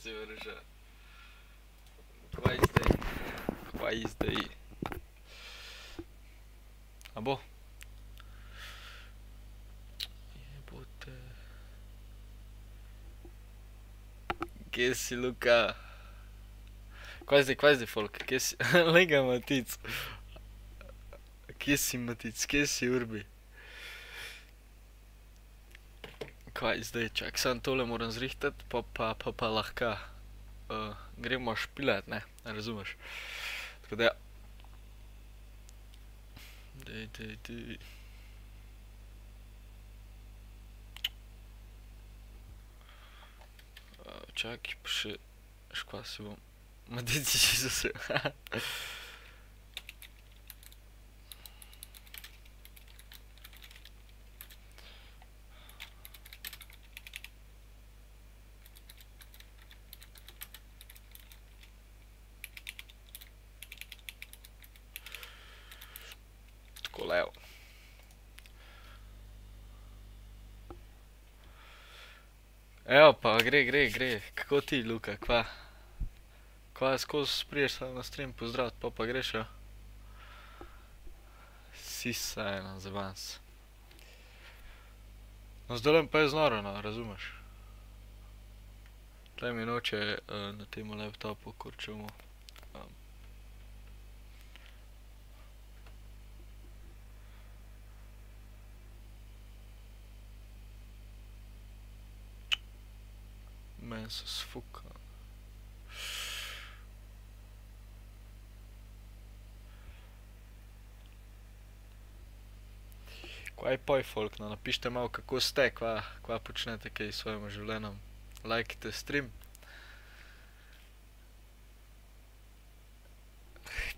Kje si vrža? Kvaj zdaj? Kvaj zdaj? A bo? Jebote. Kje si, Luka? Kvaj zdaj, kvaj zdaj, folk? Kje si? Lega, Matic. Kje si, Matic? Kje si, Urbi? Kaj zdaj, čak, sam tole moram zrihtati, pa pa, pa pa lahko uh, gremo špilat, ne, razumeš? Tako da ja. Dej, dej, dej. Uh, čakaj, pa še, škva si bom, ma dej ti si zase, Tako levo. Evo pa, gre, gre, gre, kako ti, Luka, kva? Kva skozi prideš samo na stream pozdravit, pol pa greš, ja? Sisa ena zebans. No zdajle pa je znoro, no, razumeš? Tule mi noče na temu laptopu, kurčevu. Meni se sfuka. Kaj poj, folk, no, napišite malo, kako ste, kva, kva počnete kaj s svojim življenjem. Lajkajte stream.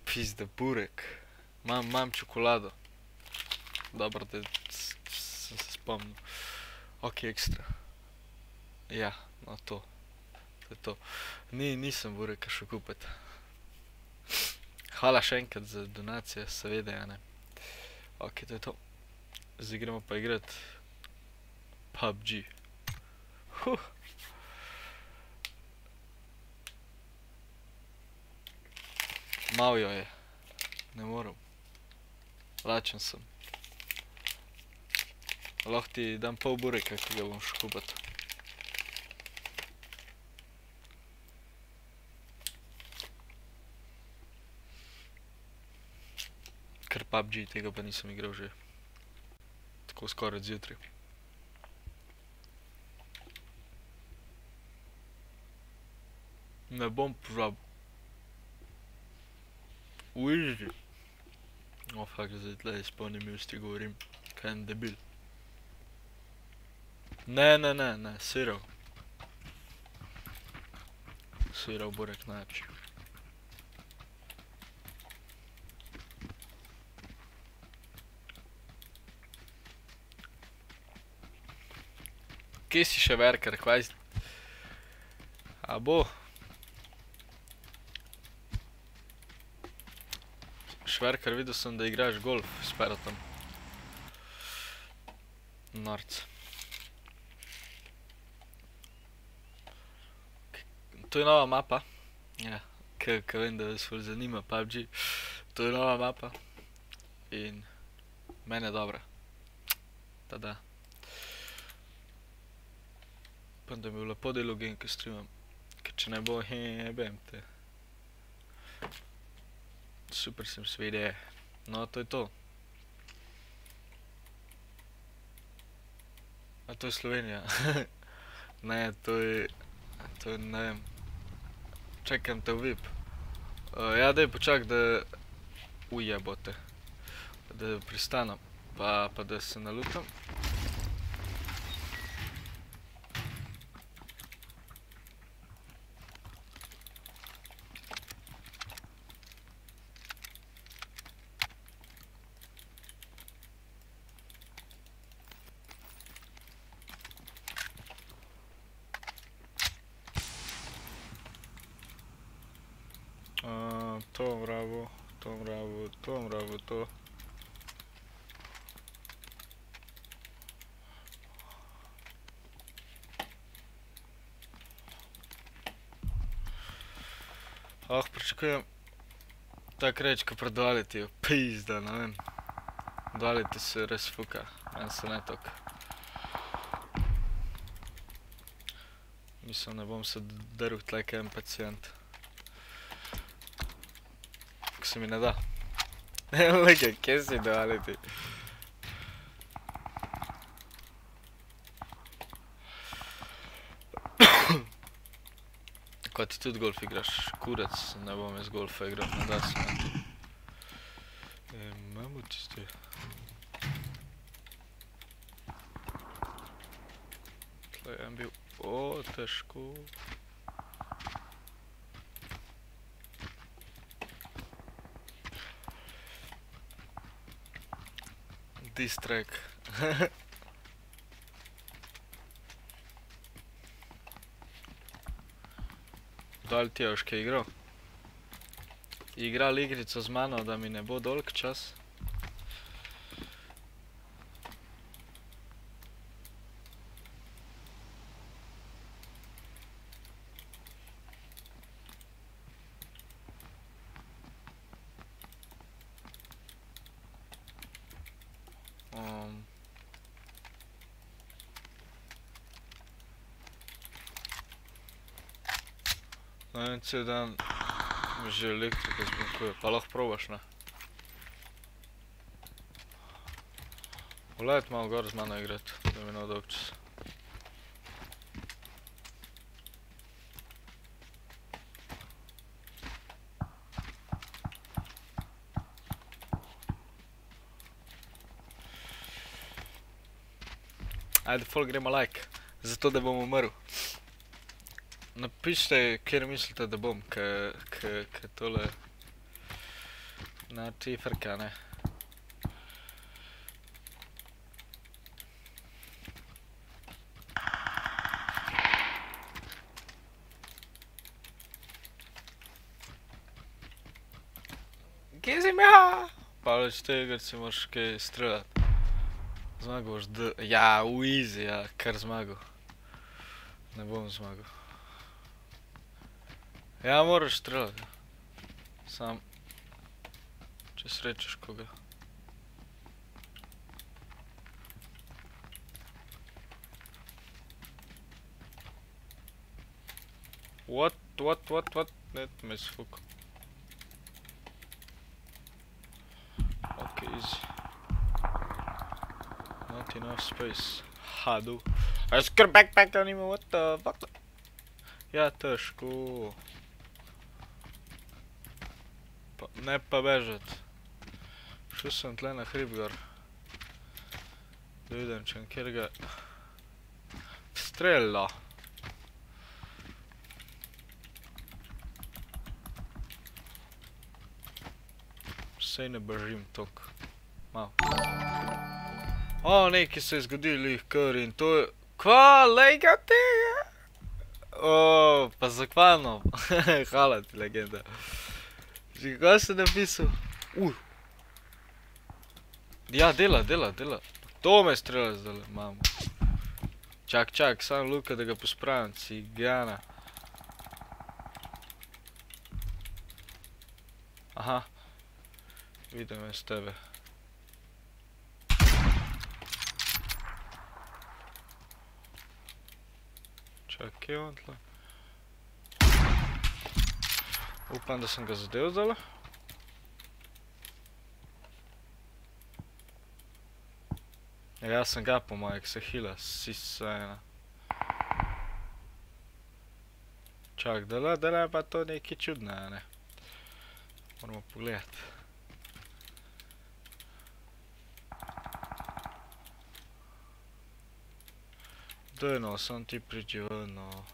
Pizda, burek. Imam, imam čokolado. Dobro, da sem se spomnil. Ok, ekstra. Ja, no to. Je to. Ni, nisem bureka šel kupit. Hvala še enkrat za donacije, seveda, ja, ne. Ok, to je to. Zdaj gremo pa igrat PUBG. Malo jo je. Ne morem. Lačen sem. Lahko ti dam pol bureka, ki ga bom šel Ker PUBG, tega pa nisem igral že tako skoraj zjutraj. Ne bom pozabil. Uiži. O, fak, zdaj tule iz polnimi usti govorim, kaj en debil. Ne, ne, ne, ne, sirov. Sirov burek najlepši. Kje si še, Verker, kvaj A bo? Šverker, videl sem, da igraš golf s Peratom. Norc. To je nova mapa. Ja, ke, ke vem, da vas ful zanima PUBG. To je nova mapa. In meni je dobra. Tada. Upam, da mi bo lepo delal game, ko streamam. Ker če ne bo, jebem te. Super sem svede. No, to je to. A to je Slovenija? Ne, to je, to je, ne vem. Čakam te v VIP. Ja, daj počakaj, da, ujebote. Da pristanem, pa, pa da se nalutam. To rabil, to rabil, to rabil, to. Oh, pričakujem. Tak reč, ko predvaliti, pizda, ne vem. Dvaliti se res fuka, meni se ne tok. Mislim, ne bom se drl tle kaj en pacijent. Ko se mi ne da. Lege, kje si dvaliti? Kaj ti tudi golf igraš? Kurec, ne bom jaz golfa igral, ne da se ne. E, Imamo tisti. Tle je en bil, o, težko. Diss track. Dal ti je už kaj igral? Igral igrico z mano, da mi ne bo dolg čas. Um, Ne vem, cel dan že elektrika zmanjkuje, pa lahko probaš, ne? Vlet malo gor z mano igrat, da mi ne bo dolgčas. Ajde, fol gremo like, zato da bom umrl. Napišite, kjer mislite, da bom, ke, ke, ke tole... Na cifrka, ne. Kje si me? Pavlič, tega si moraš kaj streljati. Zmagal boš d... Ja, v easy, ja, kar zmagal. Ne bom zmagal. Ja, moraš streljati. Sam... Če srečaš koga. What, what, what, what? Net me sfuk. Ok, easy. Not enough space. Hadu. A jaz kar backpacka nimam, what the fuck? Ja, težko. Ne pa bežat. Šel sem tle na hrib gor. Da vidim, če kjer ga... Strela. Sej ne bežim tok. Malo. O, nekaj se je zgodilo jih kar in to je... Kva, lej ga tega! O, pa zakvano. Hvala ti, legenda. Že kaj si napisal? Uj. Ja, dela, dela, dela. To me strela zdajle, mamo. Čak, čak, sam Luka, da ga pospravim, cigana. Aha. Vidim jaz tebe. Čak, kje je on tle? Upam, da sem ga zadev zdajle. Ja, sem ga po moje, ko se hila, sisa ena. Čak, dela, dela je pa to nekaj čudne, ne? Moramo pogledat. Daj no, sam ti priđi ven no.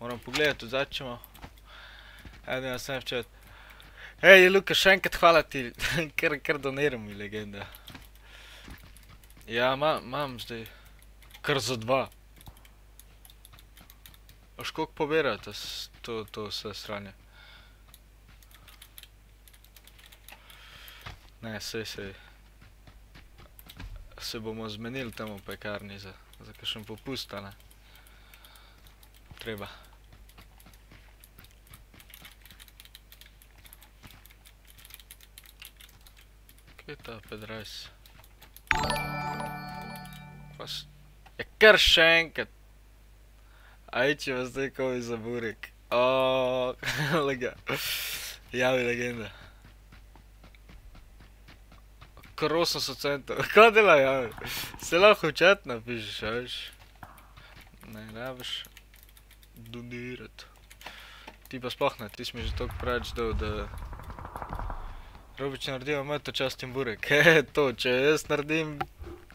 Moram pogledat, odzad ćemo. Ajde na Snapchat. Ej, Luka, še enkrat hvala ti, kar, kar doniram mi legenda. Ja, ma, imam zdaj. Kar za dva. Až koliko pobirate s to, to vse sranje? Ne, sej, sej. Se bomo zmenili tam v pekarni za, za kakšen popust, a ne? treba. Kje je ta pedrajs? Kva s... Je kar še enkrat. Aj, če vas zdaj kovi za burek. Oooo, lega. Javi legenda. Kar 80 centov. Kaj dela javi? Se lahko v chat napišeš, a veš? Ne rabiš donirati. Ti pa sploh ne, ti si mi že toliko preveč dal, da... Robič naredimo meto častim burek. To, če jaz naredim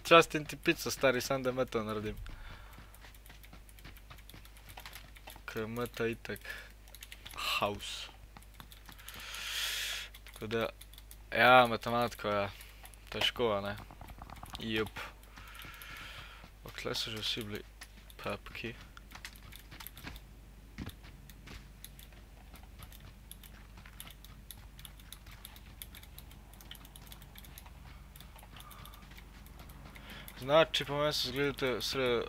častim ti pico, stari, sam da meto naredim. Ker meta itak house. Tako da, ja, matematiko, ja. Težko, a ne? Jup. Tle so že vsi bili papki. Znači, po meni se zgledate sredo...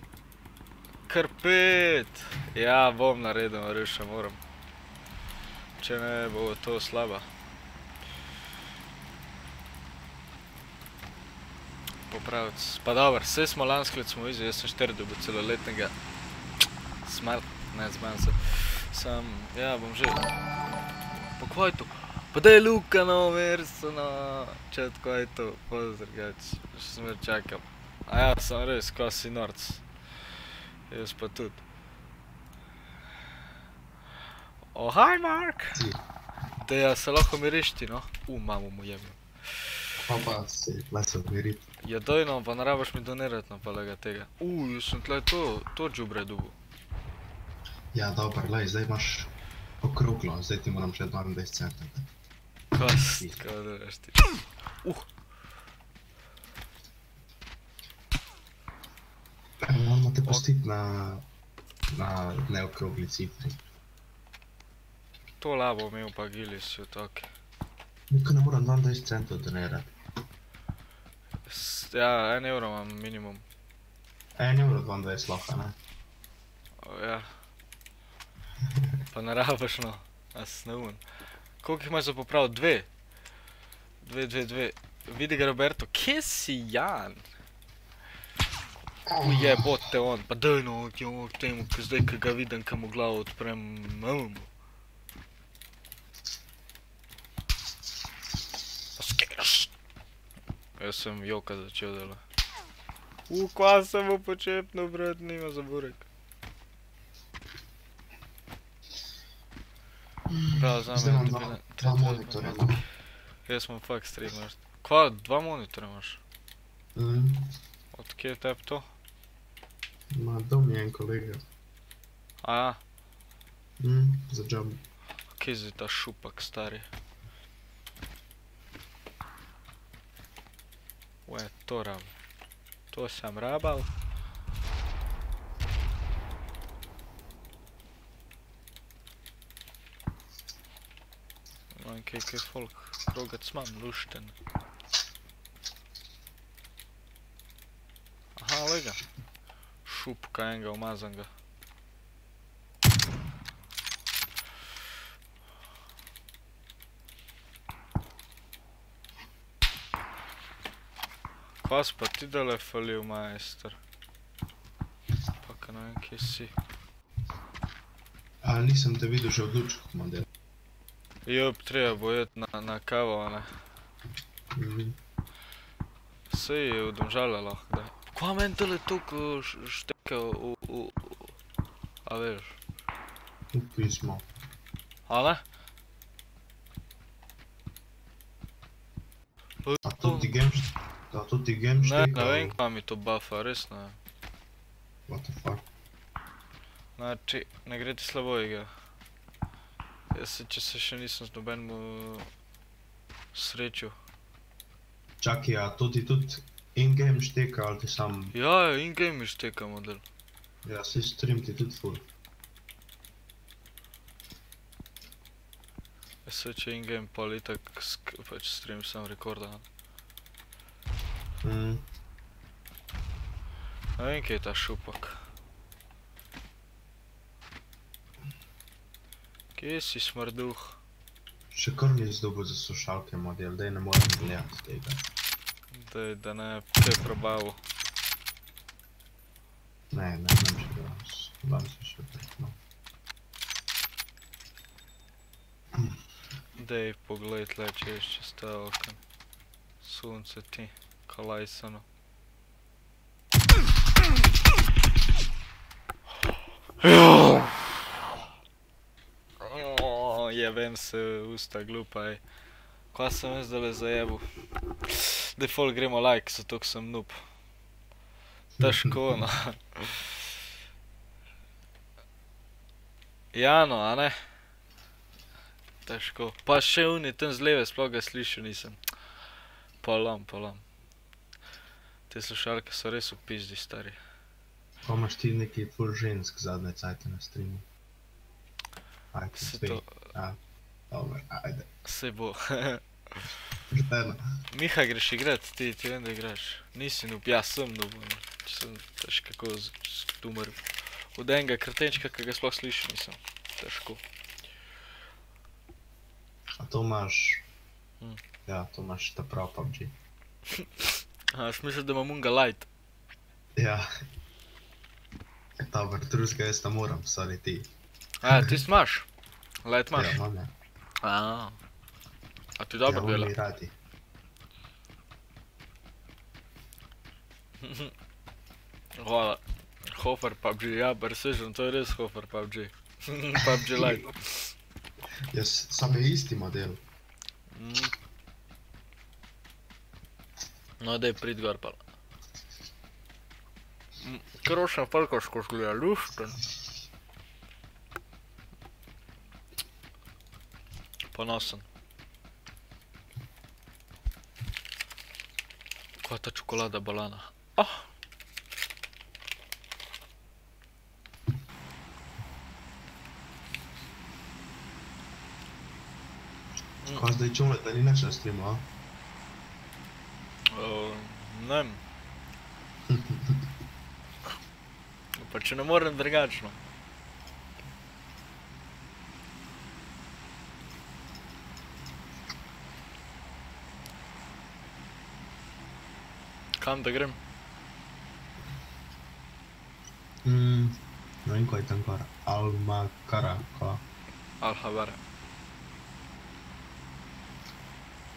Kar pet! Ja, bom naredil, res še moram. Če ne, bo to slaba. Popraviti. Pa dobro, saj smo lansko let smo izi, jaz sem štir dobil celoletnega. Smart, ne, zmanj se. Sam, ja, bom že. Pa kva je to? Pa daj Luka na verso na chat, kva je to? Pozdrav, gač, še smer čakam. A ja, sem res, kva si norc. Jaz pa tudi. O, hi Mark! Te ja, se lahko miriš ti, no? U, mamo mu jebim. Pa pa se lese odmeriti. Ja, doj no, pa ne rabiš mi donirati no, palega tega. U, jaz sem tle to, to džubre dubu. Ja, dobro, lej, zdaj imaš okroglo, zdaj ti moram še 22 centov. Kas, kaj da veš ti. Uh, Moramo te pustiti na, na neokrogli cifri. to labo imel pa gilis, jo tak. Nikaj ne moram 22 centov donirati. S- Ja, en evro imam minimum. 1 euro 22 lahko, ne? O, Ja. Pa ne rabiš no, a si neun. Koliko jih imaš za popraviti? Dve? Dve, dve, dve. Vidi ga Roberto, kje si Jan? Ujebote on, pa daj no, k temu, k zdaj, ko ga vidim, kam mu glavo odprem, mm. Pa skeš. Jaz sem joka začel dela. U, kva sem mu počepnil, brat, nima za burek. Prav, za Zdaj me imam je dva, dva monitorja. no. Jaz imam fakt streamer. Kva, dva monitora imaš? Mm, Od kje je tep to? Ma dom je en kolega. A ja, Mm, za kje je ta šupak stari? Ue, to rabim. To sam rabal. Imam kaj kaj folk, krogac imam, lušten. Aha, lega. Šupka enega umazanga. Kva si pa ti dale falil, majster? Pa ka ne vem, kje si. A nisem te videl že v lučkah model. Jop, treba bo jet na, na kavo, ne? Mm, Sej je v Domžale lahko, da. Kva meni tale toliko š- šteka v, v, v... A veš? v pismo. A ne? A tudi game, št- a tudi game Ne, šteka? ne vem, kva mi to buffa, res ne. vem. What the fuck? Znači, ne gre ti slabo igra. Jaz se, če se še nisem z nobenim srečal. Čakaj, a to ti tudi in-game šteka ali ti sam... Ja, ja, in-game mi šteka model. Ja, si stream ti tudi full. Jaz se če in-game pol itak pač stream sam rekorda. ne. Mm, Ne vem, kje je ta šupak. Kje si smrduh? Še kar ni zdobo za slušalke model, daj ne morem gledati tega. Da ne te probavu. Ne, ne, znam što da vam se še preko. Dej, pogled tle će. Sunce ti, kalajsano. Jebem se, usta glupa je. Sam već da le. Fol gremo like, zato sem noob. Težko, no. Jano, a ne? Težko. Pa še uni tam z leve, sploh ga slišal nisem. Polam, polam. Te slušalke so res v pizdi, stari. Pa imaš ti neki ful žensk zadnje cajte na streamu. Ajde, Se spej. to, Ja, dobro, ajde. se bo. Pošteno. Miha, greš igrat, ti, ti vem, da igraš. Nisi noob, ja sem ono. Če sem tež kako stumr. Od enega krtenčka, ki ga sploh slišal nisem. Težko. A to imaš... Mm. Ja, to imaš ta prav PUBG. A, jaz mislim, da imam unga light. Ja. Dobro, drugega jaz ne moram, sorry ti. A, ti imaš? Light imaš? Ja, imam ja. A, a ti dobro ja, dela? oni radi. Hvala. Hofer PUBG, ja, Precision, to je res Hofer PUBG. PUBG Lite. Jaz, sam je isti model. Mm. No, daj prid gor pa. Mm, Krošna palkoško zgleda, lušten. Ponosen. Kaj ta čokolada balana? Ah! Mm. Ko zdaj čumle, da ni nič na streamu, a? Uh, ne vem. Pa če ne morem drugačno. Kam da grem? Mm, ne vem, kaj je tam gor. Alma Kara, ko? Alhabara.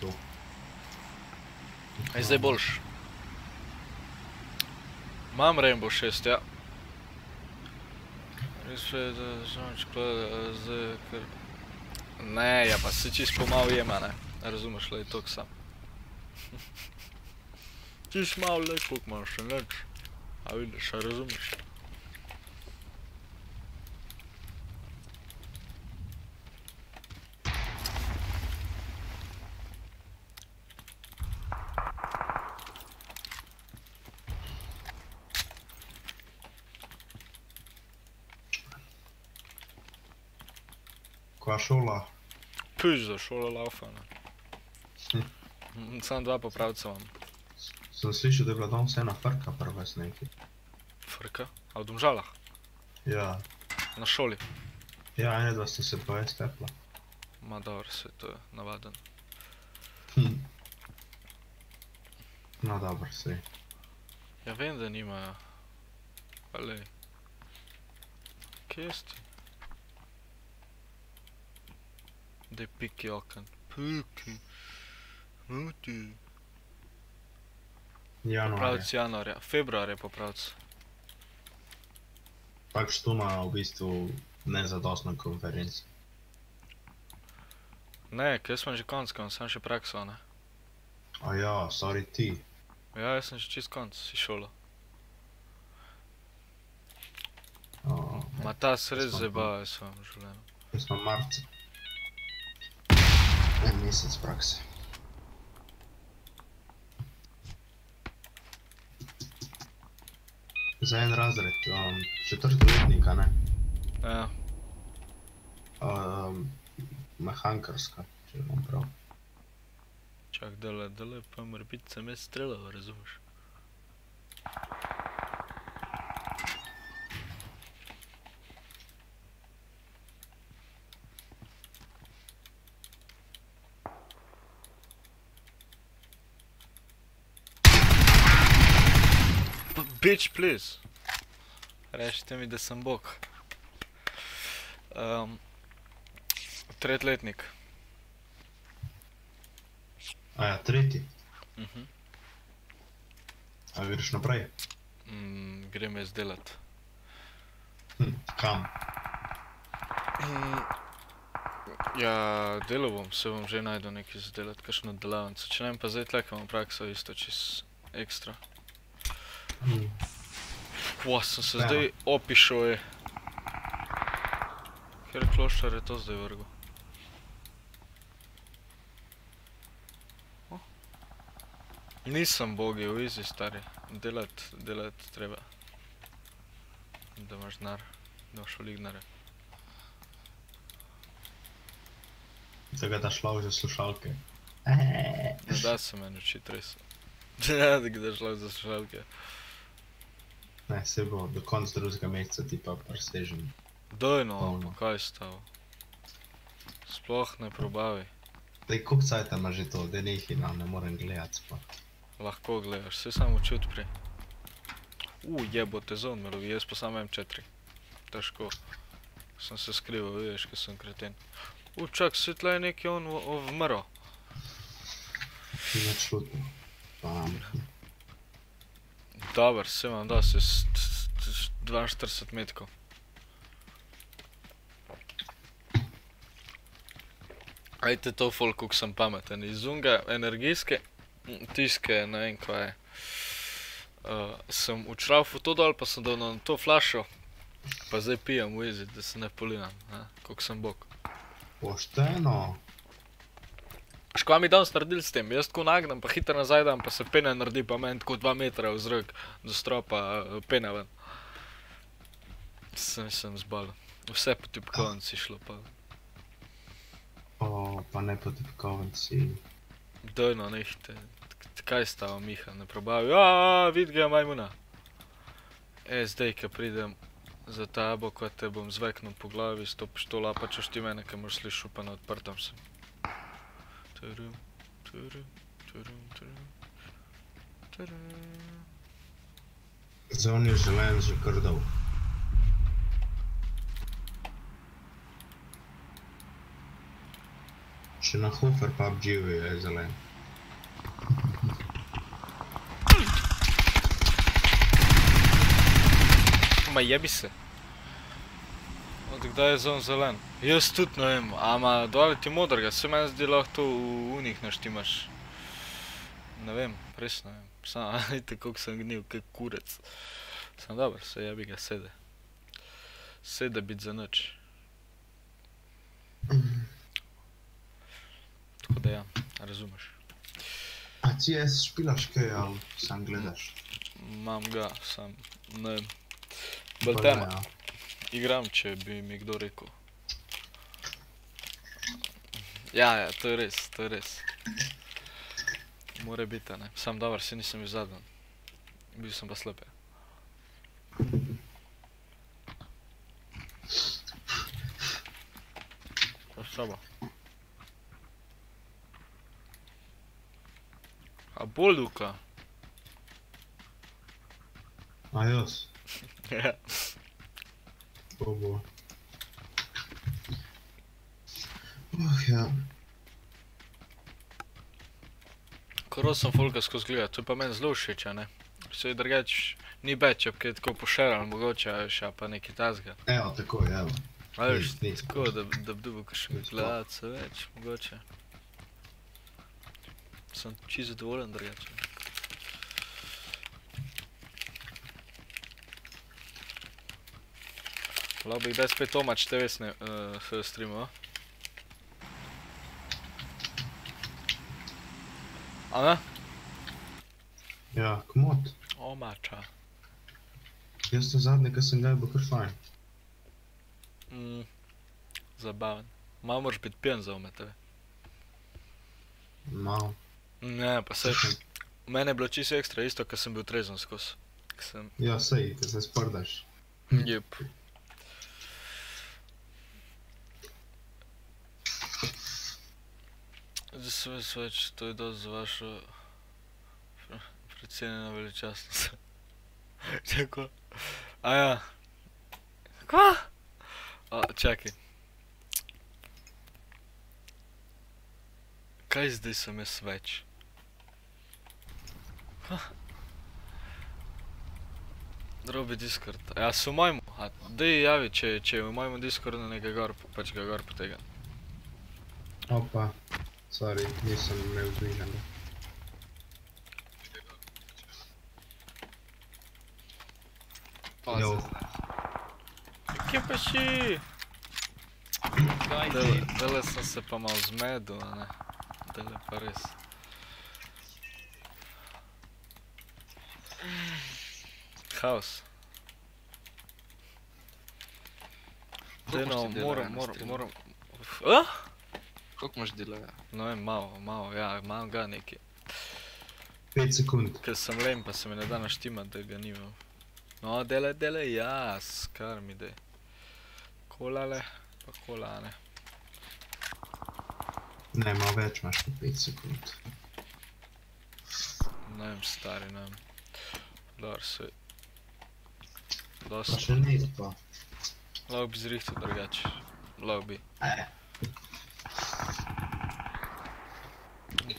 To. Aj zdaj boljš. Imam Rainbow 6, ja. Res je, da znam čokolade, zdaj kar... Ne, ja pa se čist pomalo jema, ne. Razumeš, le, tok sam. čist malo, le, koliko imaš še nič. A vidiš, a razumeš? Kva šola? Pizda, šola laufa, ne. Hm. Sam dva popravca imam. Sem slišal, da je bila danes ena frka prva s neki. Frka? A v Domžalah? Ja, Na šoli? ja, ene dva sta se pa je stepla. Ma dobro, se to je navaden. Hm. No, dobro, sej. Ja vem, da nimajo. Ale. Kje si? Daj piki oken. Piki. Muti. Januarja. Popravc januarja. Februar je popravc. Pač tu ima v bistvu nezadostno konferenco. Ne, kaj smo že konc, konc, sem še prakso, ne? A ja, sorry ti. Ja, jaz sem že čist konc, si šolo. Ma ta se res Jaz sem v svojem življenju. Jaz sem marca. En mesec prakse. Za en razred, um, četrti letnik, a ne? Ja, Um, mehankarska, če imam prav. čak, dele, dele, pa mora biti sem jaz streljal, razumeš? Bitch, please. Rešite mi, da sem bog. Um, tretletnik. A ja, tretji. Mhm. A greš naprej? Mm, grem jaz delat. Hm, kam? Mm, ja, delal bom, se bom že najdel nekaj za delat, kakšno delavnico. Če ne vem pa zdaj tle, ko imam prakso isto čez ekstra. Kva, sem se zdaj opišel, je. Ker kloščar je to zdaj vrgo. Nisem bogi v izi, stari. Delat, delat treba. Da imaš denar, da imaš veliko denarja. Tega da šla že slušalke. Ne da se meni učiti res. Ja, da greš lahko za slušalke. Ne, se bo do konca drugega meseca ti pa presežen. Dojno, Polno. pa kaj stav. Sploh ne probavi. Daj, koliko cajta ima že to, da nehi, no, ne morem gledati sploh. Lahko gledaš, se samo čut pri. U, jebote zon me lovi, jaz pa samo M4. Težko. Sem se skrival, vidiš, ker sem kreten. U, čak, si tle neki on v- v- vmro. Ni več Dobar, se vam da, se s- s- s- 42 metkov. Ajte to folk, koliko sem pameten. Iz unga energijske mm, tiske, ne vem kaj je. Uh, sem učral to dol, pa sem dal na to flašo. Pa zdaj pijem v izi, da se ne polinam, koliko sem bog. pošteno. Škva mi danes naredili s tem, jaz tako nagnem, pa hitro nazaj dam, pa se pena naredi, pa meni tako 2 metra v zrak do stropa eh, pena ven. Sem, sem zbal. Vse po tipkovnici šlo pa. O, pa ne po tipkovnici. Dojno, nehite. Kaj stava Miha, ne probavi. Ja, vidi ga majmuna. E, zdaj, ko pridem za tabo, ko te bom zveknil po glavi s to pištolo, pa češ ti mene, ker moraš slišati, pa na odprtem sem. Turum, turum, turum, turum, turum. Zon je želen že kar dolg. Še na Hofer PUBG je zelen. Ma jebi Od kdaj je zon zelen? Jaz tudi ne vem, ama dole ti modrega, se meni zdi lahko to v unih naštimaš. Ne vem, res ne vem. Sam, vidite koliko sem gnil, kak kurec. Sam dober, se jebi ga sede. Sede bit za nič. Tako da ja, razumeš. A ti jaz špilaš kaj, ali sam gledaš? Imam ga, sam ne vem. Pa tema. ne, ja. Igram, če bi mi kdo rekel. Ja, ja, to je res, to je res. Mora biti, ne. Sam dober, se nisem bil zadnji. Bil sem pa slepe. Pa s čaba? A bolduka? A jaz? Ja. Bo, bo. Oh, ja. Koro sem folka skozi gleda, to je pa meni zelo všeč, ne. Se je drugač, ni več, če je tako pošeral, mogoče a pa nekaj tazga. Evo, tako je, evo. A veš, Ni- ni tako, da, da bi dobil kakšnega Ni gledalca več, mogoče. Sem čisto zadovoljen drugače. Lahko bi kdaj spet Tomač TV sne, uh, streamal, a? A ne? Ja, kmot. Omača. Jaz to zadnje, kar sem gledal, bo kar fajn. Mm, zabaven. Malo moraš biti pijan za ome TV. Malo. Ne, pa se, mene je bilo čisto ekstra isto, ker sem bil trezen skozi. Sem, Ja, sej, ker se sprdaš. jep. Zdaj sem jaz več, to je dosti za vašo pre- precenjeno veličastnost. Čakaj. A ja. Kva? A, čakaj. Kaj zdaj sem jaz več? Ha. Robi Discord. Ja, so mojmu. A, daj javi, če, če je v mojemu Discordu nekaj gor, pač ga gor potega. Opa, sorry, nisem imel zmišljeno. Pa Jo. se zdaj. Kje pa si? Kaj Dele, ti? dele sem se pa malo zmedel, a ne. Dele pa res. Haos. Daj Koliko no, imaš imaš dela? Ne vem, malo, malo, ja, imam ga nekaj. 5 sekund. Ker sem lem, pa se mi ne da naštimati, da ga nimam. No, dele, dele, jas, kar mi dej. Kolale, pa kolane. Ne, malo več imaš kot 5 sekund. Ne vem, stari, ne vem. Dobro, se... Pa Dosta. še ne pa. Lahko bi zrihtal drugače. Lahko bi. E,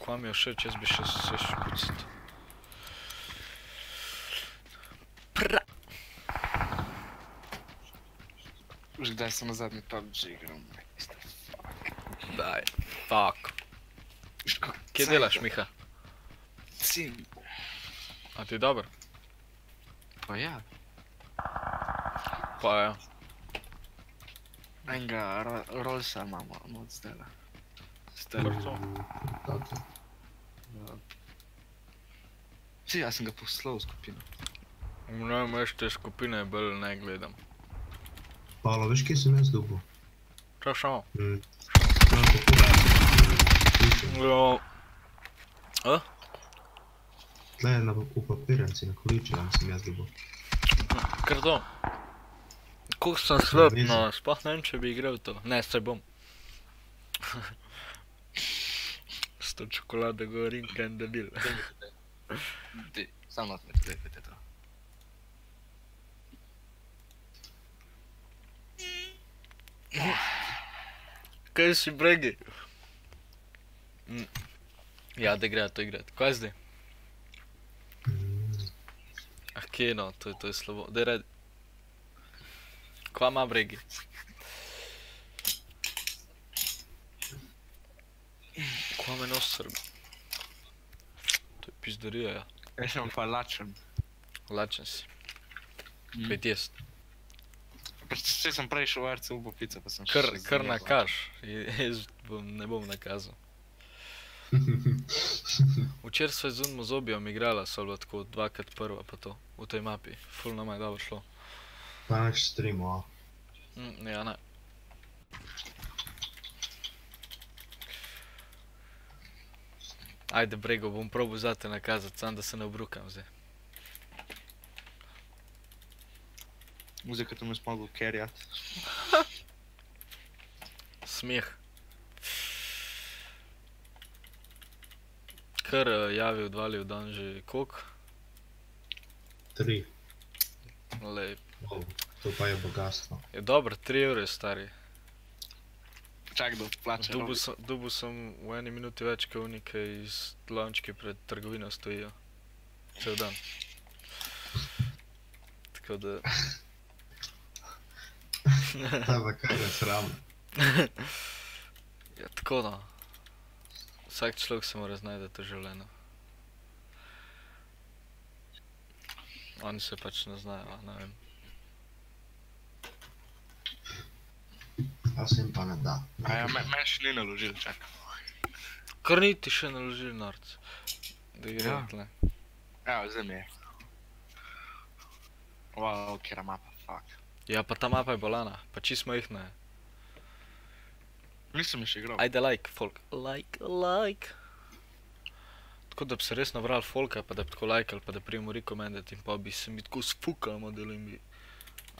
Kva mi je všeč, jaz bi še se špucit. Pra! Že kdaj sem na zadnji PUBG igral? Isto, Daj. Fuck. Veš, kako Kje delaš, Miha? Sim. A ti dober? Pa ja. Pa ja. Enega ro- Rollsa imamo od zdajle. Stela. Brzo. Tako. Si, jaz sem ga poslal v skupino. Ne vem, veš, te skupine bolj ne gledam. Paolo, veš, kje sem jaz dobil? Čau. Mm. Tako da. Mm, Jo. A? Tle na, v papirnici na količevam sem jaz dobil. Ker to. Koliko sem slab, vidim. no, sploh ne vem, če bi igral to. Ne, se bom. S to čokolado govorim, kaj je debil. Ti, sam not me trefite to. Kaj si bregi? Mm. Ja, da igra to igrati. Kaj zdaj? Ah, kje no, to je, to je slabo. Daj red. Kva ima bregi? Kva me nos srbi? To je pizdarija, ja. Jaz sem pa lačen. Lačen si. Mm. Pet jaz. Pač Saj sem prej šel v RC v pico, pa sem Kar, še kar nakaž. Jaz bom, ne bom nakazal. Včeraj sva z unim zobijom igrala, so bila tako dvakrat prva pa to. V tej mapi. Ful nama je dobro šlo. Pa naš stream, o. Mm, ja, ne. Ajde, Brego, bom probal zate nakazati, sam da se ne obrukam zdaj. Muzika tu me smogel kerjat. Smeh. Kar uh, javi odvalil dan že kok, 3. lej. To pa je bogatstvo. Je dobro, 3 evre stari. Čak da odplača. Dubu sem, dubu sem v eni minuti več kot unike iz lončke pred trgovino stojijo. Cel dan. Tako da... Ta pa kaj je sram. Ja, tako no. Vsak človek se mora znajti v življenju. Oni se pač ne znajo, ne vem. A se jim pa ne da. A ja, me, meni še ni naložil, čak. Kar niti še naložili norc. Da gre Ja. ja. tle. Evo, zdaj mi je. Wow, kjera mapa, fuck. Ja, pa ta mapa je bolana, pa čisto majhna je. Nisem še igral. Ajde like, folk. Like, like. Tako da bi se res nabral folka, pa da bi tako lajkal, pa da prijemo rekomendati in pa bi se mi tako sfukal model in bi...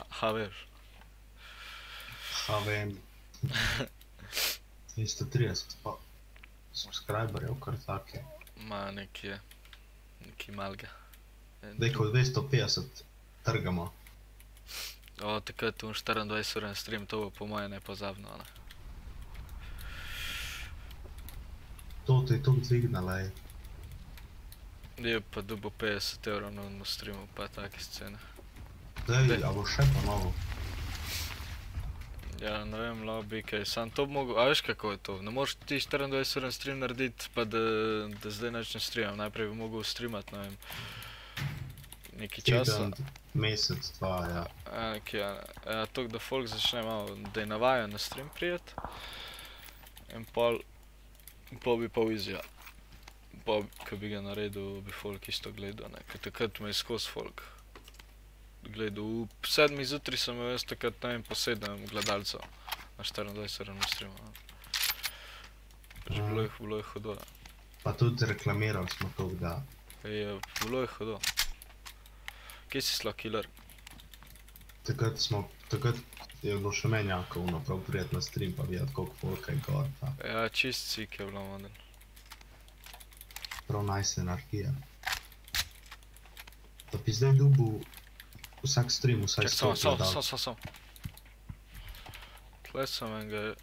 Aha, veš. Ha, vem. 230 pa subscriberjev, kar tak je. Ma neki je. Neki malga. Dej, ko 250 trgamo. O, takrat v 24 uren stream, to bo po moje nepozabno, ne? To ti je to dvignala, ej. Je pa dubo 50 evrov na, streamu, pa take scene. Dej. a bo še pa novo. Ja, ne vem, bi kaj, sam to bi mogel, a veš kako je to, ne moreš ti 24 uren stream narediti, pa da, da zdaj nič ne streamam, najprej bi mogel streamat, ne vem, nekaj časa. Teden, mesec, dva, ja. Ja, nekaj, ja, ja, toliko da folk začne malo, da je navajen na stream prijet. In pol, pol bi pa vizija. Pa, ko bi ga naredil, bi folk isto gledal, ne, ker takrat me je skozi folk gledal. V sedmi zjutraj sem imel jaz takrat, vem, po sedem gledalcev na 24 na streamu. ne. Pač bilo je, bilo je hudo, ja. Pa tudi reklamirali smo to, da je, bilo je hudo. Kje si sla killer? takrat smo, takrat je bilo še meni jako ono, prav prijetno stream, pa videti koliko folka je gor, pa Ja, čist cik je bilo moden. prav nice energija. Da bi zdaj dubu vsak stream vsaj Čak, 100 samo, samo, gledalcev. samo, samo, samo. Tle sem enega...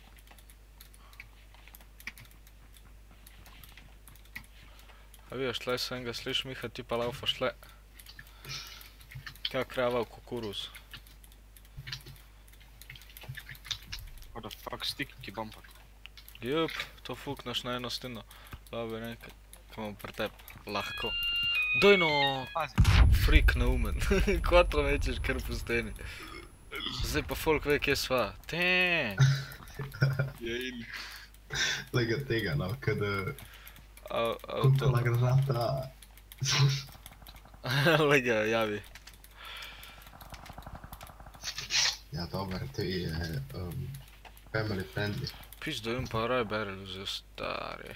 A vidiš, tle sem enega, sliš Miha, ti pa laufaš tle. Kaj krava v kukuruz. What the fuck, sticky bumper. Jup, to fukneš na eno steno. Dobi nekaj, kaj imam pri tebi. Lahko. Doj no, Pazi. freak neumen. Kvadro mečeš kar po steni. Zdaj pa folk ve, kje sva. Te. Je in... Tega, tega, no, kada Avto. kupila granata. Lega, javi. ja, dobro, to je um, family friendly. Piš da vem pa raj berel vzel stari.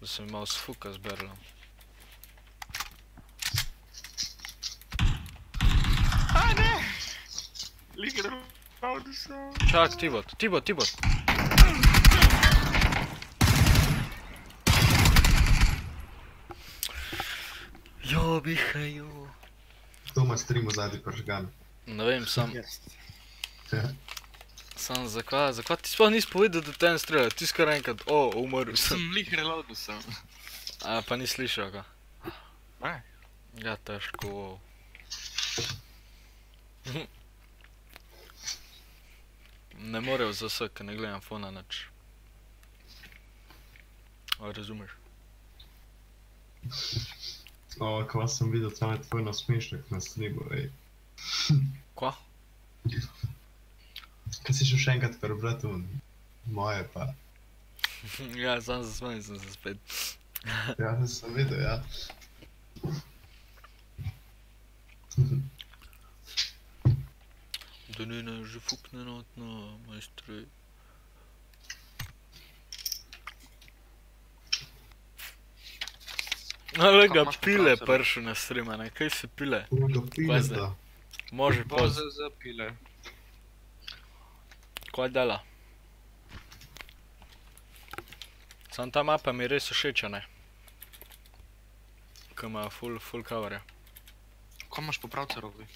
Da sem imel sfuka z berlom. A ne! Liger, pravdu sem. Čak, Tibot, Tibot, Tibot. Jo, biha, jo. To ima stream zadnji pržgan. Ne vem, sam, Yes. sam zakaj, zakaj ti sploh nisi povedal, da ten strelja, ti skar enkrat, o, umrl sem. Sem lih reloadu sem. A, pa ni slišal ga. Ne? Ja, težko. Ne more v ZS, ker ne gledam fona nič. A razumeš? O, kva sem videl tam tvoj nasmešek na streamu, ej. Kva? Kaj si šel še enkrat prebrati un? Moje pa. ja, sam zasmejem sem se spet. Ja, sem videl, ja. Da ne ne, že fukne notno, majstri. Ale ga pile pršu na streama, ne, kaj se pile? Ugo Pazde. pizda. Može poz, Boze zapile. kaj dela? Sam ta mapa mi res všeč, a ne? Ko ima full, full coverja. Ko imaš popravce robi?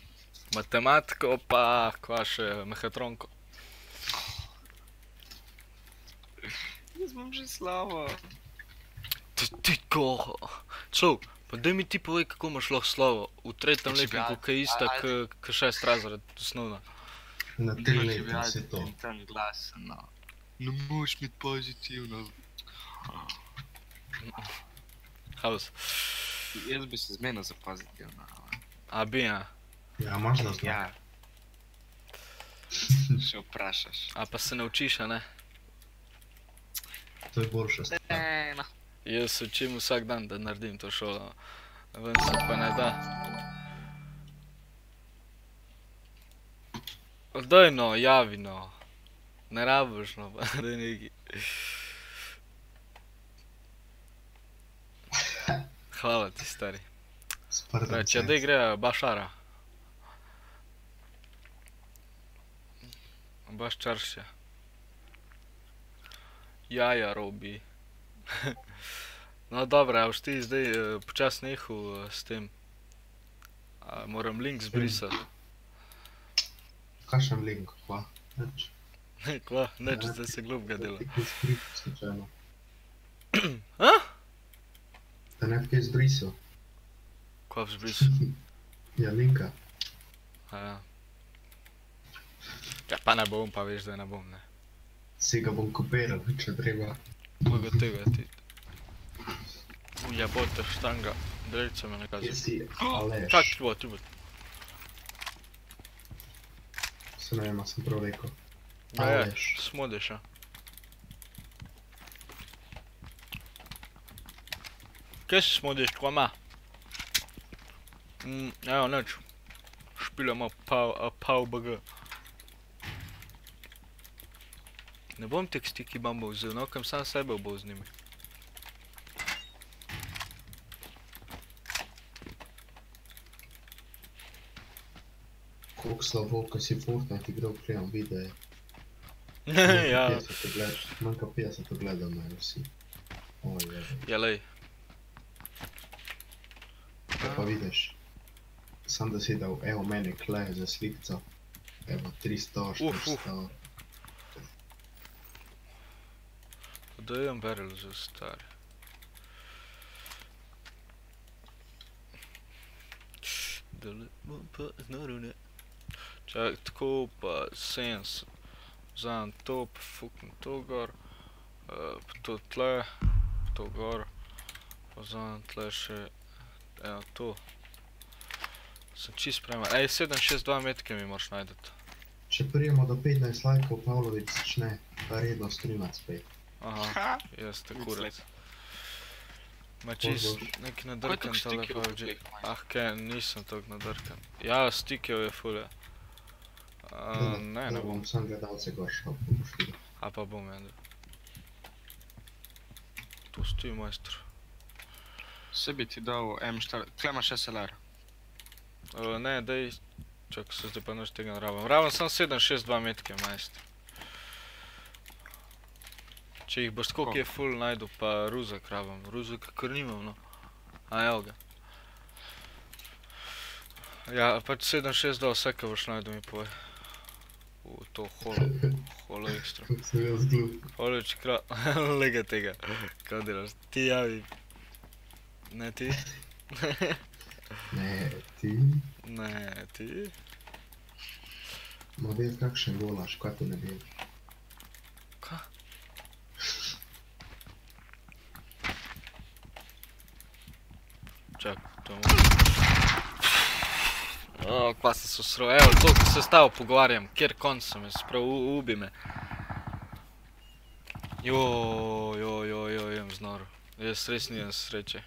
Matematiko pa, kva še, mehatronko. Jaz imam že slavo. Ti, ti ko? Čov, pa daj mi ti povej, kako imaš lahko slovo v tretjem letniku, ja- ki je ista, a- k, k šest razred, osnovna. Na tri leta si to. In tam glasen, no. Ne moreš biti pozitivno. Haus. Jaz bi se zmenil za pozitivno. ale- A bi, ja. Ja, imaš da zna. Ja. Še vprašaš. A pa se naučiš, a ne? To je boljša stvar. Ne, no. Jaz se učim vsak dan, da naredim to šolo. Ven se pa ne da. Daj no, javi no. Ne rabiš no, pa daj neki. Hvala ti, stari. Spartan Reče, da gre Bašara. Baš čarše. Jaja robi. no dobro, a boš ti zdaj uh, počas nehal uh, s tem A moram link zbrisati. Kakšen link, kva? Nič. Kva, neč, zdaj se globga dela. Ti kaj skript, slučajno. A? Da ne bi kaj zbrisal. Kva bi zbrisal? Ja, linka. A ja. Ja, pa ne bom, pa veš, da ne bom, ne. Si ga bom kopiral, če treba. Mogo tega ti. Ujebote, štanga. Drejce me nekaj Kje si, Aleš? Čak, tu bo, tu bo. Se ne vem, a sem prav rekel. Ja, ja, Aleš. smodiš, ja. Kaj si smodiš, tko ima? Mm, evo, neč. Špilamo pav, a pav bg. Ne bom tek stiki bamba vzel, no, kam sam sebe bo z njimi. Koliko slabo, ko si Fortnite igral, gledam videe. ja, 50 gled, manjka 50 gledal imajo vsi. Jebe. ja. Kaj pa vidiš? Sam da si dal, evo meni kle za slikco. Evo 300, Uf, uf. 400. Da imam barrel za stari. Da le bom pa narune. Čak, tako pa sens. Vzamem to, pa fuknem to gor. Pa to tle, pa to gor. Pa vzamem tle še, evo to. Sem čist spreman. Ej, 762 metke mi moraš najdeti. Če prijemo do 15 lajkov, Pavlović začne pa redno streamati spet. Aha, Ha? jeste Good kurac. Ma čist neki nadrkan stikov PUBG. Ah, kaj, nisem tako nadrkan. Ja, stikov je fulje. Uh, ne, ne bom. bom sam gledalce gor šel, pa boš videl. A pa bom, ja. da. Tu stoji majster. Se bi ti dal M4, klemaš SLR. Uh, ne, daj, čak se zdaj pa nič tega ne rabim. Rabim sam 762 metke, majster. Če jih boš tako, ki je full najdu, pa ruzak rabim. Ruzak kar nimam, no. A evo ga. Ja, pač 762 vse, kar boš najdu, mi povej. U, to holo, holo ekstra. Sem jaz glup. Olič kra... Lega tega. Kaj delaš? Ti javi. Ne ti? Ne, ti, Ne ti? ma veš kakšen golaš, kaj ti ne veš. Čak, to moram. O, kva se usro, evo, toliko se stavo pogovarjam, kjer konc sem jaz, prav u- ubi me. Jo, jo, jo, jo, jem znoro. Jaz res nijem sreče.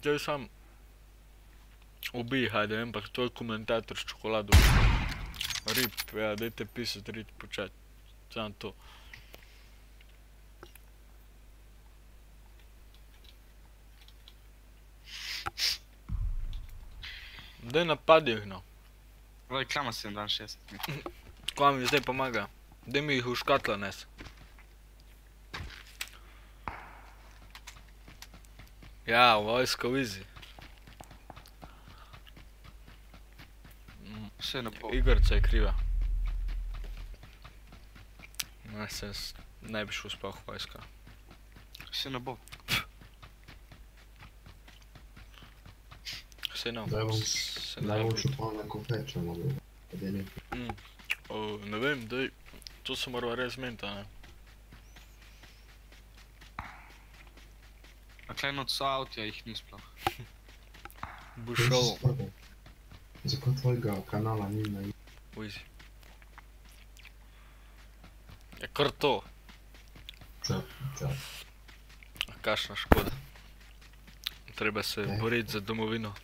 Zdaj sam ubij, hajde, ampak to je komentator s čokolado. Rip, ja, dajte pisati, rip počati. Samo to. Daj napadi jih no. Vaj, klema 762. Kva mi zdaj pomaga? Daj mi jih v škatlo nes. Ja, vojsko vizi. Vse na pol. Igorca je kriva. Ne, se ne bi šel sploh v vojsko. Vse na bo. No. Zdaj bom- se Zdaj bom bi- šel pa na kofeče, mogo. Da je nekaj. Mm. O, ne vem, daj, to se mora res zmeniti, a ne? A klej not so avtja, jih ni sploh. Bo šel se Zakaj tvojega kanala ni na v izi. Je kar to, Cap, cap. a kakšna škoda. Treba se Ne. boriti za domovino.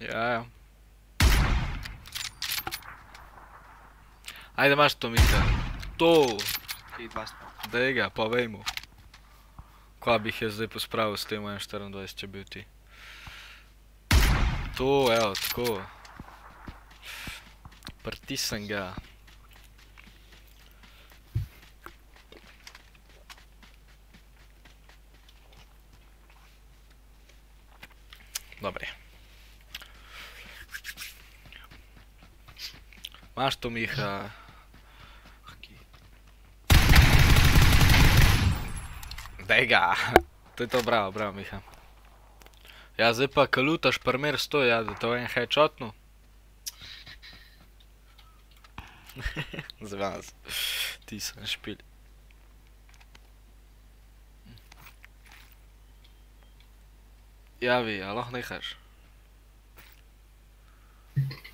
Ja, ja. Ajde, imaš to misel. To! Hej, dva sta. Daj ga, povej mu. Kva bih jaz zdaj pospravil s tem 24, če bil ti. To, evo, tako. Pritisnem ga. Dobre. Imaš to, Miha? Daj ga! To je to, bravo, bravo, Miha. Ja, zdaj pa, ko lutaš primer 100, ja, da to en headshotnu. Za vas. Ti sem špil. Javi, a lahko nehaš? Kaj delaš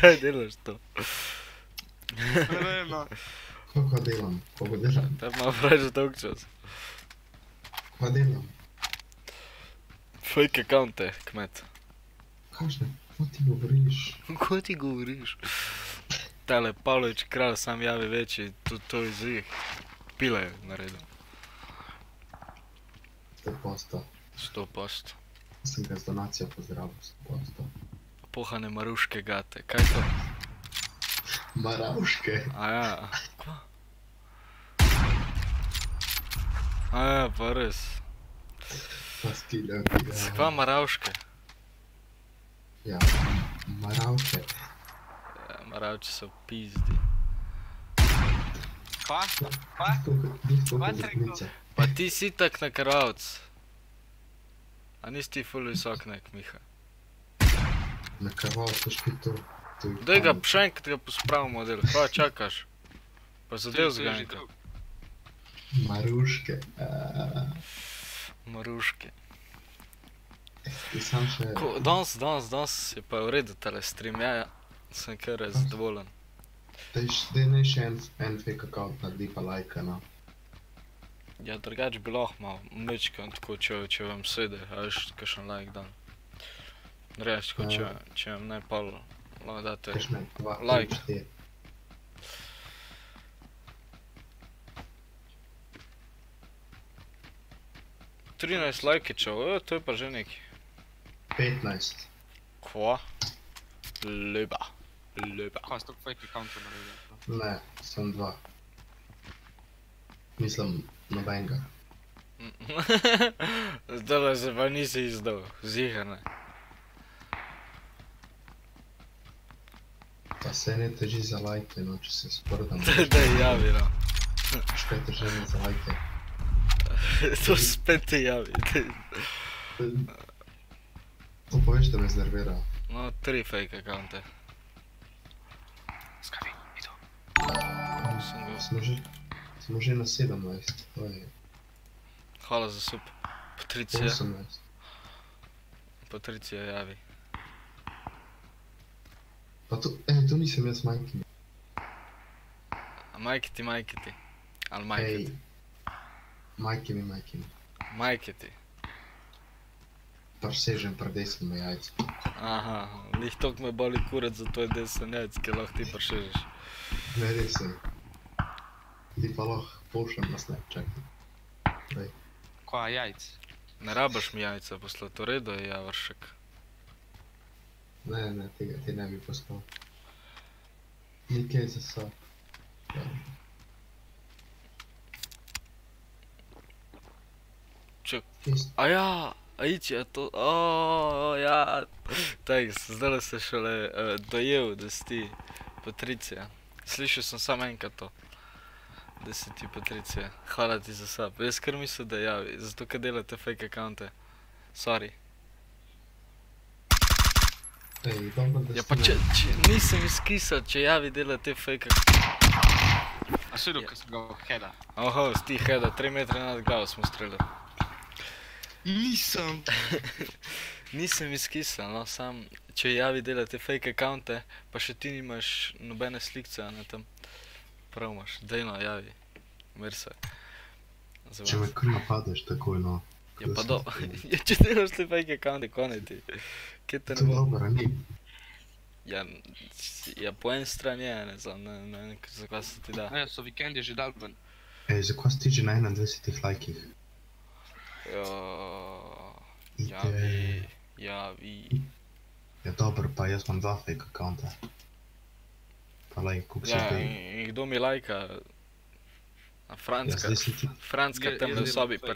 Къде на що? Време. Какво делам? Какво делам? Та ма правиш за толкова час. Какво делам? Фейк акаунт е, кмет. Каже, какво ти говориш? Какво ти говориш? Тале, Павлович крал сам яви вече, то той изрих. Пила е нареден. 100%. 100%. Съм без донация, поздраво, 100%. Pohane maruške gate, kaj to? Maravške. A ja, kva? A ja, pa res. Pa skilja. Kva maravške? Ja, maravke. Ja, maravči so pizdi. Pa? Pa? Njih Kva toliko si rekel? resnice. Pa ti si tak na krvavc. A nisi ti ful visok nek, Miha? Na krval, to špi to. to je Daj ga še enkrat ga pospravimo del, kva čakaš? Pa zadev zganjka. Maruške. a, Maruške. Še... Ko, danes, danes, danes je pa v redu tale stream, ja, ja. Sem kar zadovoljen. Daj, naj še en, en fake account naredi pa lajka, no. Ja, drugače bi lahko malo mečkam tako, če, če vam sede, a veš, kakšen like dan. Reč, tako, če, če vam ne pol, lahko date. Like. Trinajst lajkičev, e, to je pa že neki. 15. Kva? Leba. Leba. Kaj, stok fake accountov naredil? Ne, sem dva. Mislim, nobenega. Zdaj se pa nisi izdal, ziha Pa se ne teži za lajke, no, če se sprdam. Daj, daj javi no. Škaj teženje za lajke. to spet ti javi. To poveš, da me znervira. No, tri fake accounte. Skavi, idu. Smo že na 17, to je Hvala za sup. Patricija, 18. Patricija javi. Pa to, e, to nisem jaz majki. A majke ti, majke ti. Ali majke Ej, ti. majki mi, majki mi. Majke ti. Presežem pred desnim jajcem. Aha, njih toliko me boli kurac, zato je desen jajc, ki lahko ti pršežeš. Ne, resem. Ti pa lahko pošljem na Snapchat. Kva, jajc. Ne rabaš mi jajca poslati, v redu je javršek. Ne, ne, tega ti ne bi poslal. Nikaj za so. Čak. Tist, A ja, a ići je to, o, ja. Thanks, zdaj se šele uh, dojel, da si ti Patricija. Slišal sem samo enkrat to. Da si ti Patricija. Hvala ti za sap. Jaz kar mislim, da javi, zato ker delate fake accounte. Sorry. Ej, dobro, Ja pa če, če nisem izkisal, če javi delate fake A si sem ga heada? Oho, sti heda, 3 metre nad glavo smo streljali. Nisem. Nisem izkisal, no, sam, če javi delate fake accounte, pa še ti nimaš nobene slikce, a ne tam. Prav imaš, dejno javi. Mir se. Za Če me kar napadeš takoj, no. Ja pa do, ti- ja, če delaš te fake accounte, konec ti. Kje te To ne je bo? dobro, ni. Ja, ja po eni strani je, ne znam, ne, ne, ne, zakaj se ti da. Ne, so vikendi že dal ven. Ej, zakaj si ti že na 21 lajkih? Ja, Ide. javi, javi. Ja, dobro, pa jaz imam dva fake accounta. Pa lajk, koliko se Ja, in kdo mi lajka? A Ja, Franska, si ti... Franska Ja, tam jaz v sobi pa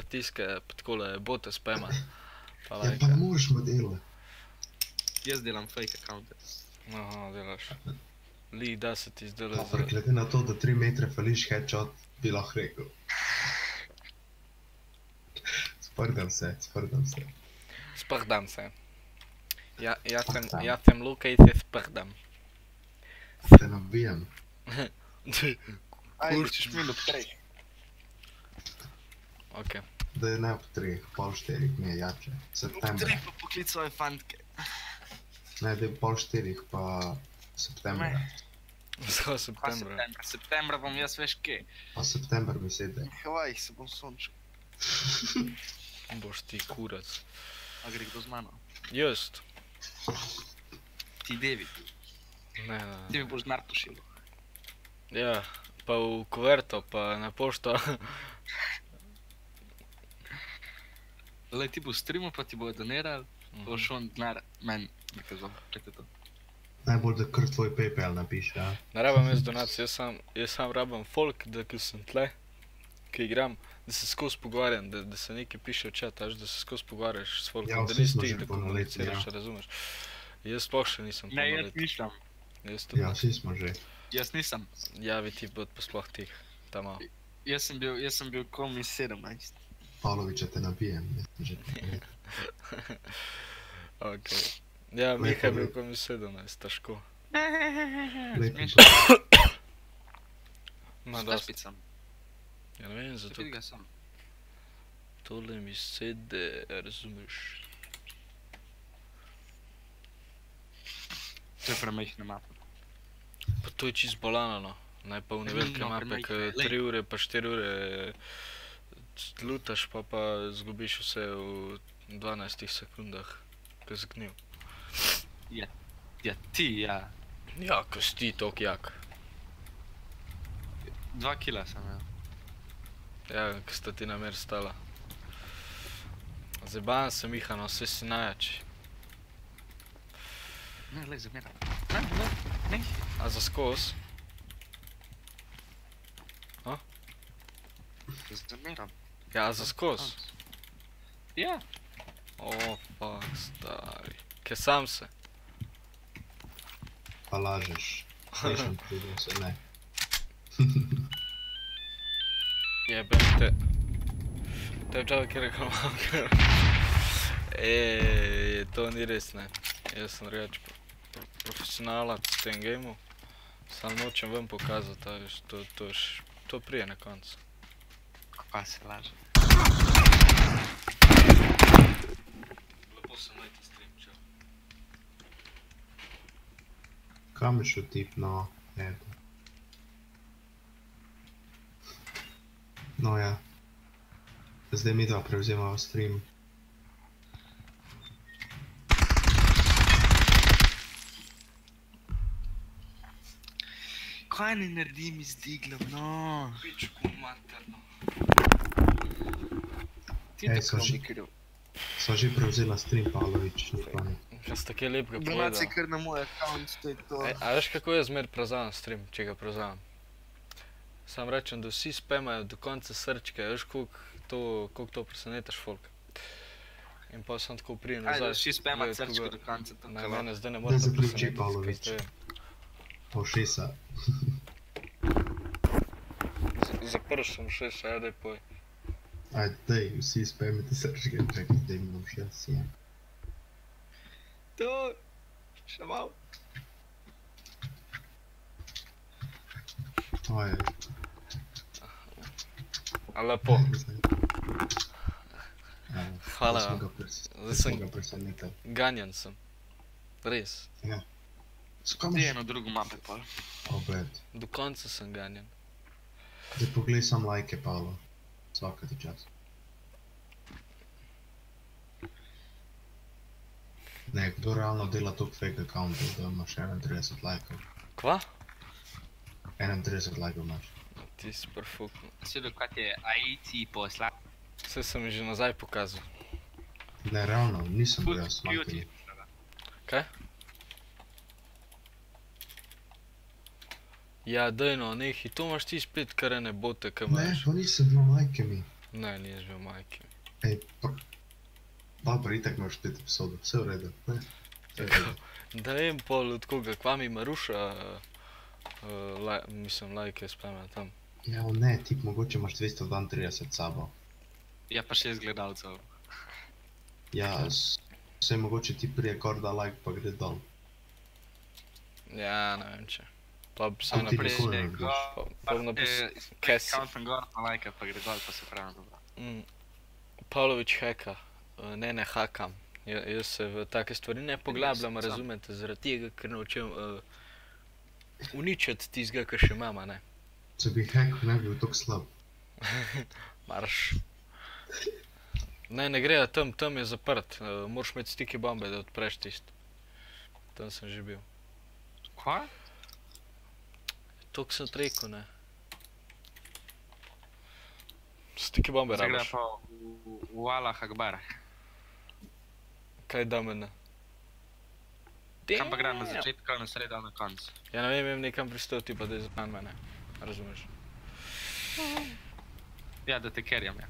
takole bote spema. Pa Ja, pa lajka. ne moreš mu delati. Jaz delam fake accounte. Aha, delaš. Li, da se ti zdelo Pa za... glede na to, da 3 metre fališ headshot, bi lahko rekel. Sprdam se, sprdam se. Sprdam se. Ja, ja sem, Sprdam. ja sem Luka i se sprdam. Te nabijem. Ajde, Kurs. ćeš minut treh. ok. Da je ne ob 3, pol 4, mi je jače. Ob September. treh pa poklic svoje fantke. Ne, da je pol 4, pa september. Septembra. septembra. Septembra bom jaz veš kje. Pa september mi sede. Havajih se bom sončil. Boš ti kurac. A gre kdo z mano? Jaz. Ti David. Ne, ne. Ti mi boš denar pošiljal. Ja, pa v kuverto, pa na pošto. Le ti bo streamal, pa ti bo doniral, Mhm. boš on denar meni nakazal. Čakaj to. Najbolj, da kar tvoj PayPal napiše, ja. Ne rabim jaz donacij, jaz sam, jaz sam rabim folk, da ko sem tle, ki igram, da se skozi pogovarjam, da, da se nekaj piše v chat, až da se skozi pogovarjaš s folkom, Ja, da nisi ti, da komuniciraš, ja. razumeš. Jaz sploh še nisem Ne, jaz nisem. Jaz tudi Ja, vsi smo že. Jaz nisem. Javi ti bod pa sploh tih, tam malo. Jaz sem bil, jaz sem bil komi 17. Pavloviča te nabijem, sem že. Ok. Ja, Miha je bil lepo. komi 17, težko. Ma S dosti. kašpicam. Ja ne vem, zato Vidi ga sem. tole mi sede, razumeš. To je premajhna mapa. Pa to je čist bolano, no. Naj pa v Ni, velike no, mape, glej. 3 ure pa 4 ure lutaš, pa pa zgubiš vse v 12 sekundah, ko zgnil. Ja, ti, ja. Ja, ko si ti tok jak. Dva kila sem imel. Ja, ko sta ti namer stala. Zeban se Miha, no vse si najjači. Ne, le zameram. Ne, ne, ne. A za skos? Zameram. Ja, za skos. Ja. O, fuck, stari. Ke sam se. Pa lažeš. Se ne. Jebem te. To je čovjek, je rekel malo Eee, to ni res, ne. Jaz sem reč pro, pro, profesionalac v tem gameu. Sam nočem ven pokazati, to, to, to prije na koncu. Pa se laže. Kam je šel tip, no, eto. No ja. Zdaj mi dva prevzemava stream. Kaj ne naredim iz diglom, no? Pičku materno. Ti Ej, tako so že- mi kriv. Sva že prevzela stream, Pavlovič, ni pa ni. Kaj ste kaj lepega Donacije povedal? kar na moj account, to je to. Ej, a veš kako jaz zmer prevzamem stream, če ga prevzamem? Sam rečem, da vsi spemajo do konca srčke, veš koliko to, koliko to presenetaš folk. In pa sem tako prijem Ajde, nazaj. vsi spema gledaj, srčko koga- do konca. to Ne, kava. mene zdaj ne Da more zaključi, presenetiti, Pavlović. ker to je- Po šesa. Z- Zaprl sem še, še ajde poj. Ajde, daj, vsi spamite srčke, čakaj, daj mi bom še jaz, ja. To, še malo. To je. A lepo. Ja, Hvala. pres- Zdaj sem- ga presenetili. Ganjan sem. Res. S kom Ti je eno drugo mape pol. obed? Do konca sem ganjan. Zdaj poglej sam lajke, Pavlo. Svaka ti čas. Ne, kdo realno dela toliko fake accountov, da imaš 31 lajkov? Kva? 31 lajkov imaš. Ti si perfukno. Sjedo, kaj ti je IT posla. Vse sem že nazaj pokazal. Ne, realno, nisem bil Full jaz. Kaj? Ja, daj no, nehi, to imaš ti spet kar ene bote, ki Ne, imaš. pa nisem bil lajke mi. Ne, nisi bil majki. Ej, pa... Dobro, itak imaš pet epizodov, vse v redu. Ne? Da vem pol od koga, k vam ima ruša, uh, laj, mislim, lajke spremlja tam. Ja, ne, ti mogoče imaš 232 s sabo. Ja, pa šest gledalcev. Ja, vse mogoče ti prije gor da like pa gre dol. Ja, ne vem če. Pa se ne kaj si, Count and gor, pa like, pa gre dol, pa se pravi dobro. mm, Pavlović heka, uh, ne ne hakam. Ja, jaz se v take stvari ne poglabljam, razumete, zaradi tega, ker nočem uh, uničiti tistega, kar še imamo, ne. Če bi hack ne bi bil tako slab. Marš. Ne, ne gre, tam, tam je zaprt, uh, moraš imeti stike bombe, da odpreš tisto. Tam sem že bil. Kva? Tok sem ti rekel, ne. Stike bombe Zdaj gre rabiš. pa v, v Allah Akbar. Kaj da me ne? Kam pa gre na začetku, na sredo, na koncu? Ja ne vem, vem nekam pristoti, pa da je znan mene. Razumeš? Ja, da te kerjam, ja.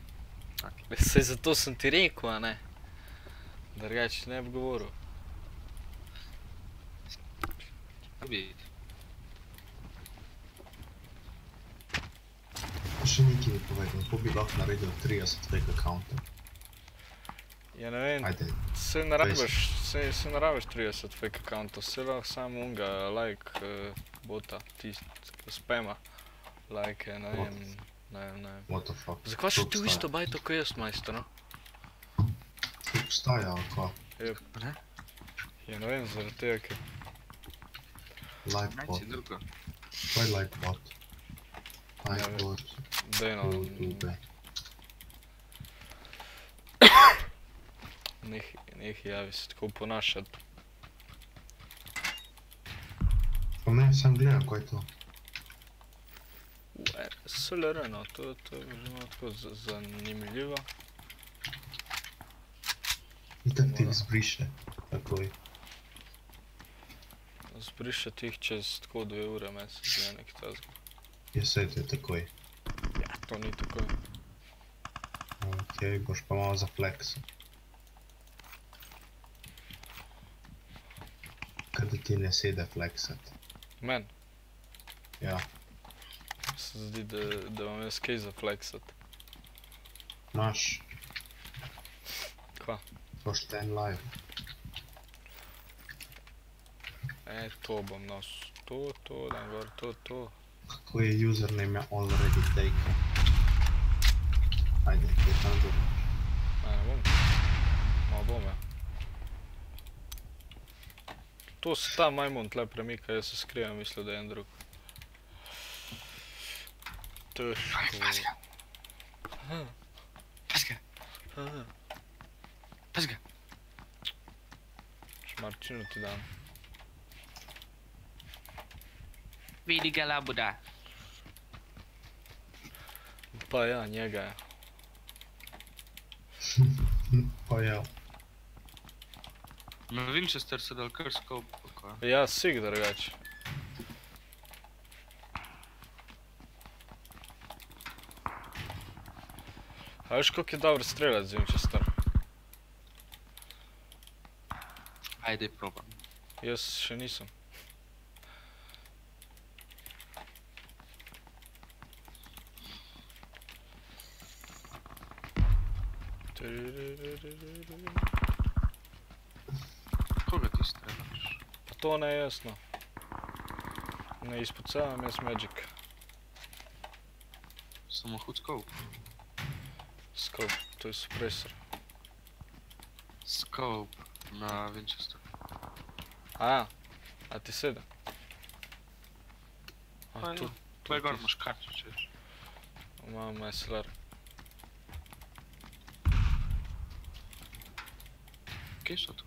Sej zato sem ti rekel, a ne. Drugače ne bi govoril. Bi. Še nekaj mi povedal, ko bi lahko naredil 30 fake accountov. Ja ne vem, Ajde, se ne rabiš, se, se ne rabiš 30 fake accountov, se lahko samo unga, like, uh, bota, tist, spama, like, ne vem, ne vem, ne vem. what the fuck. Zakaj si To ti v isto bajto kot jaz, majster, no? To obstaja, ali kva? Ja ne vem, zaradi tega, ker Like bot. Najci drugo. Kaj je like bot? Like Ja, vem. bot, dejno, YouTube. neh, neh javi se tako ponašati. Pa ne, sam gledam, kaj je to. SLR, no, to, to je že malo tako z- zanimivo. Itak ti izbriše, takoj. Zbrišati jih čez tako dve ure, meni se zdi nekaj tazga. Je vse to je takoj. Ja, to ni tako. Ok, boš pa malo za flex. Kaj da ti ne sede flexat. Men, Ja, se zdi, da, da vam jaz kaj za flexati. imaš Kva? pošten live. E, to bom nos. To, to, dam gor, to, to. Kako je username je already taken. Ajde, kje tam bo? Ne, ne bom. Malo bom, ja. To se ta majmun tle premika, jaz se skrijem, mislim, da je en drug. Težko. Paz ga, aha. paz ga. Šmarčino ti dam. Vidi ga labuda. Pa ja, njega je. Pa ja, Na Winchester so dal kar skop, kako. Ja, sik drugače. A veš, koliko je dober strelec z Winchester? Ajde, probam. Jaz še nisem. Кога ти стреляш? То не е ясно. Не изподсяваме с Magic. Самоход скал. Скал, той е супресор. Скал на Винчестър. А, а ти седа. А, а, а, а, а, а, а, а, Kje so tu?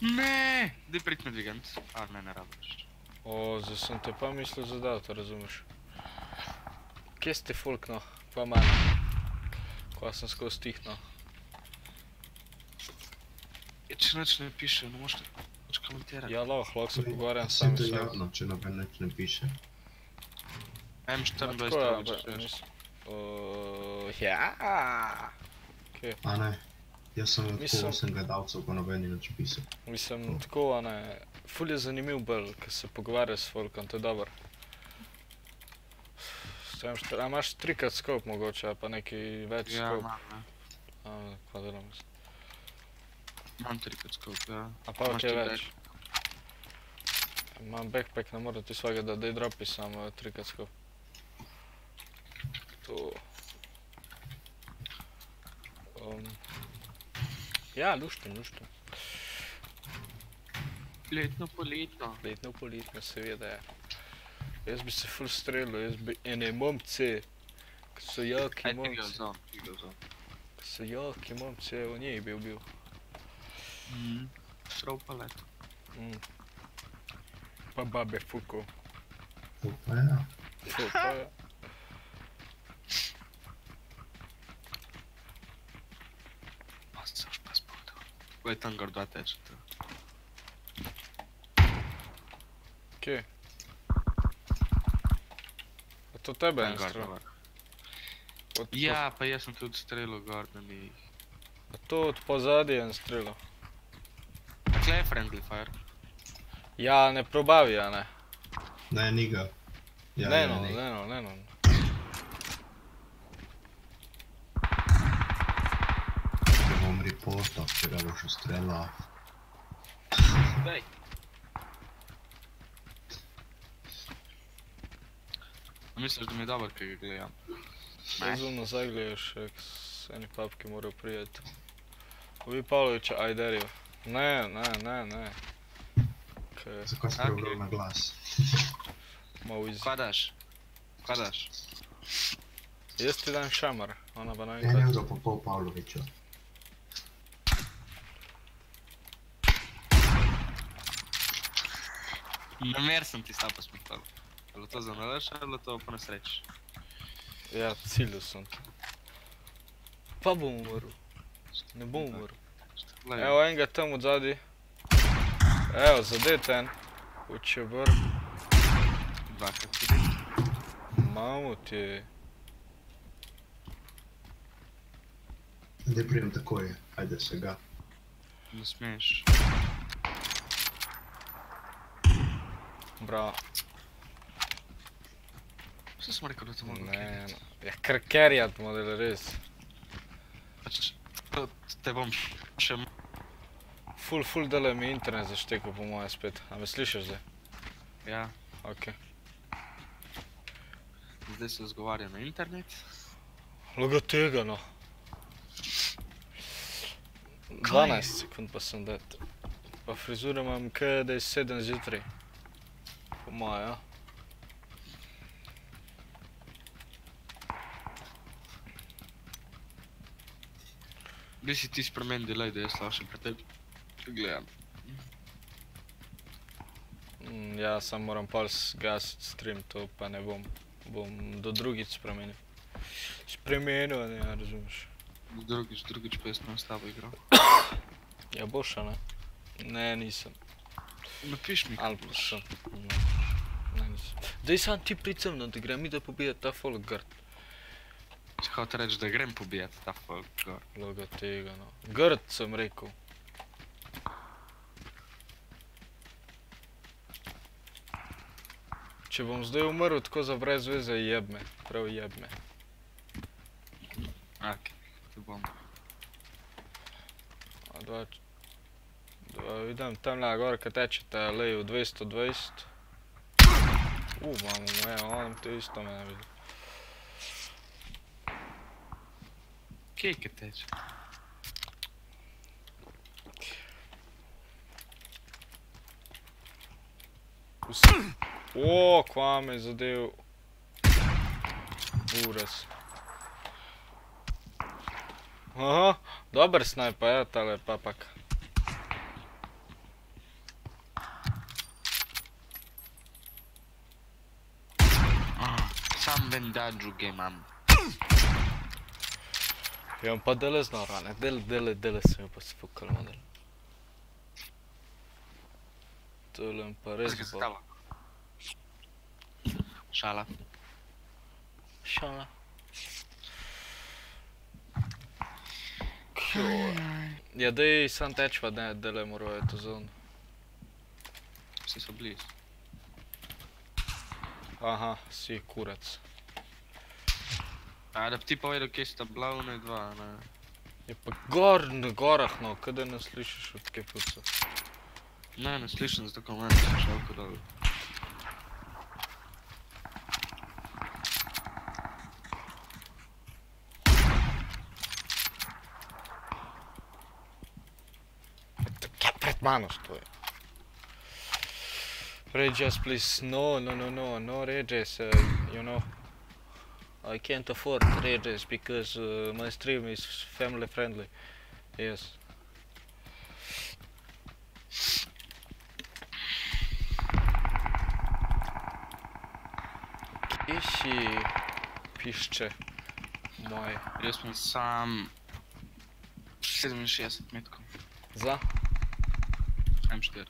Ne! Daj prid me dvigant. A, ne, ne rabiš. O, zdaj sem te pa mislil zadal, to razumeš. Kje ste folk no? Pa manj. Ko sem skozi tih no. Ja, če nič ne piše, ne moreš nič komentirati. Ja, lahko, lahko se pogovarjam Vse sam to s je sabo. javno, če noben nič ne piše. Ma M24 tako ja. A ne? Jaz sem Mislim- tako 8 gledalcev, pa noben ni nič pisal. Mislim, tako, a ne, ful je zanimiv bolj, ker se pogovarja s folkom, to je dobro. S tem št- a imaš trikrat skop mogoče, ali pa nekaj več Ja, skop. imam, ne. A, kva delam jaz. Imam trikrat skop, ja. A pa kaj več? Imam backpack, ne morem ti svojega, da daj dropi samo trikrat skop. To. Um. Ja, luštem, luštem. Letno poletno. Letno poletno, seveda je. Jaz bi se ful streljal, jaz bi ene momce, ki so jaki Aj, ti ga momci, vzam, ti ga vzam. ki so jaki momci, evo njej bi ubil. Mhm. Šrov pa leto. Mm. Pa babe fuko. To pa ja. To pa je. Pa se už pa gor dva tečeta. Kje? A to tebe je Tam gor, strel? gor. Od, Ja, pa jaz sem tudi streljal gor, da ni... A to od pozadje je strelo. Kle je friendly fire. Ja, ne probavi, a ne. Ne, ni ga. Ja, ne no, ne no, ne no. posta per la strella. Misliš da mi je dobar kaj ga gledam? Razumno nazaj gledaš, s eni papke morao prijeti. Ovi Pavlovića, aj derio. Ne, ne, ne, ne. Okay. Zakaj si prebral okay. na glas? Malo izi. Kadaš? Kadaš? Jaz ti dam šamar, ona pa naj... Ne, ne. Namer sem ti slabo smihtal. Je bilo to za nalaš ali je bilo to po nesreči? Ja, ciljal sem. Pa bom umrl. Ne bom umrl. Evo enega tam od zadaj. Evo, zadet en. Uče vr. dvakrat tudi. Mamut je. Zdaj prijem takoj, ajde se ga. Ne smeš. Bravo. Vse sem rekel, da to moram Ne, no. Ja, krkerjat model, res. Pač, te bom še Ful, ful dele mi internet zaštekal po moje spet. A me slišiš zdaj? Ja, Ok. zdaj se zgovarja na internet. Logo tega, no. 12 sekund pa sem dead. Pa frizuro imam kaj, da je 7 zjutraj. Po moje. Bi si ti spremen delay, da jaz še pri tebi gledam. Mm, ja, sam moram pol zgasiti stream, to pa ne bom. Bom do drugič spremenil. Spremenil, ne, ja, razumeš. Drugič, drugič pa jaz ne s tabo igral. Ja, boš, a ne? Ne, nisem. Напиш ми. Албо, що? Дай сега ти прицъмна да грем и да побият та Фолгард. Чехал да рече да грем побият та Фолгард. Лога тега, но. Гърд съм рекол. Че бом здой умрл, тако за врезуе за ебме. Право ебме. Окей, ти бом. А, два, vidim tam na gor, kad tečete leju 220. U, mamo moja, on to isto me ne vidi. Kje je teče? Vsi. O, kva me je zadev. Uraz. Aha, dober snajpa je tale papak. من ده اندرو جيم عم. يوم با دلس نوران دل دل دلس يوم بس فك الموديل تقول ان باريس إن شاء الله. إن شاء الله. Я да и сам теч веде дали мору эту зону. Все соблиз. Ага, си курац. A da bi ti povedal, kje sta bila ona dva, ne. Je pa gor na gorah, no, kada ne slišiš od kje puca. Ne, ne slišim, zato ko sem šel kot dol. Kje pred mano stoji? Regis, please, no, no, no, no, no, Regis, uh, you know. I can't afford Regis because uh, my stream is family friendly. Yes. Kje si pišče moj? Jaz sem sam 67 metkov, Za? M4.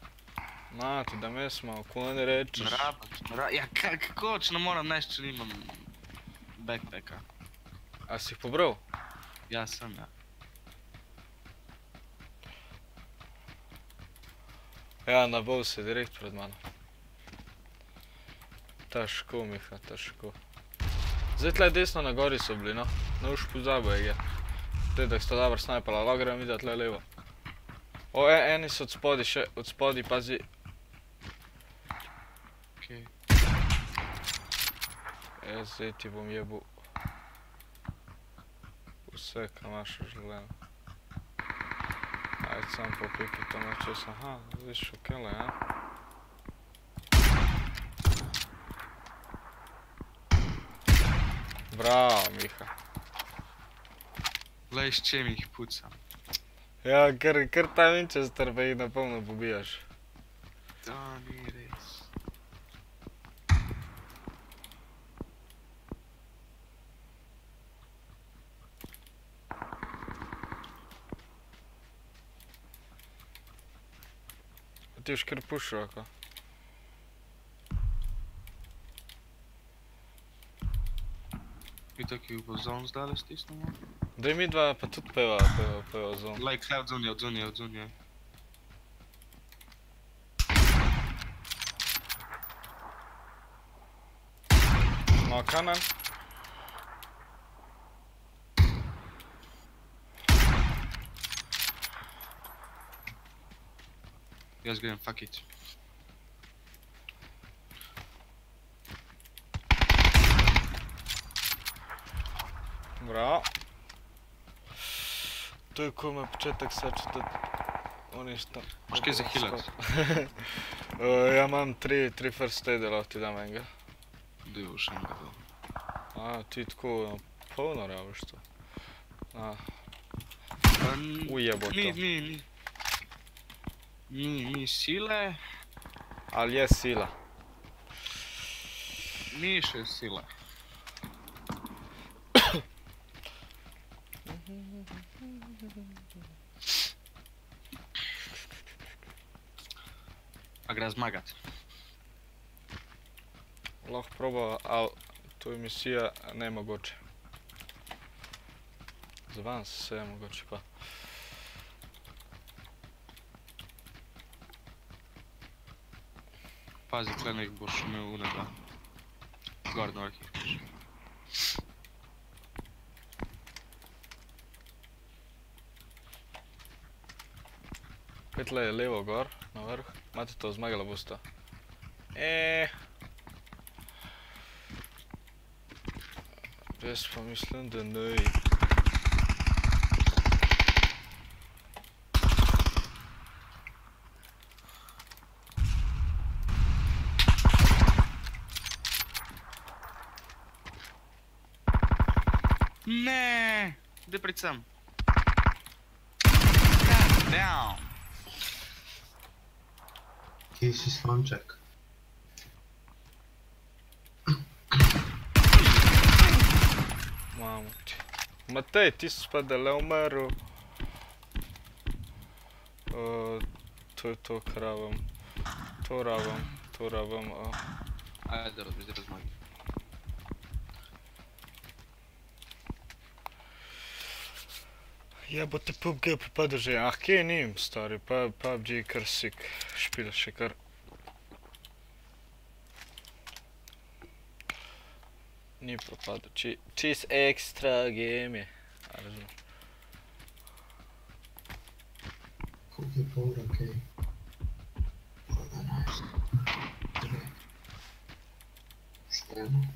Na, ti da me smo, ko ne rečeš. Rabim. Ja, ka- kako, če ne moram najti, če nimam backpacka. A si jih pobral? Ja, sem, ja. Ja, na bol si direkt pred mano. Težko, Miha, težko. Zdaj tle desno na gori so bili, no. No už pozabil je. Te, da sta dobro snajpala, lahko grem videti tle levo. O, e, eni so od spodi še, od spodi, pazi. Okay. Zdaj ti bom jebu. Vse, kar imaš v življenju. Ajde sam popiti tam čez, aha, vidiš okele, ja. Bravo, Miha. Glej, s čem jih pucam. Ja, ker, ta Winchester pa jih na polno pobijaš. To ni res. Ti už kar pušil, ako. Mi taki v zon zdaj stisnemo. Daj mi dva pa tudi peva, peva, peva zon. Glej, kaj od zunje, od zunje, od zunje. No, kanan. Jaz grem, fuck it. Bravo. To je ko me početek sače, da oni šta. Imaš kaj za healat? uh, ja imam tri, tri first aide, lahko ti dam enega. Da je še enega dol. A, ti tako no, polno rabiš to. A, Pa n- ujebo Ni, to. ni, ni. Ni, ni sile, Ali je sila? ni še sile. A gre zmagat. Lahko proba, ali to je misija nemogoče. Za vas vse je mogoče pa. Pazi, tle nek boš imel unega. Gor jih. Kaj tle je levo gor, na vrh? Imate to, zmagala bosta. Eee. Jaz pa mislim, da ne. Ne, gdje predvsem? God damn. Kje si slonček? Mamo ti. Matej, ti si pa da le umrl. Uh, to je to, kar rabim. To rabim, to rabim. Da zdaj razmagi. Jebote, PUBG pripada že, ah, kje nim, stari, pa PUBG kar sik, špila še kar. Ni propadel, či, čist ekstra game je, a razumeš. Koliko je pol kaj? Pol dvanajst. Dve. Štemo.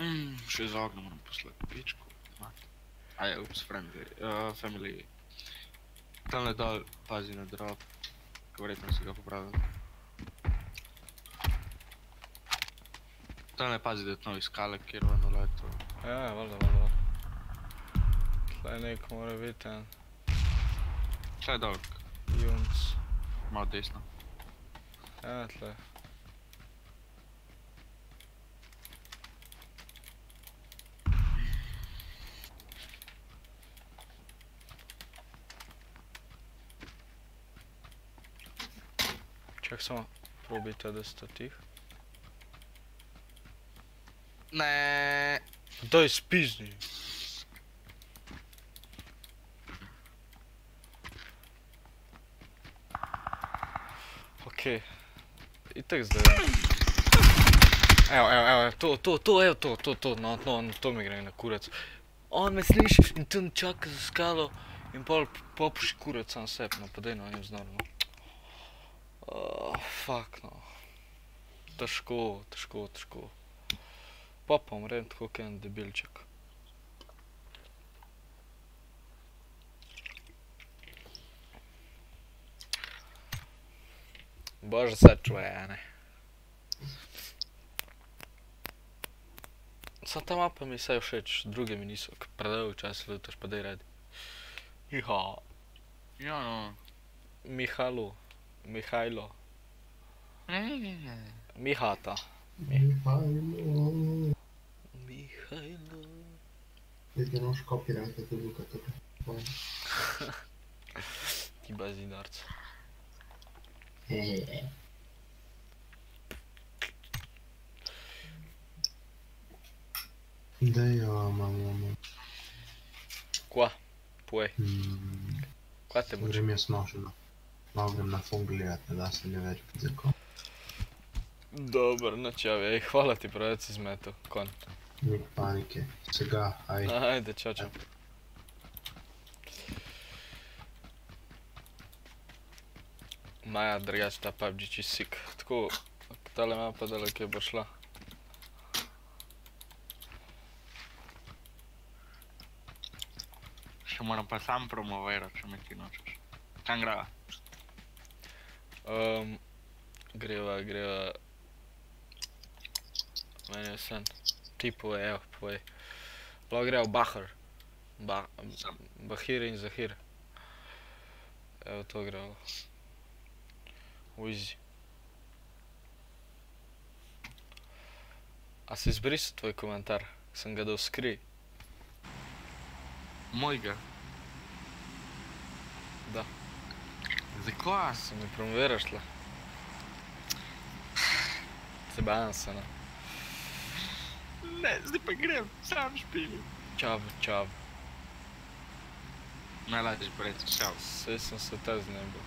Mm, še za ogno moram poslati pičku. Aj, ups, friendly, uh, family. Tamle dol, pazi na drop. Ko verjetno si ga popravil. Tamle pazi, da je novi skalek, kjer eno leto. Ja, valjda, valjda, valjda. Tle neko mora biti en Tle dol, junc. malo desno. Ja, tle. Čak samo probajte, da ste tih. Ne. Daj spizni. Okej. Itak zdaj. Evo, evo, evo, to, to, to, evo, to, to, to, no, no, no, to mi gre na kurac. On me sliši in tam čaka za skalo in pol popuši kurac sam sebe, no, pa daj no, njem znoro, fuck, no. Težko, težko, težko. Pa umrem tako kot en debilček. Bože, sačuvaj, a ne. Samo ta mapa mi je vsaj všeč, druge mi niso, ker predolgo časa lutaš, pa daj radi. Iha, Ja, no. Mihalu, Mihajlo, Ne. Mihata. Mihajlo. Mihajlo. Vidi, da noš copyright tu Luka tukaj. Pojma. Ti bazinarc. Hehehe. Daj, ja, imamo, imamo. Kva? Povej, Hmm, kva te muči? grem jaz nošeno. Malo grem na fon gledat, ne da se mi več pizako. Dobro, noč javi, ej, hvala ti preveč si zmetel, kon. Ni panike. Sega, aj. Ajde, čau, čau. Maja, drugač ta PUBG čist sik. Tako, tale mapa dale, kje bo šla. Še moram pa sam promovirati, če me ti nočeš. Kam greva? Um, greva, greva. Meni je sen. Ti povej, evo, povej. Lahko greva v Bahar. Ba. Bahir in Zahir. Evo to greva. Uizi. A si izbrisal tvoj komentar? Sem ga dal skri. Mojega. Da. Zakaj? Se mi promoviraš tle. Se bavim se, ne. Ne, zdaj pa grem, sam špilim. Čav, čav. Najlažje pa reči, šel. Saj sem se te znebil.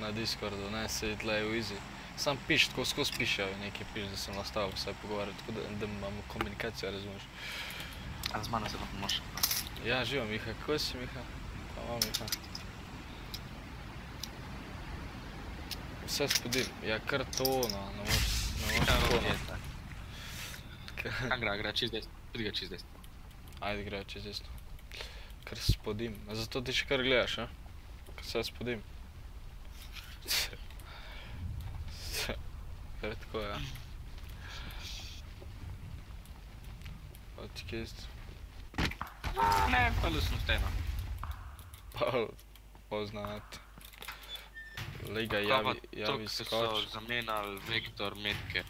Na Discordu, ne, sej tle v Easy. Sam piš, tako skozi pišejo nekaj piš, da sem nastavil vse pogovarjati, tako da, da imamo komunikacijo, razumeš. A z mano se lahko moš. Ja, živo Miha, kako si Miha? Hvala Miha. Vse spodim, ja kar to, no, ne moreš, ne moreš tako, no. Kam greva, greva čez desno. Tudi ga čez desno. Ajde, gre čez desno. Kar spodim, a zato ti še kar gledaš, a? Ker se spodim. Kar tako, ja. Odkje si? Ne, pali sem steno. Pa, poznat. Pa javi, javi to, ko skoč. so zamenjali vektor metke.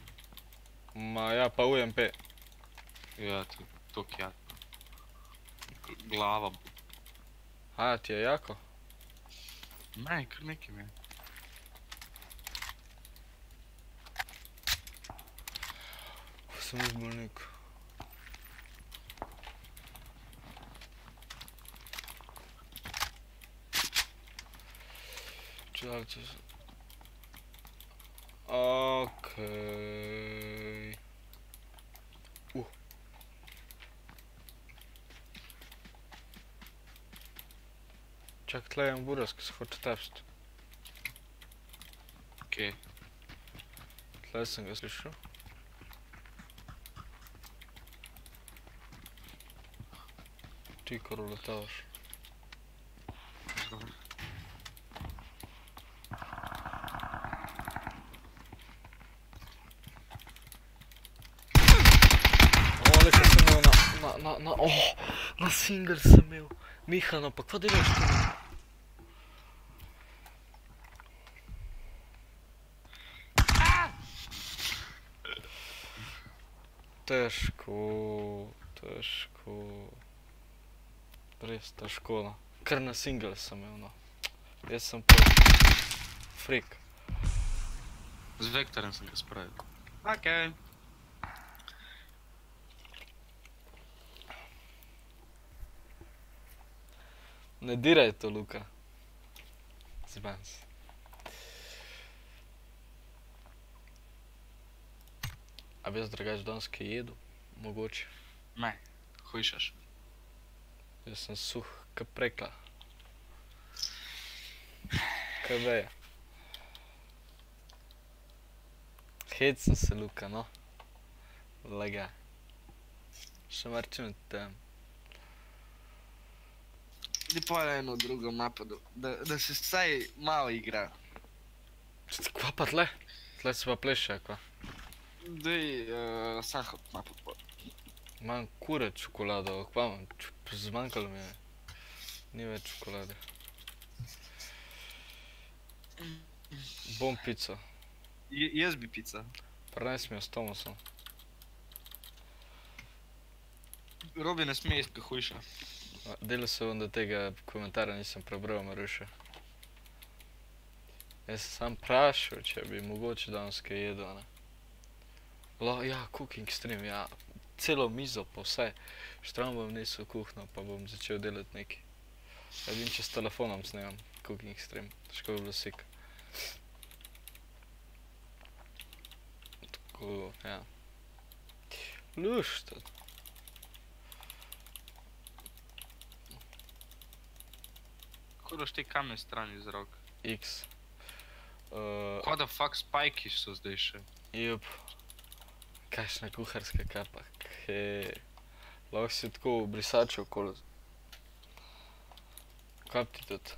Ma ja pa UMP. Ja ti, tok ja. Glava. A ti je jako? Ne, kar neki mi Sam iz neko. Čavce su... Okej... Uh. Čak, tle je buras, ki se hoče tepst. Okej. Tle sem ga slišal. Ti. Na, na, oh, na single sem imel. Mihano, pa kva delaš ti? Težko, težko. Res težko, no. Kar na single sem imel, no. Jaz sem pa frik. Z vektorjem sem ga spravil. Okej. Ne diraj to, Luka. Zban se. A bi jaz drugače danes kaj jedel? Mogoče. Ne, hujšaš. Jaz sem suh, ka prekla. Kaj veje? Hecam se, Luka, no. Lega. Še marčim tem. Ti pa eno drugo napadu, da, da se vsaj malo igra. Kva pa tle? Tle se pa pleše, kva. Daj, uh, sahod napad pa. Imam kure čokolado, kva imam, zmanjkalo mi je. Ni več čokolade. Bom pico, J jaz bi pica. prenesi mi jo s Tomasom. Robi ne sme jesti, ko hujša. Delal se bom, da tega komentarja nisem prebral, Maruša. Jaz sem sam vprašal, če bi mogoče danes kaj jedel, ne. Lo, ja, cooking stream, ja. Celo mizo pa vse. Štran bom nesel kuhno, pa bom začel delati nekaj. Edin, če s telefonom snemam cooking stream. Težko bi bilo sik. Tako, ja. Lušta. Kudoš ti kamen strani z rok. X. Uh, What the fuck spajki so zdaj še? Jup. Kakšna kuharska kapa. He. Lahko si tako brisačo okolo. Kap ti tudi?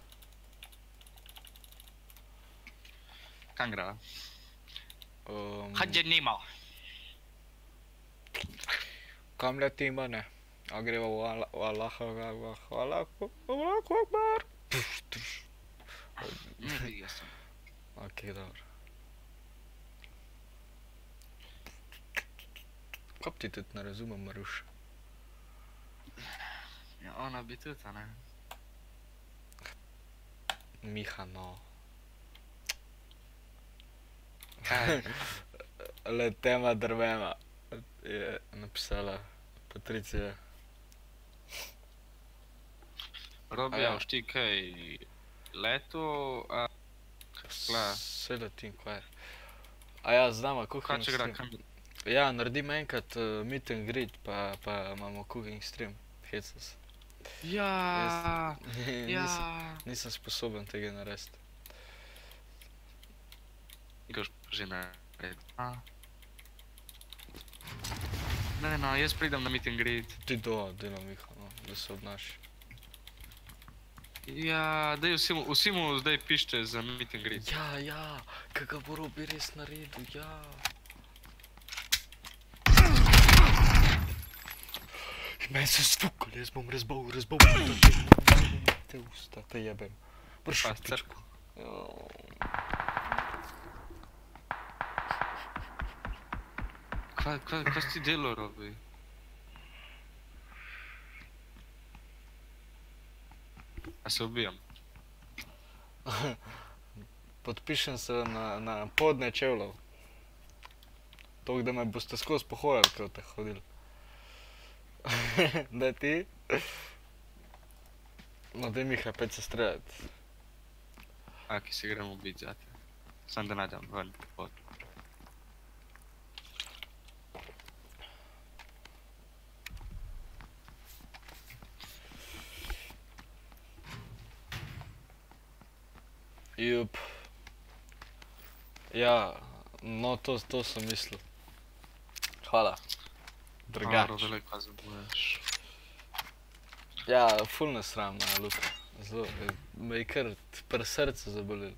Kam gre? Um, Hadje nima. kam letimo, ne? A greva v Allah, v Allaha, v Allah, v Allah, v Allah, Akbar. Puf, tuf. Ne jaz sem. Ok, dobro. Kap ti tudi ne razumem, Maruš? Ja, ona bi tudi, a ne? Miha, no. Kaj? Letema drvema, je napisala Patricija. Robi, ja. boš ti kaj leto, a Gleda. Vse letim, kaj. A ja, znamo, kaj cooking če stream. kam Ja, naredim enkrat uh, meet and greet, pa, pa imamo cooking stream. Heca se. Ja, nisem, ja. nisem sposoben tega narediti. Igraš že ne. A. Ne, no, jaz pridem na meet and greet. Ti do, delam jih, no, da se obnaši. Ja, daj vsi mu, vsi mu zdaj pišite za meet and greet. Ja, ja, kaj ga bo robi res naredil, ja. Meni se stukali, jaz bom razbal, razbal, te usta, te jebem. Pičko. crkvu. Ja. Kaj, kaj, kaj si ti delo robi? A se ubijam? Podpišem se na, na podne čevljev. Tok, da me boste skozi pohojali, ko te hodili. da ti? No, da mi hapet se streljati. A, ki se gremo biti zate. Sam da najdem ven pot. Jup. Ja, no to, to sem mislil. Hvala. Drugač. Ja, ful nesramna, Luka. Zelo, me je kar pri srcu zabolelo.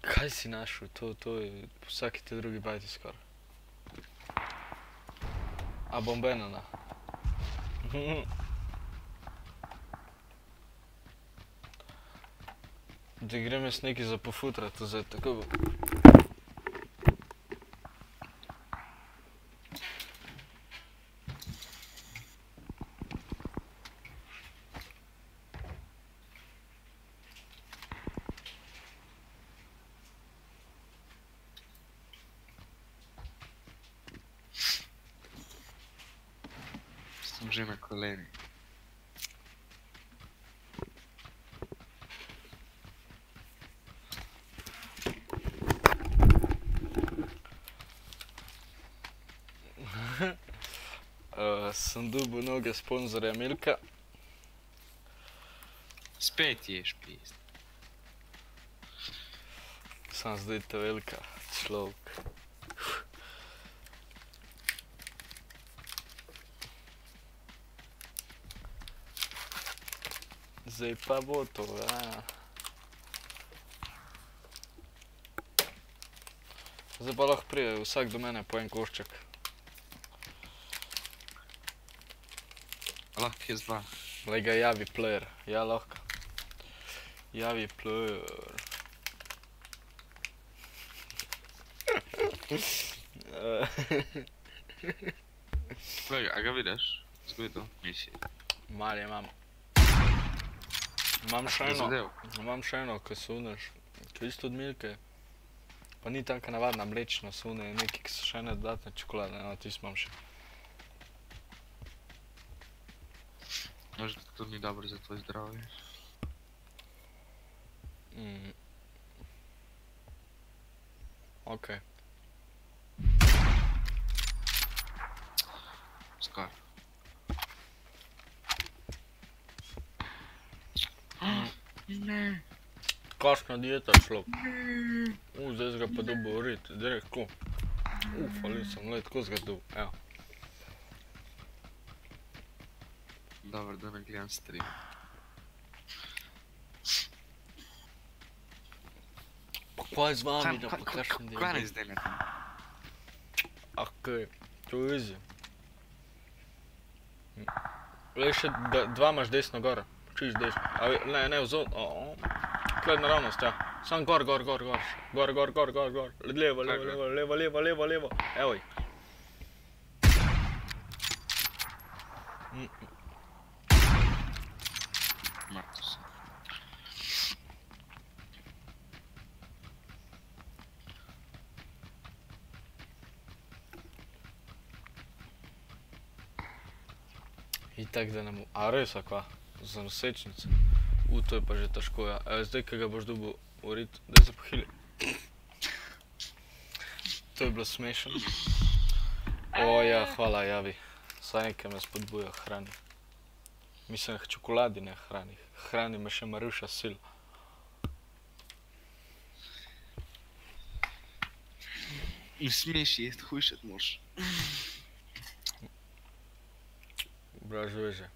Kaj si našel? To, to je vsaki te drugi bajti skoraj. A bombenana. Da grem jaz nekaj za pofutrati, zdaj tako bo. Sem že na koleni. Uh, sem noge sponzorja Milka. Spet ješ pist. Sam zdaj te velika človek. Zdaj pa bo to, ja. Zdaj pa lahko pride vsak do mene po en košček. Lahko je z dva. Le ga javi player, ja lahko. Javi player. Glej, a ga vidiš? Zgledo, nisi. Mal je imam. Imam še eno, imam še eno, ko suneš, ki je isto od milke. Pa ni taka navadna mlečna sune, nekaj, ki so še ene dodatne čokolade, no tisto imam še. Možda to ni dobro za tvoj zdravje. Mm. Ok. Skar. Ne. Kakšna dieta šlo? U, zdaj ga pa dobil urit, direkt tako. Uf, ali sem le tako zgadil, evo. Dobro, da ne gledam stream. Pa kaj z vami, da Kaj- pa kaj- diet? zdaj ne tam? Kaj, to je easy. Le še dva imaš desno gor, čiš desno. A, ve- ne, ne, vzod, o, o. Kled naravnost, ja. Sam gor, gor, gor, gor. Gor, gor, gor, gor, gor. Levo, levo, levo, levo, levo, levo, levo. Evo. Mm, Mrtvo sem. Itak da ne mu, a res, a kva? Za nosečnice. U, to je pa že težko, ja. E, zdaj, ko ga boš dobil urit, daj se pohili. To je bilo smešno. O ja, hvala, javi. Saj nekaj me spodbuja hrani. Mislim, čokoladi ne hrani. Hrani me še Maruša sil. Ne smeš jesti, hujšat moraš. Brez veze.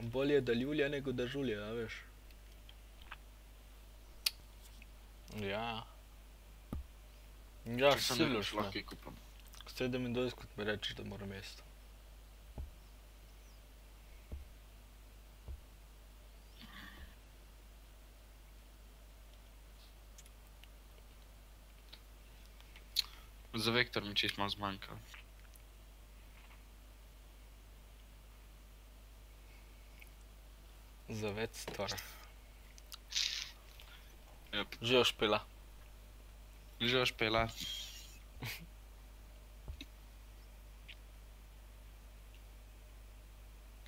Bolje da ljulja, nego da žulja, a veš. Ja. Ja, siloš me. lahko ji kupam. 27 kot mi rečeš, da moram jesti. Za vektor mi čist malo zmanjka. Za več stvar. Yep. Že ošpela. Že ošpela.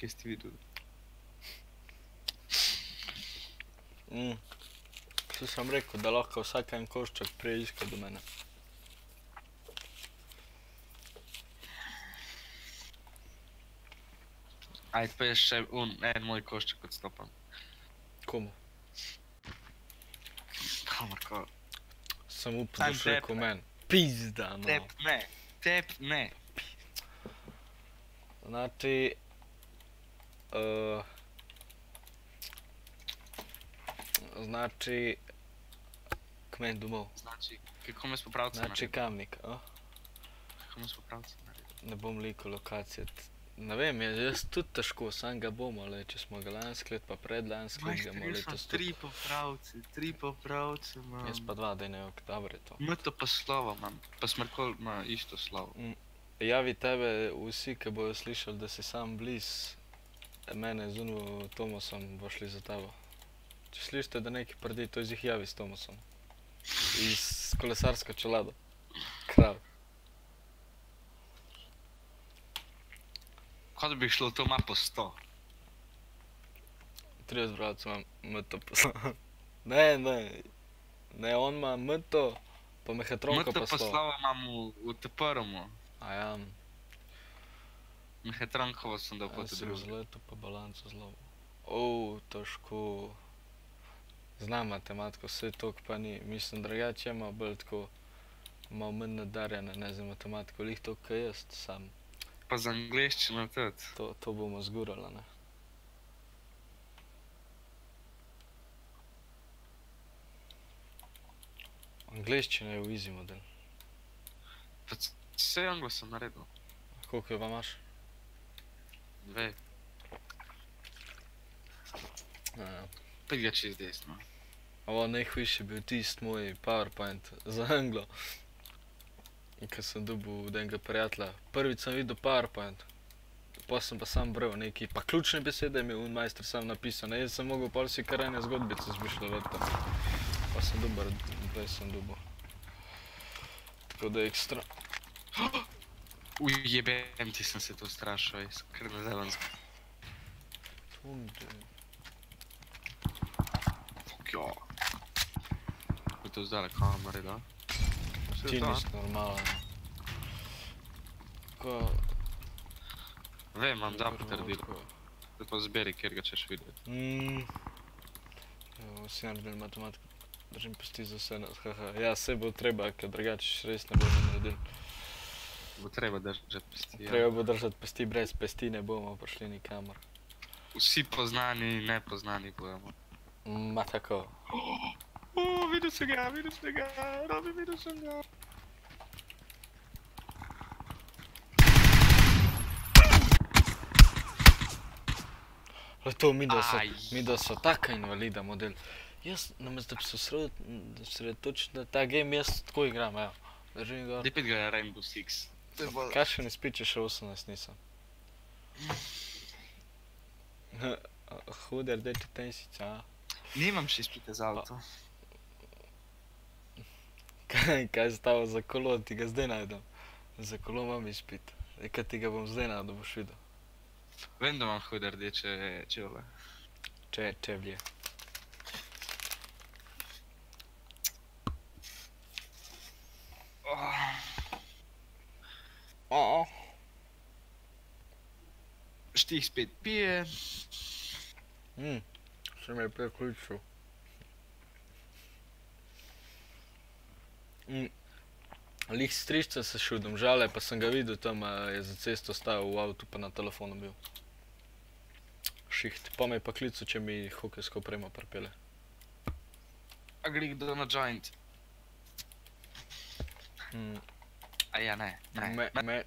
Kaj si videl? Mm. Sem rekel, da lahko vsak en košček preiska do mene. Ajde, pa je še un, en moj košček odstopan. Komu? Kamorkoli. Sem upal, da Sam boš rekel tebe. meni. Pizda, no. Tep ne, tep ne. Znači... Uh, znači... Kmen domov. Znači, kako me spopravci Znači kamnik, a? Kako me spopravci Ne bom liko lokacije. Ne vem, jaz tudi težko, sam ga bomo, le, če smo ga lansko let, pa predlansko let, ga bomo letos tri popravci, tri popravci imam. Jaz pa dva, da ne ok, dobro je to. Mito pa slovo imam, pa smrkol ima isto slovo. Javi tebe vsi, ki bojo slišali, da si sam bliz mene z Uno Tomasom, bo šli za tabo. Če slišite, da neki prdi, to jih javi s Tomasom. Iz kolesarska čelada. Krav. Kot bi šlo to ima po 100. 30 bratov imam mto poslal. Ne, ne. Ne, on ima mto, pa mehatronko pa poslal. slovo imam v, v T1. A ja, Mehatronkovo sem dal po jaz te sem zleto pa balanco zelo. O, težko. Znam matematiko, vse tok pa ni. Mislim, drugače ima bolj tako, malo manj nadarjene, ne za matematiko, lih to, kaj jaz sam. Pa za angliščino tudi. To, to bomo zgurali, ne. Angliščina je v easy model. Pa vse anglo sem naredil. Koliko jo pa imaš? Dve, Ja. pet ga čez desno. Ovo najhujši je bil tisti moj PowerPoint za Anglo. Ko sem dobil od enega prijatelja, prvič sem videl PowerPoint, pa sem pa sam bral neki, pa ključne besede mi je un majster sam napisal, ne, jaz sem mogel pol si kar ene zgodbice zmišljati. Pa sem dober, zdaj sem dobil. Tako da je ekstra. Ujebem ti sem se to strašil, jaz kar na zelensko. Tunde. Fuk jo. Ko to zdaj kamere, da? Vse Ti nisi normalen. Ko... Vem, imam dva potrdila. Ko- Zdaj pa zberi, kjer ga češ videti. Mm. Evo, vsi naredili matematiko. Držim pesti za vse nas, haha. Ja, se bo treba, ker drugače res ne bomo naredili. Bo treba držati pesti. Ja. Treba bo držati pesti, brez pesti ne bomo prišli nikamor. Vsi poznani in nepoznani bojo. Ma tako. O, videl sem ga, videl sem ga, Robi, videl sem ga. Le to mi da so, Aj. mi da so taka invalida model. Jaz, namesto da bi se osredo- osredotočil na ta game, jaz tako igram, evo. Držim gor. Depet ga je Rainbow Six. Kaj še ne spiče, še 18 nisem. Hude rdeče tensice, a? Nimam še izpite za avto. Kaj, kaj je stalo za kolo, ti ga zdaj najdem. Za kolo imam izpit. Kaj ti ga bom zdaj najdel, boš videl. Vem, da imam hude rdeče čevlje. Če, če vlje. Oh. Štih spet pije. Mm. Še me je preključil. Mm. Lih strišča se šel domžale, pa sem ga videl tam, je za cesto stajal v avtu, pa na telefonu bil. Šiht, pa me je pa klical, če mi hokejsko opremo pripele. A gre kdo na joint. Mm. A ja, ne. ne. Me, me,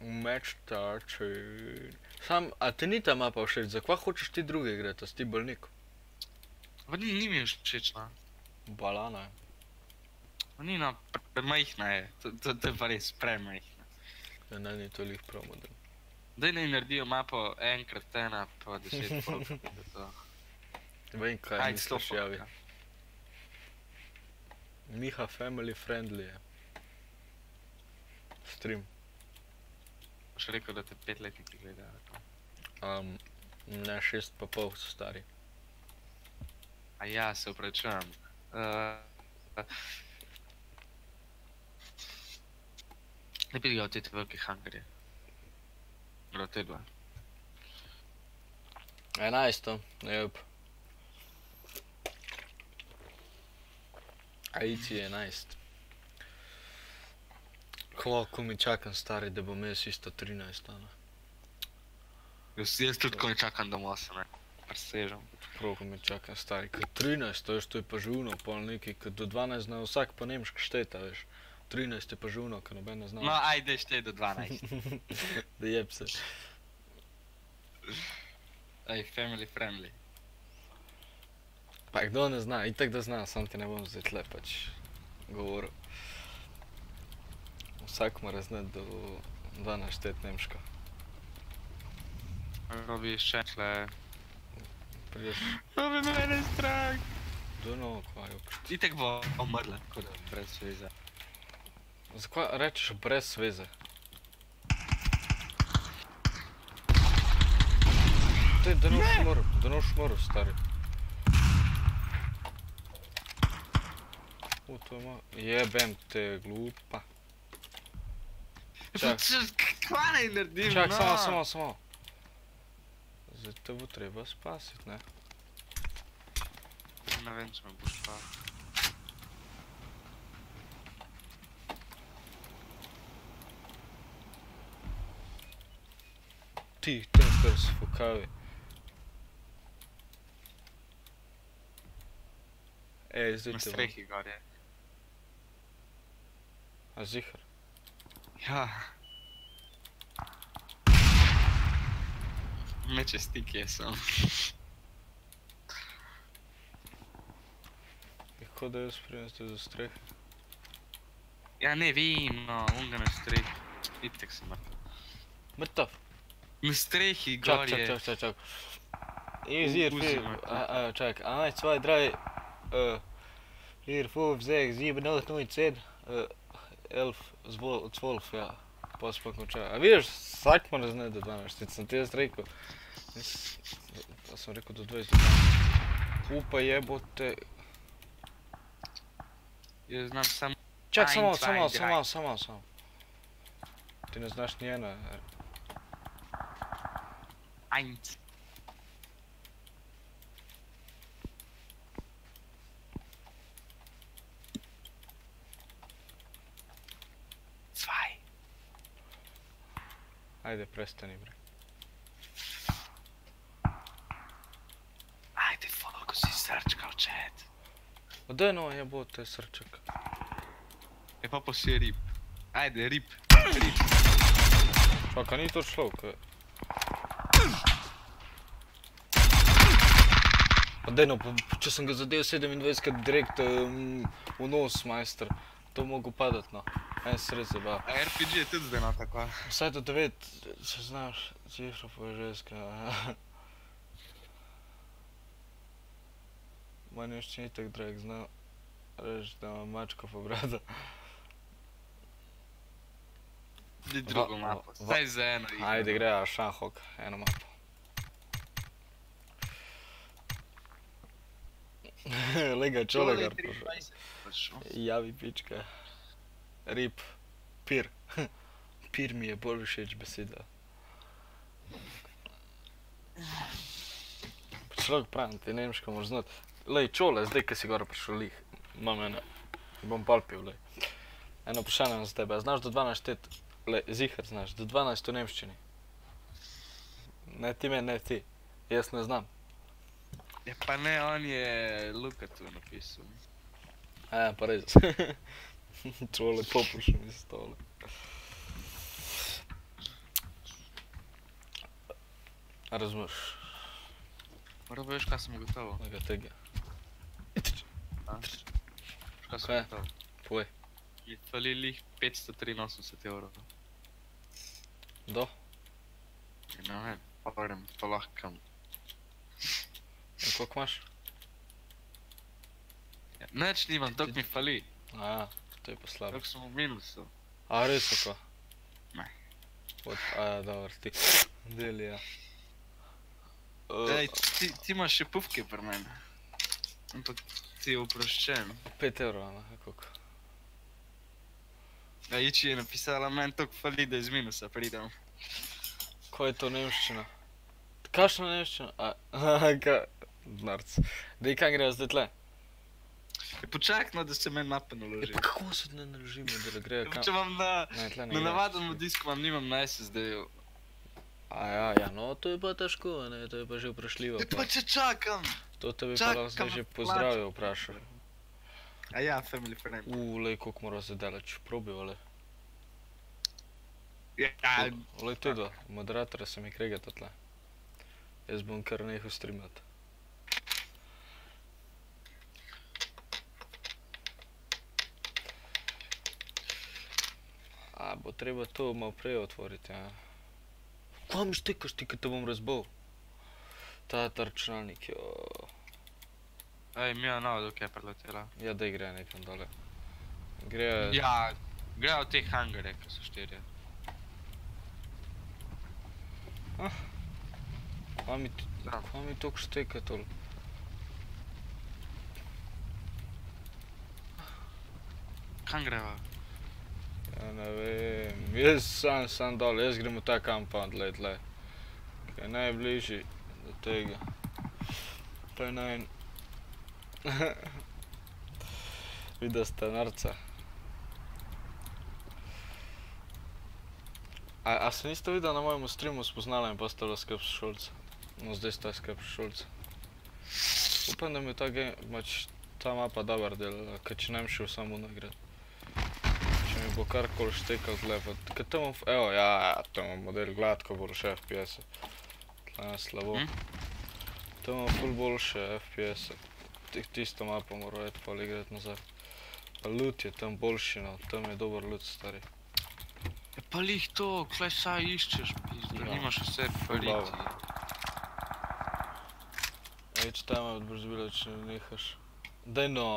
match started. Sam, a ti ni ta mapa všeč, zakaj hočeš ti druge igrati, si ti bolnik? Pa ni, mi všeč, no. Balana je. Pa Ni no, pre- premajhna je. To, to, to je pa res premajhna. Ja, ne, ni to lih prav model. Daj naj naredijo mapo enkrat ena, pa deset to. Vem, kaj Ajde, sto misliš, javi. folk. Miha family friendly je. Stream. Boš rekel, da te petletniki gledajo. Um, ne, šest pa pol so stari. A ja, se upravičujem. Uh, ne bi ga v te velike hangarje. Prav te dva. 11, jep. Aici je 11. Koliko mi čakam stari, da bom jaz isto 13, ano. Jaz, jaz tudi ko ne čakam doma se ne. Presežem. Koliko mi čakam stari, ker 13, to je, to je pa živno, pol neki, ker do 12 zna vsak po nemško šteta, veš. 13 je pa živno, ker noben ne zna. No, ajde, štej do 12. da jeb se. Ej, family friendly. Pa kdo ne zna, itak da zna, sam ti ne bom zdaj tle pač govoril. Vsak mora znati do 12 štet nemško. Robi še tle. Prideš Robi mene strah. do novo kvajo. Itek bo umrla, tako da brez veze. Zakaj rečeš brez veze? Te, da noš mor, da noš mor, stari. U, to ima, jebem te, glupa. Čak. Kva naj naredim, Čak, no? samo, samo, samo. Zdaj te bo treba spasiti, ne? Ne vem, če me bo šla. Ti, si fukavi. Ej, zdaj Na strehi gor je. A zihar. Ja. Meče stik je sem. Kako da jaz prijeste za streh? Ja ne vem, no, on ga na strehi. Itek sem mrtev. Mrtav. Na strehi Čak, gor čak, je. čak, čak, čak. Maar- Uh, uh, check. 1, 2, 3. Uh, hier, 5, 6, 7, 8, 9, 10. Uh, 11, 12, 12, ja. Pa smo končali. A vidiš, vsak mora znati do 12. Teď sem ti jaz rekel. Nis, da sem rekel do 20. do 12. Upa jebote. Jaz znam samo Čak, samo, samo, samo, samo, samo. Ti ne znaš ni ena. Eins. Zwei. Ajde, prestani bre. Ajde, fokusi srčka v chat. Ma no jebote srček. E pa posi rip. Ajde, rip. Rip. Čaka, ni to šlo, kaj? Pa, če sem ga zadev 27 direkt um, v nos, majster, to mogo padat, no. En sred zeba. A RPG je tudi zdaj no tako. Vsaj do 9, če znaš, cifra pa je ženska. Manje još ni tak drag znao reći da ima mačka po bradu. Ni drugo mapo. Staj za eno. Ajde, greva Šanhok, eno mapo. Lega čolega. Prišel. Javi pička. Rip. Pir. Pir mi je bolj všeč beseda. Človek pravim, ti nemško moraš znati. Lej, čole, zdaj, ki si gor prišel lih, imam ene, bom palpil, lej. Eno vprašanje imam za tebe, znaš do 12 štet, lej, zihar znaš, do 12 v nemščini? Ne ti me, ne ti, jaz ne znam. E, pa ne, on je Luka tu napisao. A, pa rezo se. Trole popušu mi stole. Razumeš? Mora bi još kasno gotovo. Lega tega. Šta sam gotovo? Poj. Je to li lih 583 euro? Do? Ne vem, pa vrem, lahkam. In koliko imaš? Ja, Nič nimam, tok mi fali. A, to je pa slabo. Tok sem v minusu. A, res tako? Ne. Od, a, dobro, ti. Deli, ja. Uh, Ej, ti, ti imaš še pufke pri meni. Ampak ti je oproščen. 5 evrov, ne, koliko. A Iči je napisala, meni to fali, da iz minusa pridem. Kaj je to nemščina? Kakšna nemščina? A, ka, narc. Dej, kaj grejo zdaj tle? Ja, Počakaj, no, da se meni mapa Ja, naloži. pa kako se ne naložimo, da grejo kam? Če vam na, Ne, na gre. navadnem disku vam nimam na SSD-ju. A ja, ja, no to je pa težko, ne, to je pa že vprašljivo. Ja, pa če čakam. To te bi pa čakam lahko zdaj na že pozdravil vprašal. A ja, family friend. U, lej, koliko mora zdaj daleč, probil, ale. Ja, Lej, tu dva, moderatora se mi kregata tle. Jaz bom kar nehal streamati. A, bo treba to malo prej otvoriti, ja. Kaj mi štekaš ti, kad te bom razbol? Ta ta računalnik, jo. Ej, mi je novo, dok je preletela. Ja, da gre nekam dole. Gre... Ja, gre v te hangare, ki so štirje. Kaj mi, Ja. kaj mi toliko šteka tol? Kam greva? Ja ne vem, jaz sam, sam dol, jaz grem v ta compound, lej tle. Ki je najbližji do tega. Pa je naj... Videl ste narca. A, a se niste videli na mojem streamu spoznala in postala skrb šolca? No zdaj sta skrb šolca. Upam, da mi ta game, mač ta mapa dobar del, kad če nem šel samo nagrad. Bo karkoli štekal tle, pa kad tamo, f- evo, ja, ja, tamo model gladko boljše FPS-e. Tle je slabo. Hm? Tamo ful boljše FPS-e. Tisto mapo mora eti pol igrat nazaj. Pa loot je tam boljši, no, tam je dober loot, stari. Ja, pa lih to, klej saj iščeš, pizda, Ja. nimaš vse pariti. Ej, če tamo boš zbila, če ne nehaš. Daj no.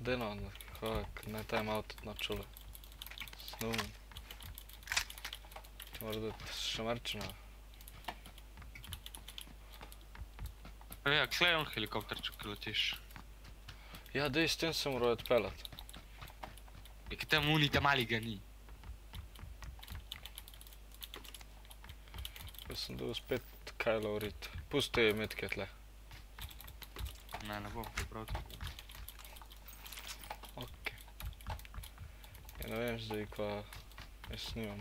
Daj no, no, kak, ne time out na čule. Snumim. Ti moraš da šamarčina. Ja, klej on helikopter, če ki letiš. Ja, dej, s tem se moral odpeljati. Je ki tam unita mali ga ni. Jaz sem dobil spet Kylo Rit. Pusti metke tle. Ne, ne bom, prav tako. Ja ne vem zdaj, kva jaz snimam.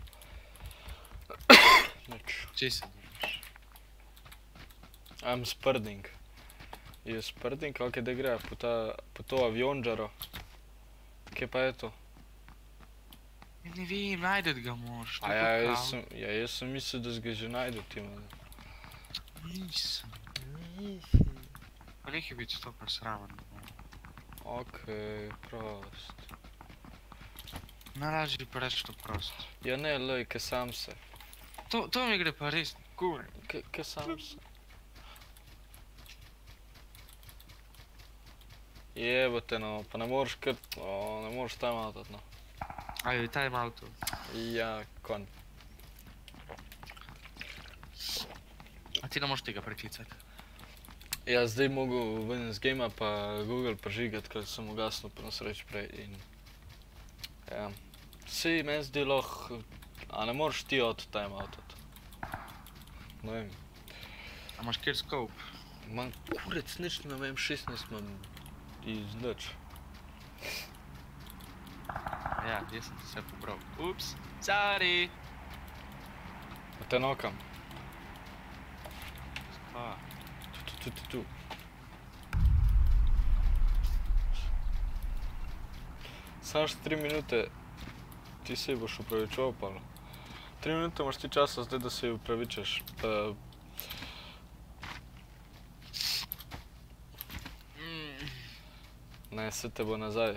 Nič. Če se držiš. I'm sprding. Je sprding, je da gre po, ta, po to avionđaro. Kje pa je to? Ja, ne vem, najdet ga moraš. A ja, jaz sem, ja, jaz sem mislil, da ga že najdu ti man. Nisem. Pa nekaj biti to presramen. Ok, prost. Najlažje pa reči to prosto. Ja ne, lej, ke sam se. To, to mi gre pa res, kur. Ke, ke sam se. Jebote no, pa ne moreš kar, o, ne moreš tam avtat no. Aj, time auto. Ja, kon. A ti ne moreš tega preklicati. Ja, zdaj mogu ven z gama pa Google prežigati, ker sem ugasnil po nesreč prej in... Ja. Sej meni zdi lahko, a ne moreš ti od time outat. Ne vem, A imaš kjer scope? imam kurec nič, ne vem, 16 imam iz nič. Ja, jaz sem vse pobral. Ups, sorry. Pa te nokam, Pa, tu, tu, tu, tu, tu. Samo še 3 minute, ti se boš upravičeval pa. 3 minute imaš ti časa zdaj, da se upravičeš. Pa, mm, Ne, se te bo nazaj.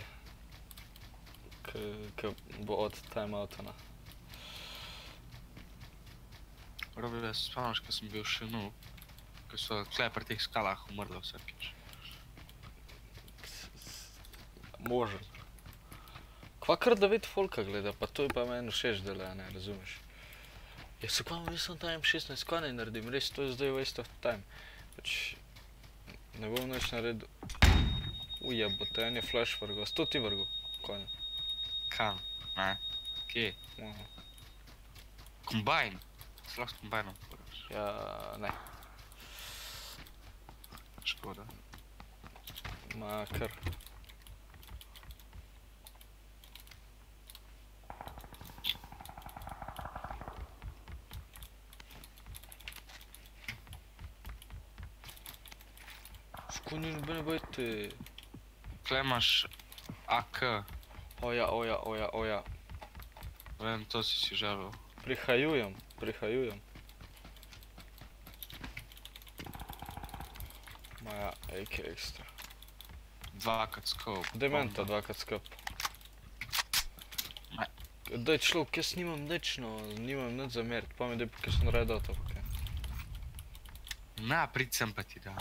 K, bo od timeouta. Ne. Robi, da se spomniš, ko sem bil še noob. Ko so tle pri teh skalah umrlo vsakič. Možen. Kva kar 9 folka gleda, pa to je pa meni všeč dela, ne razumeš. Ja, se kva mislim, da M16 kva ne naredim, res to je zdaj waste of time. Pač ne bom nič naredil. Ujebote, en je flash vrgo, sto ti vrgo, konja. Kam? Ne. Kje? Aha. Kombajn. Se lahko s kombajnom furaš. Ja, ne, Škoda. ma kar. Ni nobene bojte. Tle imaš AK. Oja, oja, oja, oja. Vem, to si si želel. Prihajujem, prihajujem. Maja, AK ekstra. Dvakrat scope. Dementa dvakrat skup. Daj človek, jaz nimam nič, no, nimam nič zamerit, pa mi daj pa kakšen red auto, okay. Na, prid sem pa ti da.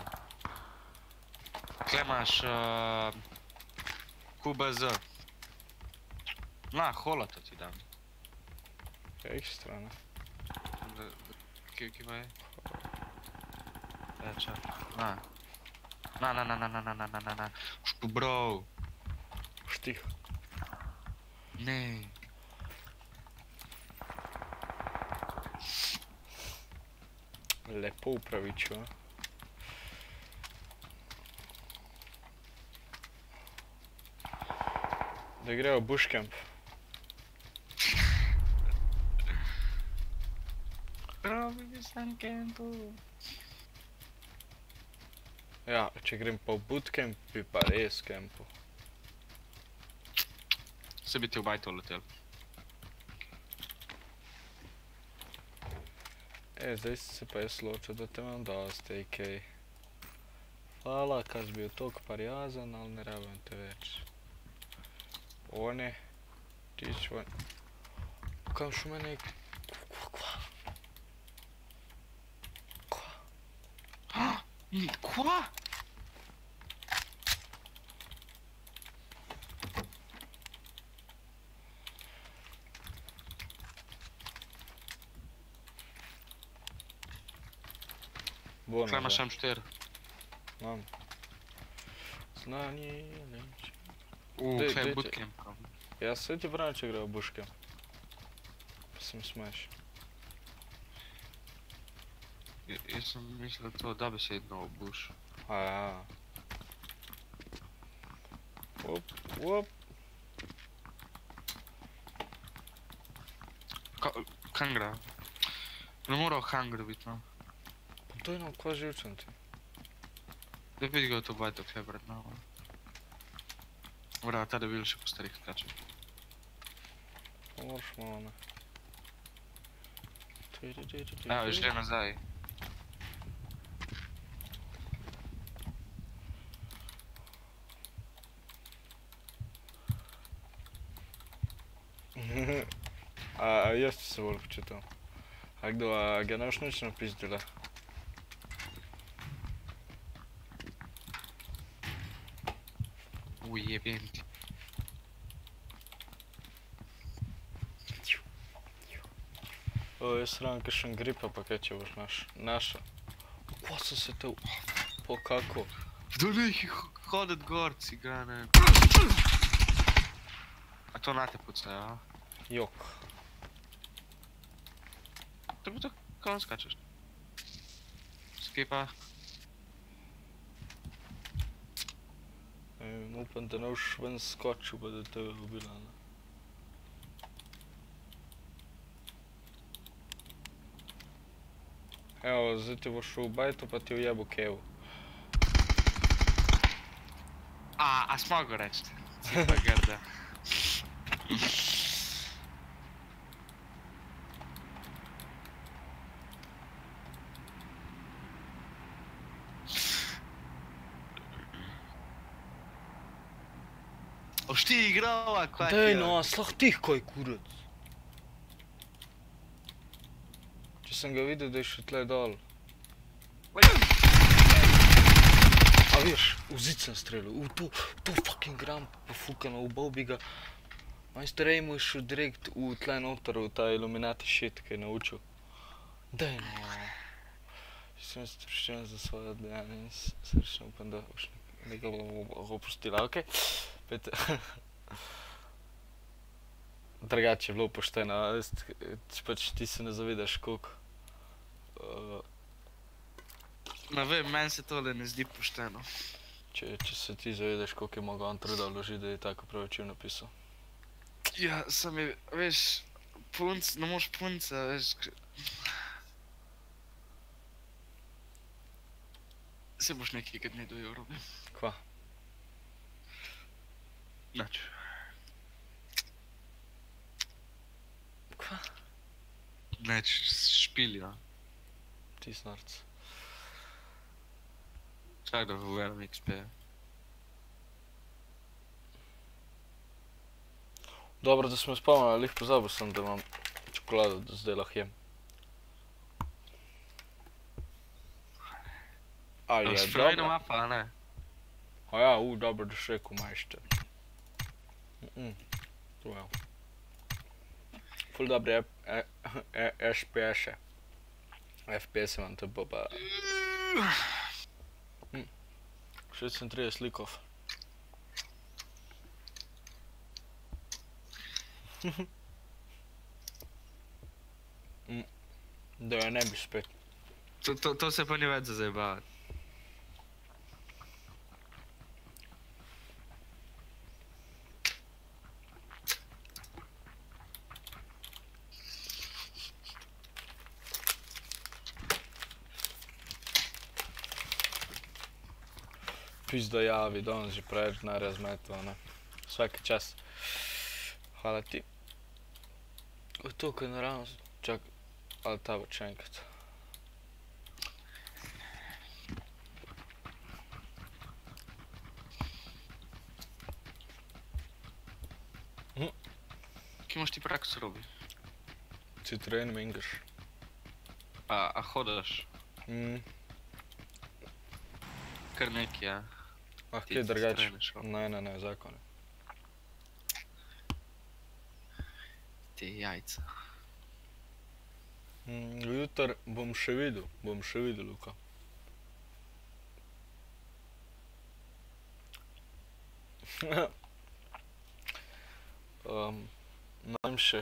Tle imaš uh, QBZ. Na, holato ti dam. Ne. Da- da- Kje, kje pa je? E, čak. Na. Na, na, na, na, na, na, na, na, na, na. Špu, bro. Štih. Ne. Lepo upravičil, a. Da grejo bushcamp. Robi sem kempu. Ja, če grem pa v bootcamp, bi pa res campu. Se bi ti v bajto letel. E, zdaj se pa jaz ločil, da te imam dosti, AK. Hvala, bi bil toliko parjazen, ali ne rabim te več. one, this one. Kam şu mene? Quoi? Quoi? Ah, il est quoi? Bom, Reclamação 4. Vamos. Znanje, neće. U, tle je bootcamp. Ja, se ti pravim, če grejo buške. Pa se mi smeš. Ja- Jaz sem mislil to, da bi se jedno obuš. A ja. Op, op. Kam gre? Ne mora hunger biti, no. Pa to je nam kva živčen ti. Da vidi ga to bajto, kje je pred nama. Wrata do po starych graczy. Warshmana. A, już wiemy zaj. а, а я с Волк читал. А когда Ганаш начал пиздила. Weird. Ой, сранка шангрипа, пока е, че уж наш, наша. Коса се те... По како? Вдолу ih ходят горци, гане. А то нате пуца, а? Йок. Тръбута, кон скачаш? Скипа. Tam te nož ven skočil, pa da te je ubila. Ne? Evo, zdaj ti bo šel v bajto, pa ti je ujebo kev. A, a smo go reči? Cipa grda. Ti igrava kva Daj no, slah tih kaj kurac. Če sem ga videl, da je še tle dol. A veš, v zid sem streljal, v to, to fucking gram pofukano, ubal bi ga. Majster Ej mu je šel direkt v tle noter, v ta Illuminati shit, ki je naučil. Daj no. Sem stroščen za svoje dejanje in s- srčno upam, da boš nekaj opustila, ok? Pet. Drugače je bilo pošteno, veš, če pač ti se ne zavedaš, koliko. Uh, Ne vem, meni se tole ne zdi pošteno. če, če se ti zavedaš, koliko je mogel on truda vložiti, da je tako pravičil napisal. Ja, sam je, veš, punc, ne moreš punca, veš. Se boš nekaj, kad ne dojel, robi. Kva? Nač. Kva? Neč, špili, no. Ti snarc. Čak da v enem XP. Dobro, da smo spomnili, lih pozabil sem, da imam čokolado, da zdaj lahko jem. Ali je dobro? mapa, a ne? A ja, u, dobro, da si rekel majšter. Mm, to je. Ful dobre e, e, e, FPS-e. FPS imam bo pa... Mm. 36 likov. Mm. Da jo ne bi spet. To, to, to se pa ni več za Pizda javi, danes že preveč denarja zmetava, ne. Vsak čas. Hvala ti. O, tukaj naravno, čak, ali ta bo še enkrat. Kje imaš ti prakso, robi? Citroen Mingers. A, a hodaš? Mm, Kar neki, ja. Ah, kje drugače? Ne, ne, ne, zakon. Te jajca. Mm, jutr bom še videl, bom še videl, Luka. um, vem še.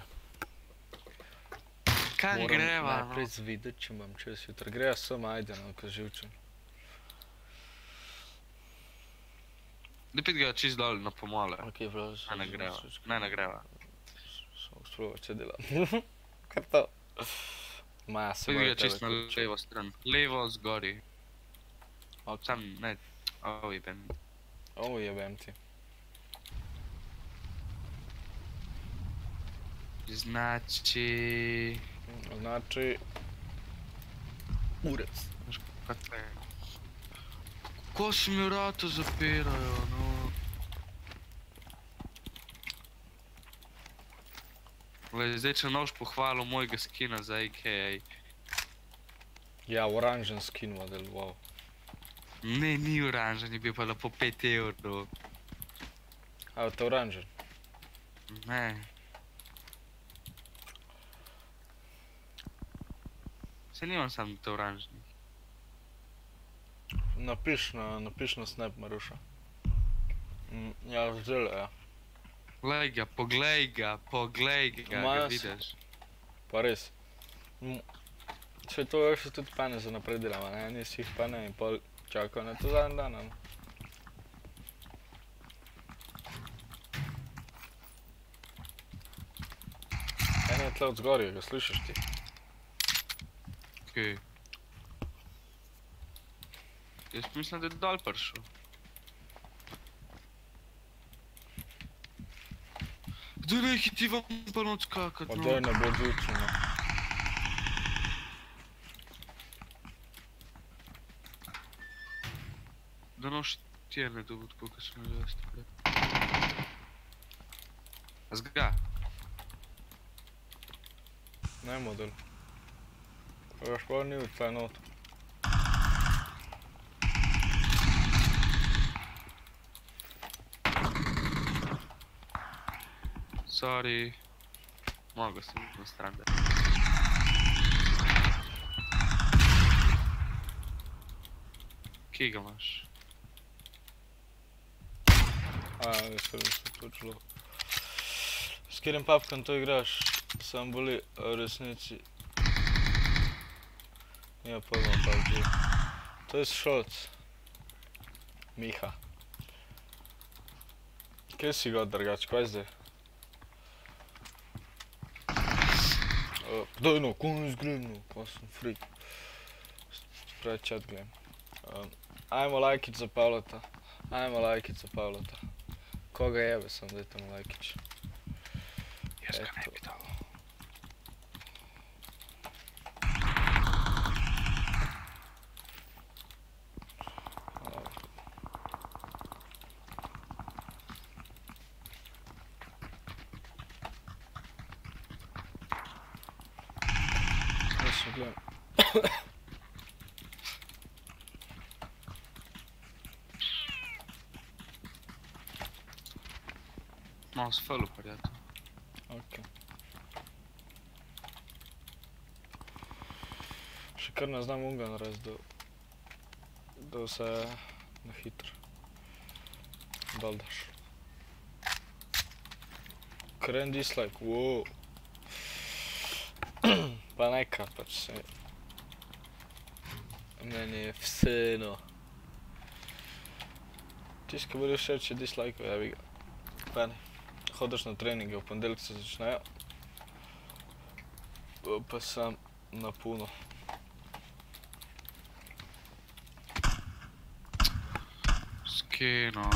Moram greva? Najprej No? zvideti, če imam čas jutri. Greja sem, ajde, no, ko živčen. Lipit ga čist dal na pomale. Ok, prav. Ne nagreva, ne nagreva. Sprova, če dela. Kar to. Maja se Lipit ga čist na levo stran. Levo zgori. Okay. Sam, ne. Ovo jebem. Ovo jebem ti. Znači... Znači... Urec. Znaš kako je? Ko se mi vrata zapirajo, no. Glej, zdaj če noš pohvalil mojega skina za AKA. Ja, oranžen skin model, wow. Ne, ni oranžen, je bil pa lepo 5 evrov. A, to oranžen. Ne. Se nimam sam te oranžni. Napiš na, napiš na snap, Maruša. Mm, ja, zdaj ja. Glej ga, poglej ga, poglej ga, Maja se- vidiš. Pa res. Mm, Če to še tudi pane za naprej delamo, ne? Nisi jih pa ne in pol čakal na to zadnji dan, ne? En je tle od zgorja, ga slišiš ti? Okej. Jaz mislim, da je dol prišel. Da neki ti vam pa noč skakat, Pa no. daj ne bo zjutraj, no. Da noš ti ne dobu, tako kot smo že veste sorry. Mogel sem iti na stran. Da. Kje ga imaš? A, jaz sem se točilo. S katerim papkom to igraš? Sam boli resnici. Ja, pa imam pač PUBG. To je šot. Miha. Kje si ga drugač, kaj zdaj? Uh, daj no, kon izgledno, ko sem freak. Prej chat gledam. Um, ajmo lajkić za Pavlota. Ajmo lajkić za Pavlota. Koga jebe sam dajte mu lajkić. Jaz ga ne bi dal. Jaz se gledam. Malo s felu, prijatelj. Ok. Še kar ne znam unga narediti, da, da vse na hitro. Dal daš. Kren dislike, wow. pa neka, pač se... Meni je vseeno. Tisti, ki bodo všeč, je dislike, javi ga. Meni hodiš na treninge, v ponedeljek se začnejo. Pa sem na puno. Skino.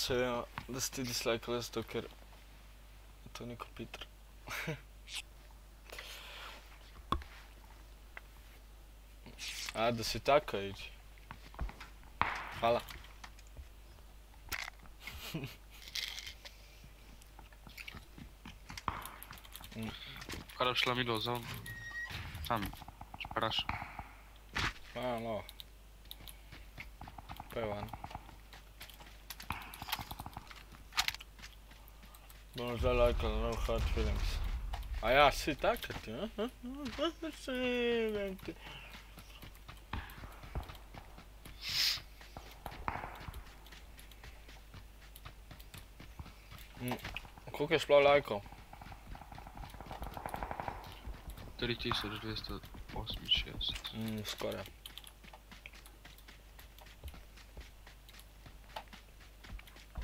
Se vemo, da si ti dislajkala zato, ker to ni kompjuter. A, da si taka ići. Hvala. Kada šla mi do zon? Tam, šparaš. A, no. Pa je van. Bomo zdaj lajkali nov Hot Feelings. A ja, si taka ti, a? Vem ti. Koliko je sploh lajkov? 3268. Mm, skoraj.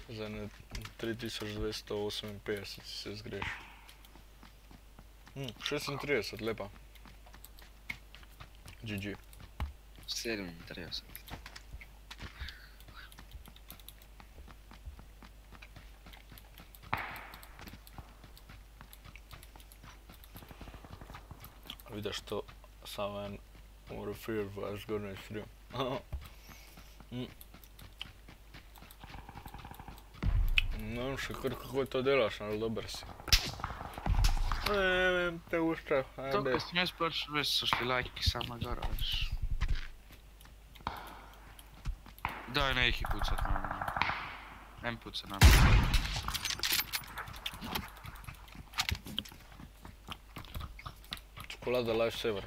Za ne 3258 si se zgreš. Mm, 36, lepa. GG. 37. Vidiš to samo en refir v zgornji stream. Слушай, хоть какой-то делаешь, но dobar si. E, te ušče, ajde. To kad sam još prošao, već su šli lajki sama gore, veš. Daj neki pucat malo. Nem pucat nam. Čokolada life saver.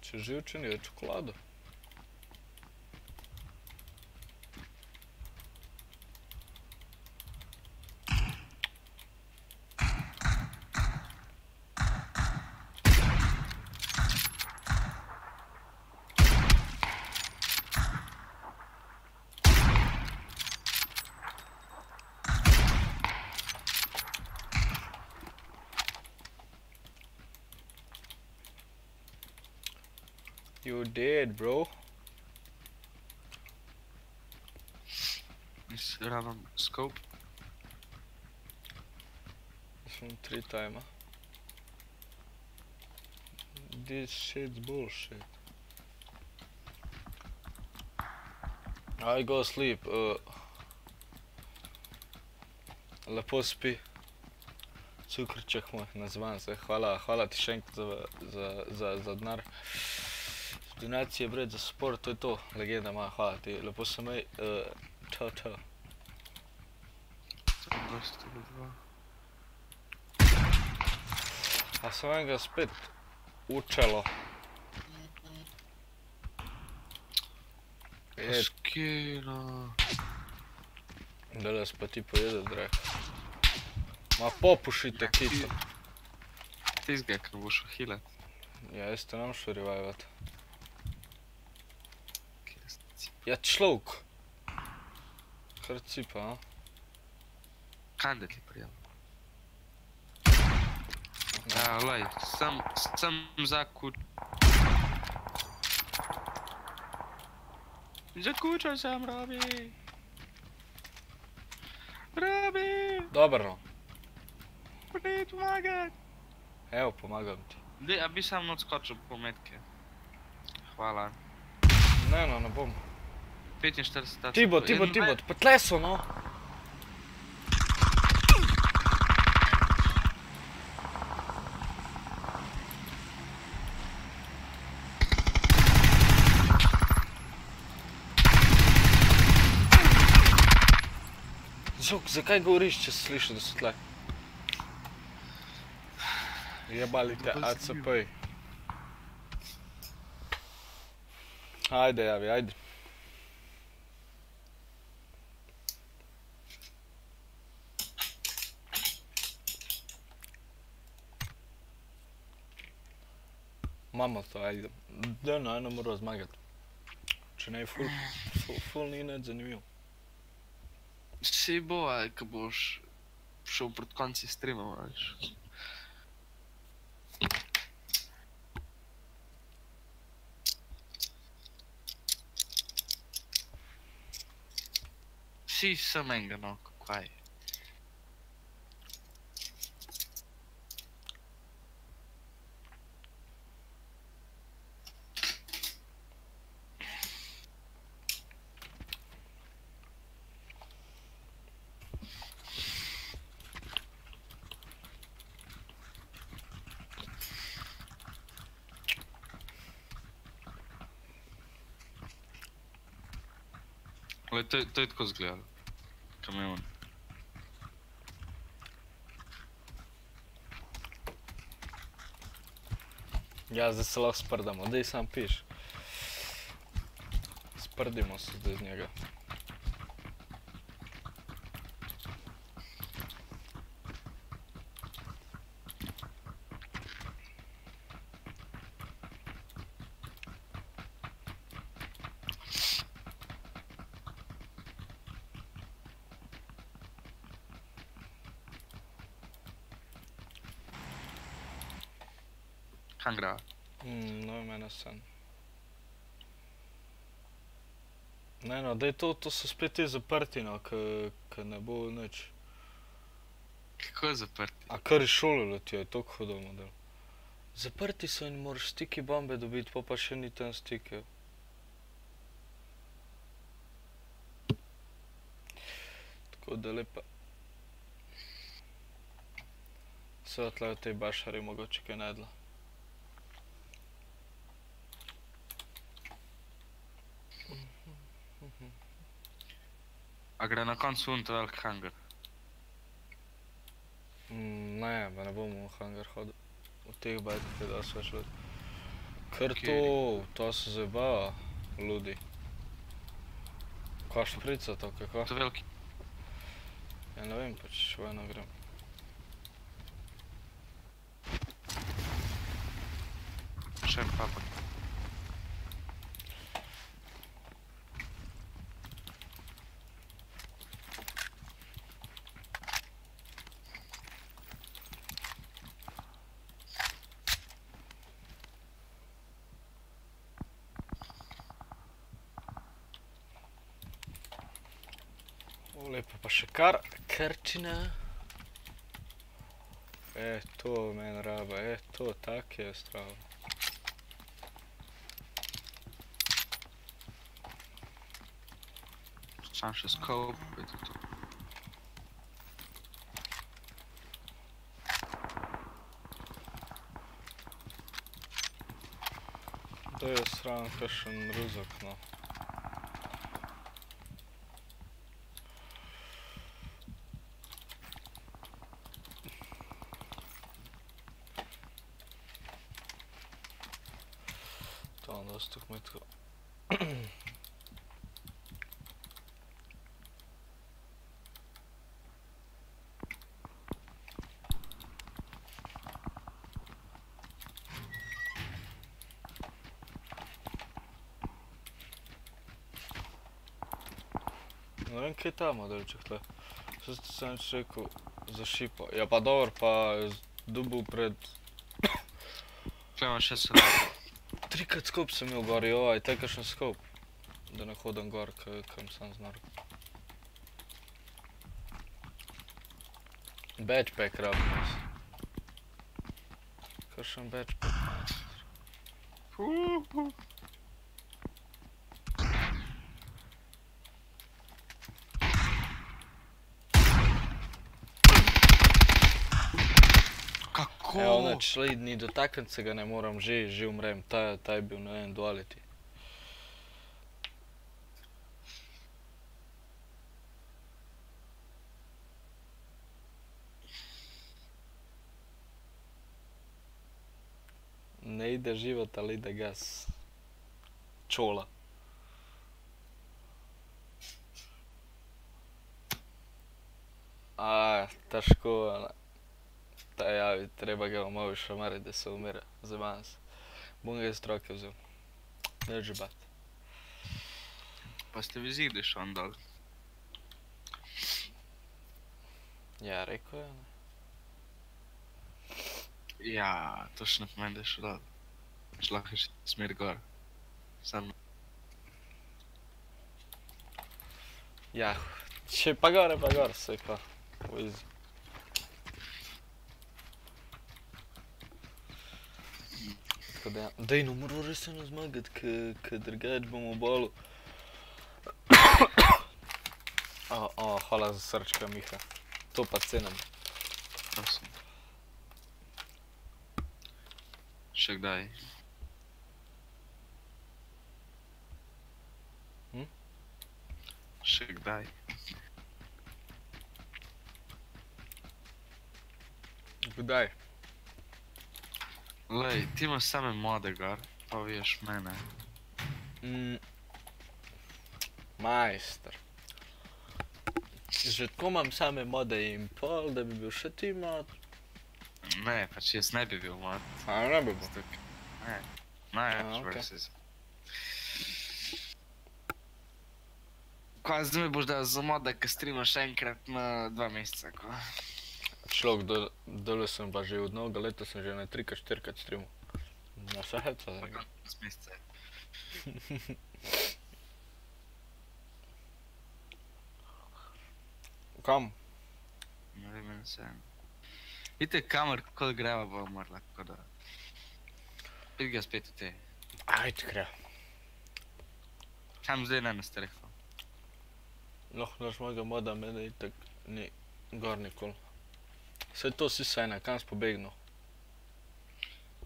Će živ čini, je čokolada. Dead, bro. Is random scope. Some three timer. This shit's bullshit. I go sleep. Uh, Lepo spi. Cukrček moj, nazvan se. Hvala, hvala ti še enkrat za, za, za, za denar. Donacije vred za sport, to je to. Legenda ima, hvala ti. Lepo se mej. Uh, čau, čau. 22. A sem enega spet učelo. Je, Skina. danes pa ti pojedel, drag. Ma popušite kito. Tizga, ker boš hilet. Ja, jeste nam šel revivat. Kjer si ti? Ja, človek. Hrci pa, a? Kaj da ti prijel? Ja, lej, sem, sem za kuč... Za kučo sem, Robi! Robi! Dobro, no. Pridej pomagat! Evo, pomagam ti. Dej, a bi sam odskočil po metke. Hvala. Ne, no, ne bom. 45 tačk. Tibo, Tibo, Tibo, pa tle so, no. Zok, zakaj govoriš, če slišiš, da so tle? Jebali te Bolj ACP. Ajde, javi, ajde. To, ajde. Da, no, eno mora zmagati. Če ne ful, ful, ful ni nič zanimiv. Si bo, ko boš šel proti konci streama, veš. Si sem enega, no. To, je- to je tako zgledalo. Kamion. Ja, zdaj se lahko sprdamo, daj sam piš. Sprdimo se zdaj z njega. Kam gre? Mm, no, mene sen. No, daj to, to so spet ti zaprti, no, ke ne bo nič. Kako je zaprt? A kar iz šole letijo, je toliko hodov model. Zaprti so in moraš stiki bombe dobiti, pa pa še ni tam stike. Tako da lepa. Se tle v tej bašari mogoče kaj najdla. A gre na koncu un velik hangar? Mm, ne, pa ne bomo v hangar hodil. V teh bajtih je dosti več ljudi. Ker Okej. to, to se zabava, ludi. Kaj šprica to, kako? To veliki. Ja ne vem, pač v eno grem. Še en papak. še kar krčina. E, to meni raba, e, to tak je strava. Sam še scope, je to to. To je sram kakšen ruzak, no. Kaj ta modelček tle. Še sem več rekel za šipo. Ja pa dobro, pa dobil pred Tukaj imam še solaro. trikrat skup sem imel gor, joj, te kakšen skup. Da ne hodim gor, kam sam znar. Batchpack rabim jaz. Kakšen batchpack? Kako? Evo, nič, lej, ni dotakniti se ga ne moram, že, že umrem, ta, ta je bil, ne vem, duality. Ne ide život, ali ide gas. Čola. A, težko, ne. Treba ga malo šamariti, da se umira. Zabavam se. Bom ga iz troke vzel. Ne žebat. Pa ste vi zidi šel dol. Ja, rekel je. Ja, to še ne pomeni, da je šel dol. Šla je smer gor. Sam Ja, če pa gore, pa gor, se pa. Easy. Tako da, ja. dej, no moral res eno zmagati, ke, ke drugač bomo bolu. O, o, hvala za srčka, Miha. To pa cenim. prosim. Še kdaj? Hm? Še kdaj? Kdaj? Lej, ti imaš same mode gor, pa veš mene. Mm. Majster. Že tako imam same mode in pol, da bi bil še ti mod. Ne, pač jaz ne bi bil mod. A ne bi bil. Zato, ne, A, okej. versus. Kaj zdaj mi boš dal za moda, ki streamaš enkrat na dva meseca, ko? Človek, do, dole sem pa že od novega leta sem že na 3 4 streamu. Na vse heca, da ga. Meseca. Kam? Ne vem, meni se. Vidite, kamer, kako greva bo umrla, tako da. Vidi ga spet v te. Ajde, gre. Kam zdaj ne ste rekel? Lahko naš mojega moda mene itak ni gor nikoli. Vse to si se ena, kam si pobegnil?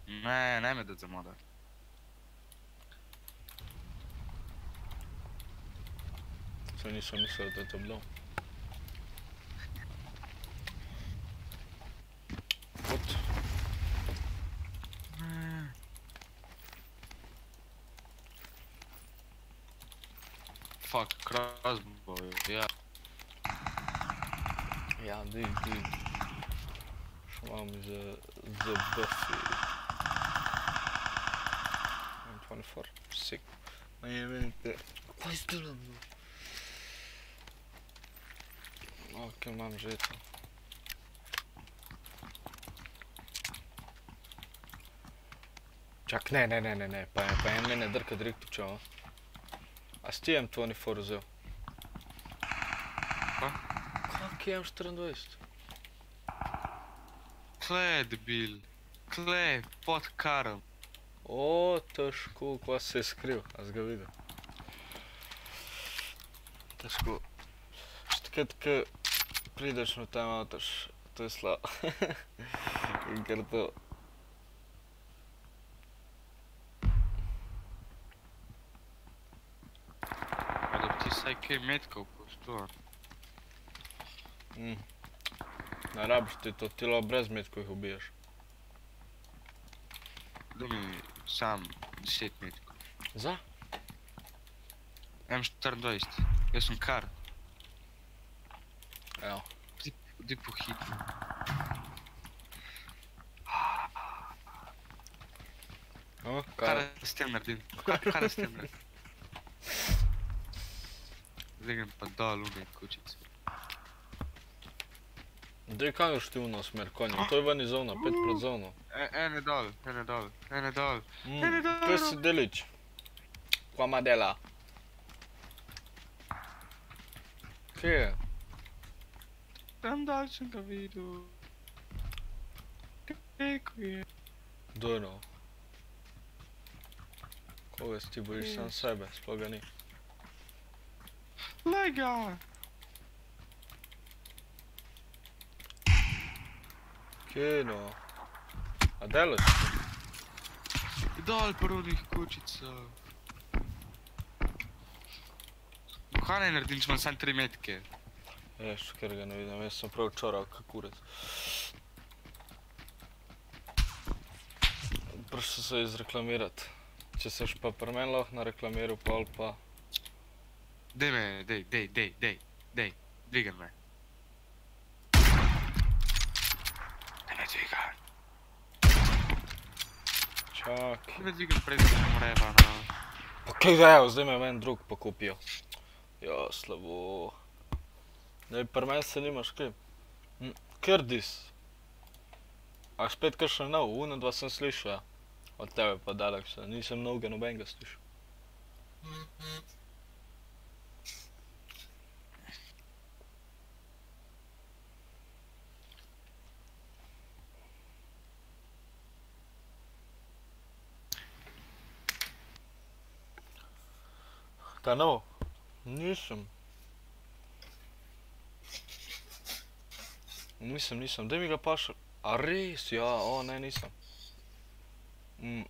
Ne, ne me da za moda. Saj nisem mislil, da je to bilo. Kot? Fuck, crossbow, ja. Ja, di, di. Mam, the the Buffy. I'm 24, sick. I am in Кой здолам? Окей, мам, że to. Чак, не, не, не, не, не, па, па, ме не дърка директно чова. Аз ти имам 24 взел. Как имам 14? Kle, debil, kle, pod karom. O, težko, kva se je skril, a zga videl. Težko. Štakrat, ko prideš v tam avtoš, to je slabo. In ker to... Pa da bi ti vsaj kaj metkov poštoval. Mhm. Ne rabiš ti to, lahko brez metkov jih ubiješ. Daj mi sam 10 metkov. Za? M24, jaz sem kar, Evo. di pohitno. No, Kaj kaj? s tem naredim? Kaj, kaj s tem naredim? Zdaj grem pa dol v nek kučico. Dej kaj još ti u nas smer konja, to je ven iz zona, pet pred zono. E, ene dol, ene dol, ene dol. Mm, Ene dobro. to si delić. Qua madela. Kje je? Tam dol sem ga videl. Kako je? Dojno. Koga si ti bojiš sam sebe, sploh ga ni. Lega! Kje no? A delaš? Dol po rodnih kučicah. Kaj naj naredim, če imam samo tri metke? Ješ, ker ga ne vidim, jaz sem prav čoral kak kurec. Prišel se izreklamirat. Če seš pa pri meni lahko nareklamiral, pol pa... Dej me, dej, dej, dej, dej, dej, dvigaj me. Dej me dvigaj. Čak. Dej me dvigaj pred, da ne umreva, no. Pa kaj je, zdaj me meni drug pokupil. Ja, slabo. Daj, pri meni se nimaš kaj. Hm, Krdis. A spet kakšen nov, una dva sem slišal. ja. Od tebe pa dalek se, nisem mnogo nobenega slišal. Nov? Nisem. Nisem, nisem, daj mi ga pašal. A res, ja, o ne, nisem. Mm.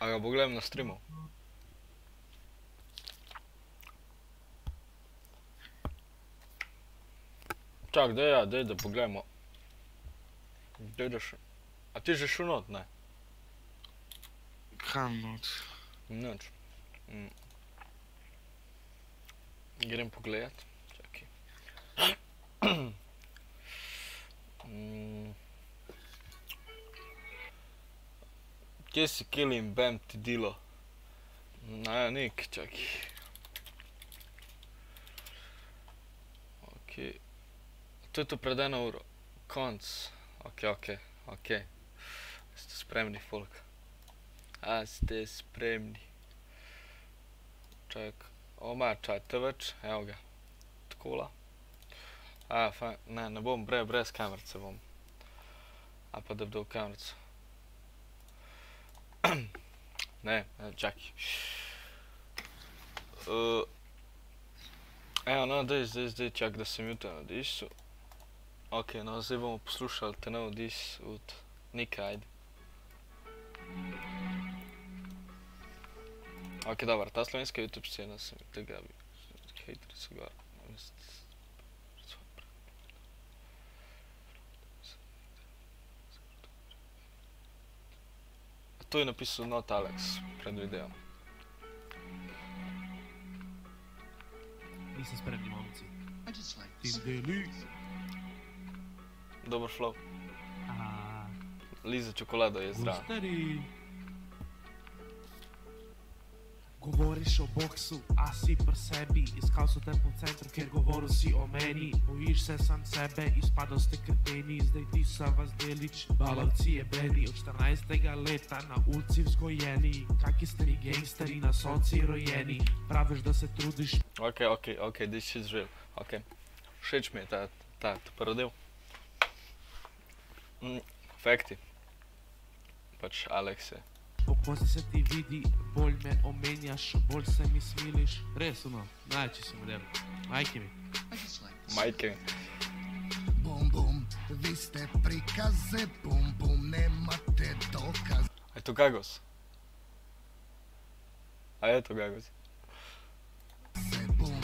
A ga pogledam na streamu. Čak, daj ja, daj da pogledamo. Daj da še... A ti že šel not, ne? Kam not? Nič. Mm. Grem pogledat. Čakaj. mm. Kje si Killing Bam ti dilo? Ne, nik, čakaj. Ok. To je to pred eno uro. Konc. Ok, ok, ok. Ste spremni, folk? A ste spremni? Čak, o ima čate več, evo ga. Takola. A, fajn, ne, ne bom, bre, brez kamerce bom. A pa da bi dal kamerco. ne, ne, čakaj. Uh, evo, no, daj, zdaj, zdaj, čak, da sem jutra na disu. Ok, no, zdaj bomo poslušali te nov dis od Nika, ajde. Ok, dobar, ta slovenska YouTube scena se mi tega bi. Hejteri so gor. A to je napisal Not Alex pred videom. Nisem spremni, momci. Ti deli. Dober flow. Aha. Liza čokolado je zdrav. Govoriš o boksu, a si pri sebi Iskal so te po centru, ker govoril si o meni Bojiš se sam sebe, izpadal ste kreteni Zdaj ti sa vas delič, balavci je beni Od 14. leta na ulici vzgojeni Kaki stari gangsteri na sonci rojeni Praviš da se trudiš, Ok, ok, ok, this is real. Ok. Všeč mi je ta, ta, ta prvi del. Mm, fakti. Pač Alex je. Po kozi se ti vidi Bolj me omenjaš, bolj se mi smiliš Res ono, najči si model Majke mi Majke. Bum bum, vi ste prikaze, bum bum, nemate dokaze. A je to Gagos? A je to Gagos? Bum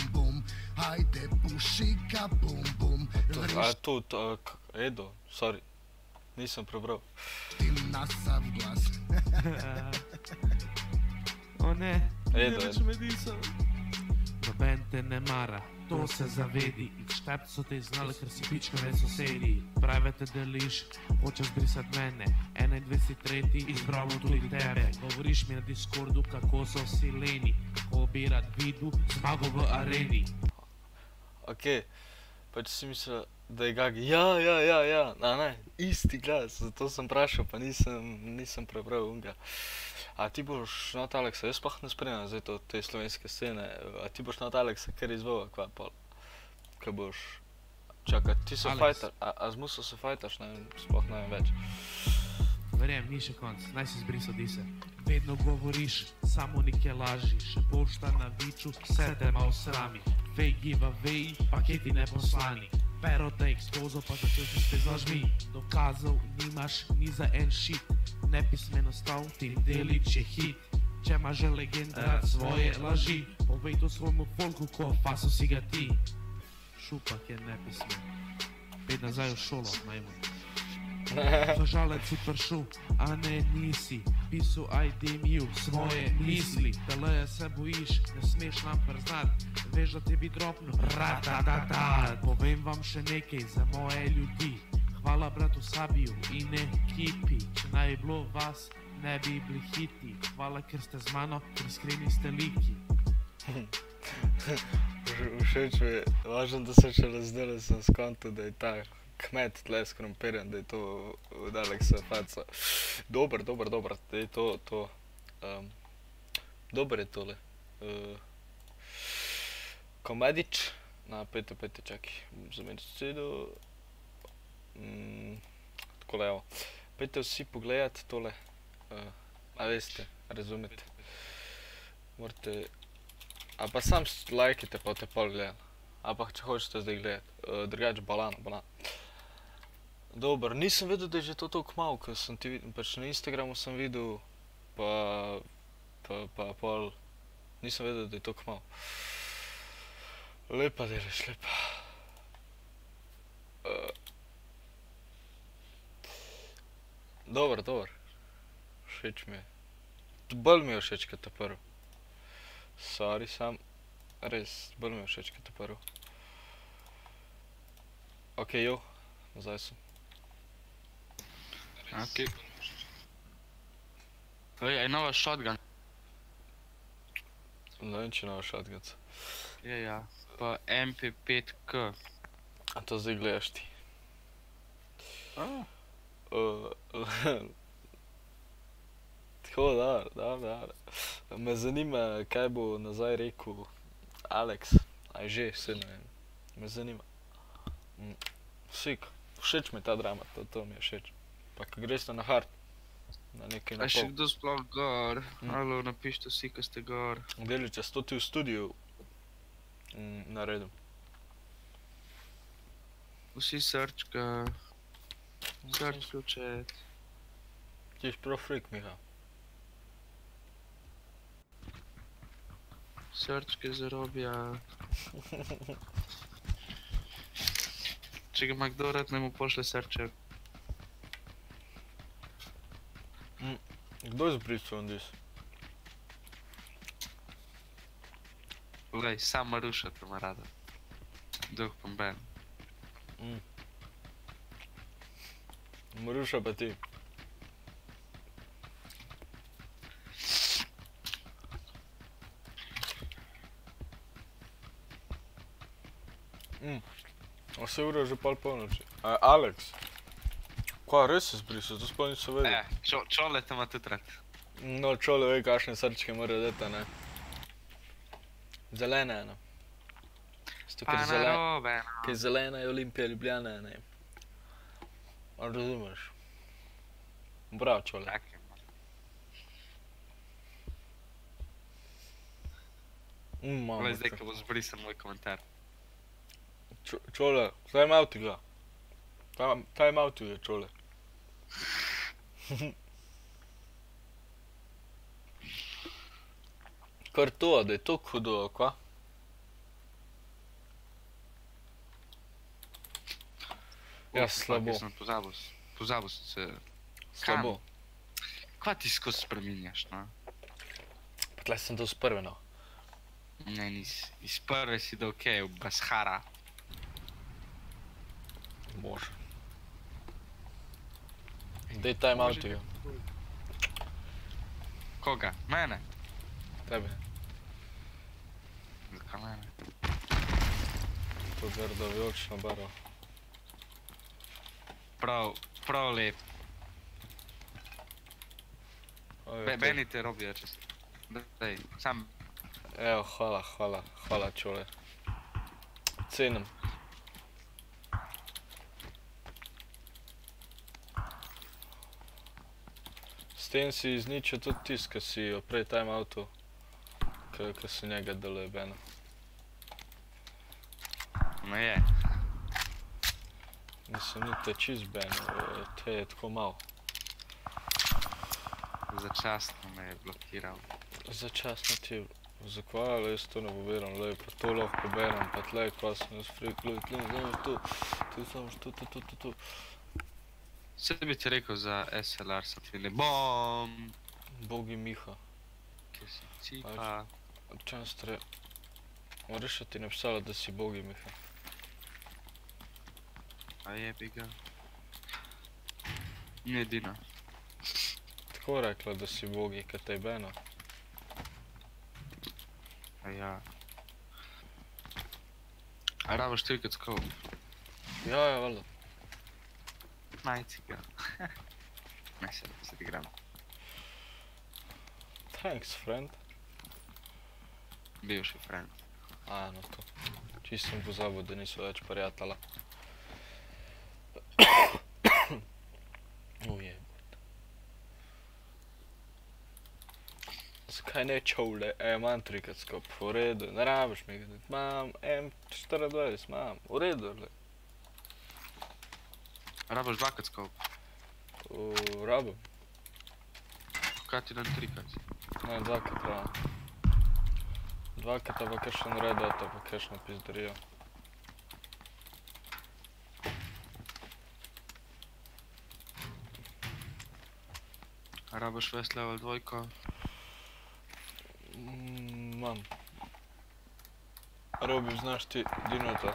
Hajde puši ga bum bum To, a je to, Edo, sorry. Nisem prebral. Vrištim na sav glas O ne, Edo, ne več Edo. me diso. Noben te ne mara, to se zavedi. Štep so te znali, ker si pička med sosedi. Prave te deliš, hočeš brisat mene. 21. izbral bom tudi tebe. Govoriš mi na Discordu, kako so si leni. Kako bi rad videl zmago v areni. Ok, pač si mislil, da je Gagi. Ja, ja, ja, ja, a ne, isti glas, zato sem vprašal, pa nisem, nisem prebral unga. A ti boš not Aleksa, jaz sploh ne spremljam zdaj to, te slovenske scene, a ti boš not Aleksa kar izvova, kva pol, ko boš, čakaj, ti Alex. fajtaš, a, a z muso se fajtaš, ne vem, sploh ne vem več. Verjem, ni še konc, naj si zbrisal dise. Vedno govoriš, samo neke laži, še pošta na viču, vse te malo srami. Fake giveaway, paketi neposlani. Pero te ekspozo, pa začel si spet z lažmi. Dokazov nimaš, ni za en shit. Nepismeno stav, ti delič je hit. Če ima že legenda rad svoje laži, povej to svojemu folku, ko faso si ga ti. Šupak je nepismen. Pet nazaj v šolo, majmun. Zažalec si prišel, a ne nisi. Pisal ID mil svoje misli. Teleja se bojiš, ne smeš nam priznat. Veš, da te bi dropnil, rata da da. Povem vam še nekaj za moje ljudi. Hvala bratu Sabiju in ekipi. Če naj bi bilo vas, ne bi bili hiti. Hvala, ker ste z mano, ker iskreni ste liki. Všeč mi je, važno, da se še razdela sem skonto, da je ta kmet tle skrompiran, da je to od Aleksa faca. Dober, dober, dober, da je to, to, um, dober je tole. Uh, komedič, na pete, pete, čakaj, zamenjati sedo. Mm, tako evo, pejte vsi pogledat tole, uh, a veste, razumete. Morate A pa sam s- lajkite pa te pol gledam. A pa če hočete zdaj gledati. Uh, drugače balan, balan. Dober, nisem vedel, da je že to tako malo, ker sem ti videl, pač na Instagramu sem videl, pa, pa, pa pol, nisem vedel, da je tako malo. Lepa delaš, lepa. Uh, dober, dober. Všeč mi je. Bolj mi je všeč kot ta prvi. Sorry, sam res bolj mi je všeč kot ta prvi. Ok, jo, nazaj sem. Ok. Ej, aj nova shotgun. Ne vem, če imaš shotguns. Ja, ja. Pa MP5K. A to zdaj gledaš ti. Oh. Uh, tako, da, da, da. Me zanima, kaj bo nazaj rekel Alex. Aj že, vse ne vem. Me zanima. Mm. Sik, všeč mi ta drama, to, to mi je všeč. Pa ko greš na hard, na nekaj A na še kdo sploh gor? Mm. Alo, napište vsi, ko ste gor. Deliče, sto ti v studiu mm, naredim. Vsi srčka, srčka v chat. Ti si prav freak, Miha. Srčke zarobja. Če ga ima kdo rad, naj mu pošle srček. Kdo je zbrisal Andis? Glej, sam Maruša te ima rada. Duh pomben. Maruša pa ti. Mm. Vse ura je že pol polnoči. A, Alex. Kva, res se zbrisal, to sploh nisem vedel. E, čo, čole te ima tudi rad. No, čole ve, kakšne srčke mora dati, ne. Zelene, ne. Zato, Pa ker zelene, narobe, no. ker zelena je Olimpija Ljubljana, ne. A razumeš? Bravo, čole. Čakaj, no. Mm, mama, Glej, zdaj, ko bo zbrisan moj komentar. Čo- Čole, time out ga. Time, time out je čole. Kar to, da je to hudo, kva? Ja, slabo. Sem pozabil, pozabil sem se. Slabo. Kva ti skozi spreminjaš, no? Pa tle sem to s prve, no. Ne, nisi. Iz prve si do ok, v Bashara. Bože. They time out. Koga? Mene? Tebe. Zaka mene. To gardovi odlično baro. Prav, prav lep. Beni te robi, čest. Daj, sam. Evo, hvala, hvala, hvala čule. Cenim. S tem si izničil tudi tisk, ki si jo prej time outu, ki si njega delo jebeno. ne je. Mislim, ni te čist ben, eh, te je tako malo. Začasno me je blokiral. Začasno ti je zakvarjalo, jaz to ne poberam, le pa to lahko berem, pa tle, ko sem jaz frikl, tle, znaš tu, tu samo tu, tu, tu, tu, tu. Vse bi ti rekel za SLR, sem ti ne bom, Bogi Miha. ker si cipa. Častre, moraš ti napisala, da si Bogi Miha. A jebi ga. Ni edina. Tako rekla, da si Bogi, kad te je beno. A ja. A rabaš trikrat skop. Ja, ja, valjda. Najci ga. ne se, se ti gram. Thanks, friend. Bivši friend. A, no to. Čisto sem pozabil, da niso več prijatelja. Uje. Zakaj ne čovle? E, imam trikrat skop, v redu, ne rabiš mi ga. Imam M24, imam, v redu, le. Rabaš dvakrat skop. V rabim, Kaj ti dan trikrat? ne, dvakrat rabim. Dvakrat pa kakšen red, to pa kakšno pizdarijo. A rabaš vest level dvojko? Mm, Imam. Robi, znaš ti Dinota?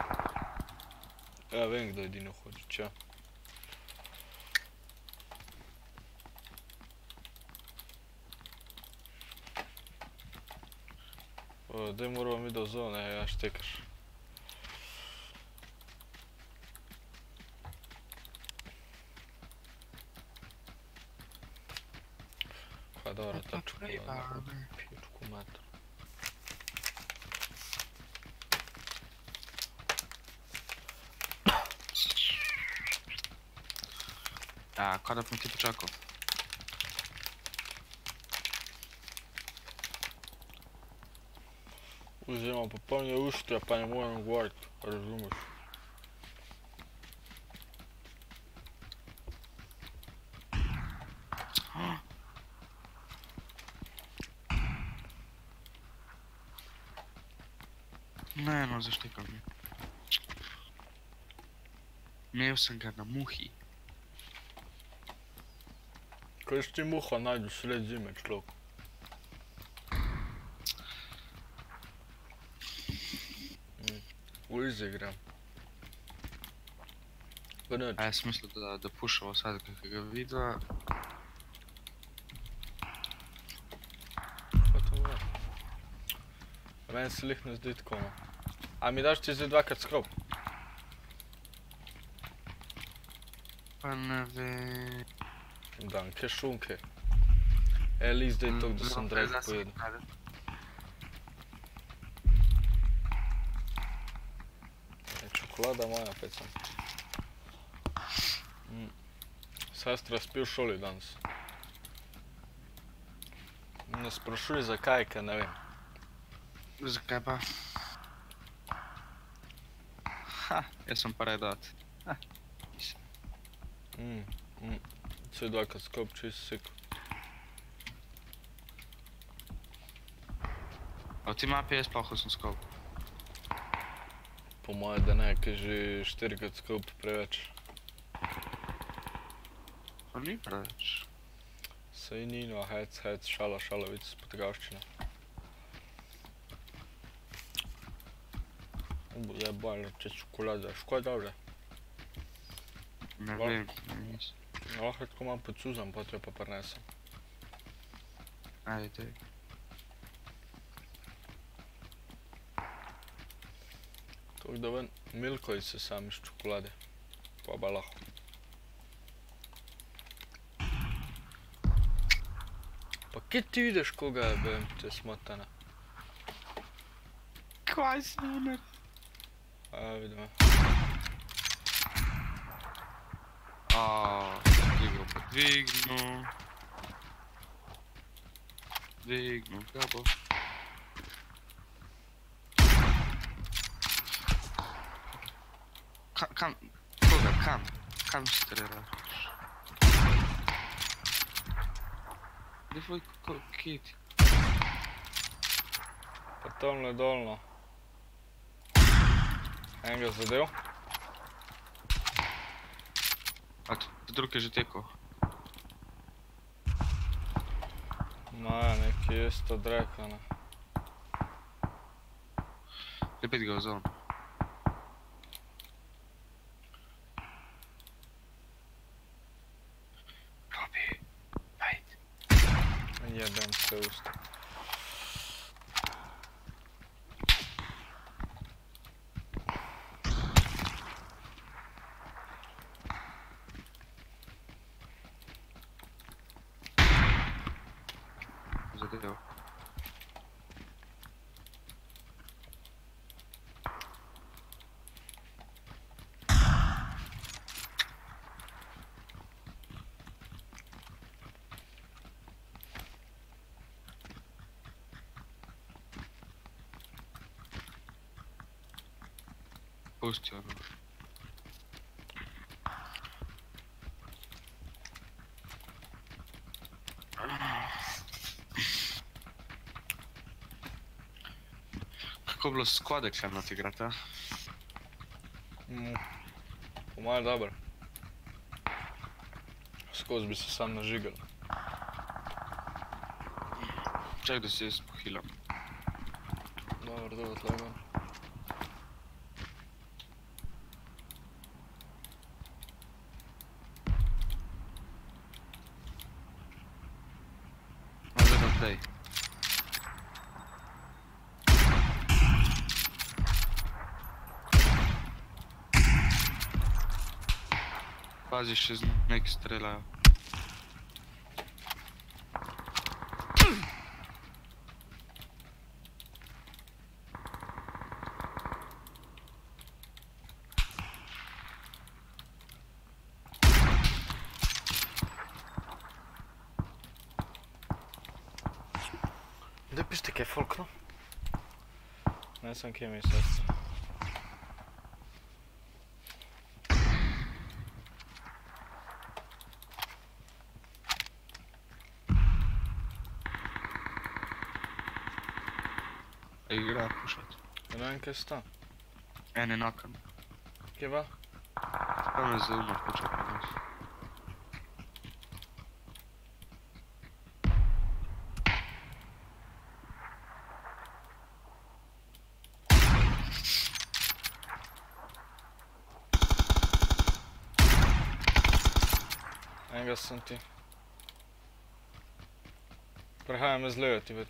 Ja, vem kdo je Dino Hođić, ja. O, Daj moramo mi do zone, ja štekaš. Kaj dobra ta čokolada. Pičku mater. Ja, kada bom ti počakal? Vzemam pa polnje uštra, pa ne morem govoriti, razumeš? Ne, no, zaštekal mi. Imel sem ga na muhi. Kaj si ti muha najdeš sred zime, človek? Mm. V izi igram. Pa nič. A jaz mislil, da, da pušava vsaj kakega videa. Pa to ne. Meni se lih ne zdi tako, no. A mi daš ti zdaj dvakrat skrop? Pa ne vem. Dan, kje šunke. E, li zdaj to, da sem drag pojedel. E, čokolada moja, pecam. Mm. Sestra spi v šoli danes. Ne sprašuj zakaj, ker ne vem. Zakaj pa? Ha, jaz sem pa redat. Mm. Mm. Vse dvakrat skop, čist sik. A ti mapi jaz sploh sem skop. Po moje, da ne, ker že štirikrat skop preveč. Pa ni preveč. Sej ni, no, hec, hec, šala, šala, vidiš, spotegavščina. Ubo, je bolj, če čokolada, škoda dobre. Ne vem, nisem. Lahko tako malo podsuzam, pa te pa prinesem. Ajde. Tako da ven, milko se sam iz čokolade. Pa ba lahko. Pa kje ti vidiš koga je, bem te smotana? Kaj se ne? A, vidimo. A, dvignul pa dvignul. Dvignul, kaj Ka, kam, koga, kam? Kam strelaš? Gdje tvoj kit? Pa tamle dolno. Enega zadev. A drug je že tekel. Ma ja, neki isto drekana. Lepet ga v zon. Robi, ajde. Jebem se usta. Zadev. Pusti ono. Kako je bilo squade klemnat igrata? Mm. Po moje dobro. Skozi bi se sam nažigal. Čak da se jaz pohilam. Dobro, dobro, tle gor. No, zdaj pa dej. Pazi, še z nek strelajo. Daj pište kaj folk, no? Ne sam kje mi srce. Ej, igra pušat. Kaj sta. En enakan. Kje pa? Pa me zauma počakaj nas. Enega sem ti. Prehajam iz leve ti ved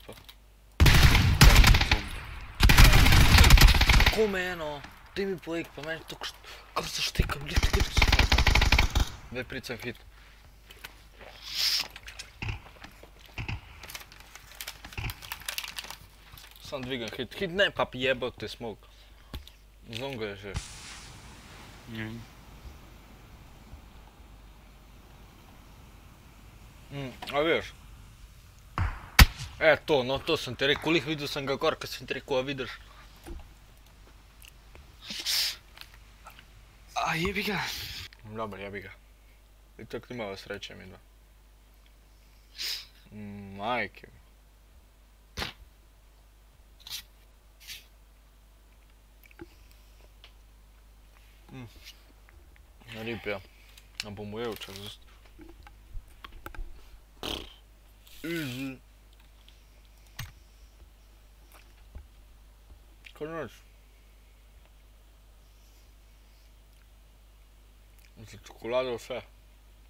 come едно. Ти ми поек по мен, тук кърсаш ти към лифт, лифт си. Две прица хит. Сам двигам хит. Хит не, пап, ебък те смог. Зон го е шеф. Mm. Mm, a veš, e to, no to sem ti rekel, lih videl sem ga gor, ker sem ti rekel, a vidiš. A jebi ga. Dobar, jebi ga. I to klimava sreće mi dva. Mm, majke mi. Mm. Rip ja. A bomo jeo čas zust. Easy. Konačno. Za čokolado vse.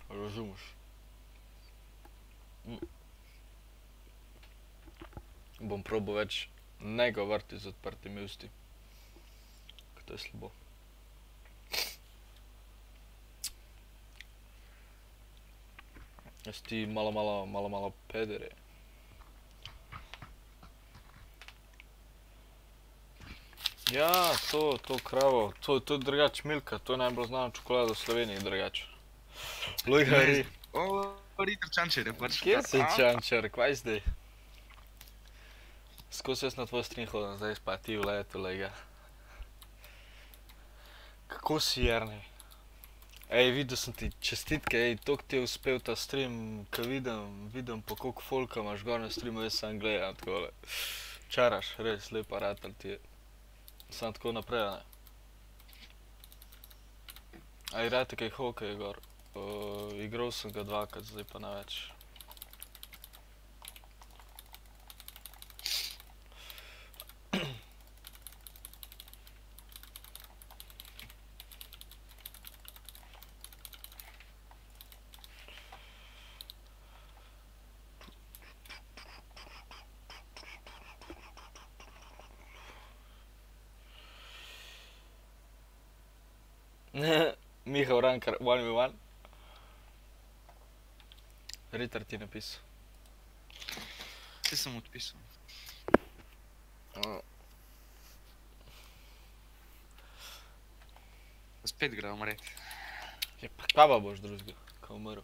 Razumeš? Mm. Bom probal več ne govoriti z odprtimi usti. Ker to je slabo. Jaz ti malo, malo, malo, malo pedere. Ja, to, to kravo, to, to je drugač Milka, to je najbolj znana čokolada v Sloveniji drugač. Lujhari, O, Ritter Čančer je pač. kje si a? čančar, kvaj zdaj? Skozi jaz na tvoj strin hodim, zdaj pa ti v letu, lega. Kako si, Jernej? Ej, videl sem ti čestitke, ej, tok ti je uspel ta stream, ko vidim, vidim po koliko folka imaš gor na streamu, jaz sam gledam takole. Čaraš, res lepa ratelj ti je. Sam tako naprej, ne? A igrate kaj hokej gor? Uh, igral sem ga dvakrat, zdaj pa ne več. one v one. Ритър ти написа. Ти съм отписал. С 5 града умрете. Е, пак баба бож, дружга. Калмаро.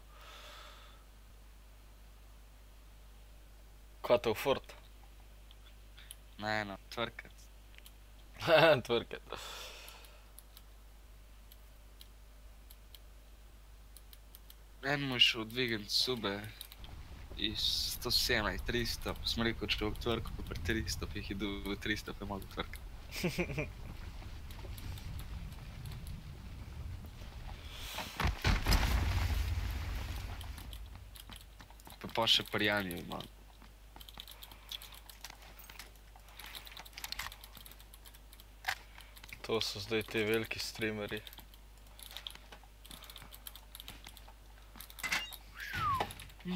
Квателфорд. Не, на твъркат. Твъркат. En mu je šel dvigant sube iz 107 na 300, pa smo rekel, če bo tvrkal pri 300, pa jih je dobil 300, pa je mogel tvrkati. Pa pa še parjanje ima. To so zdaj ti veliki streamerji. Това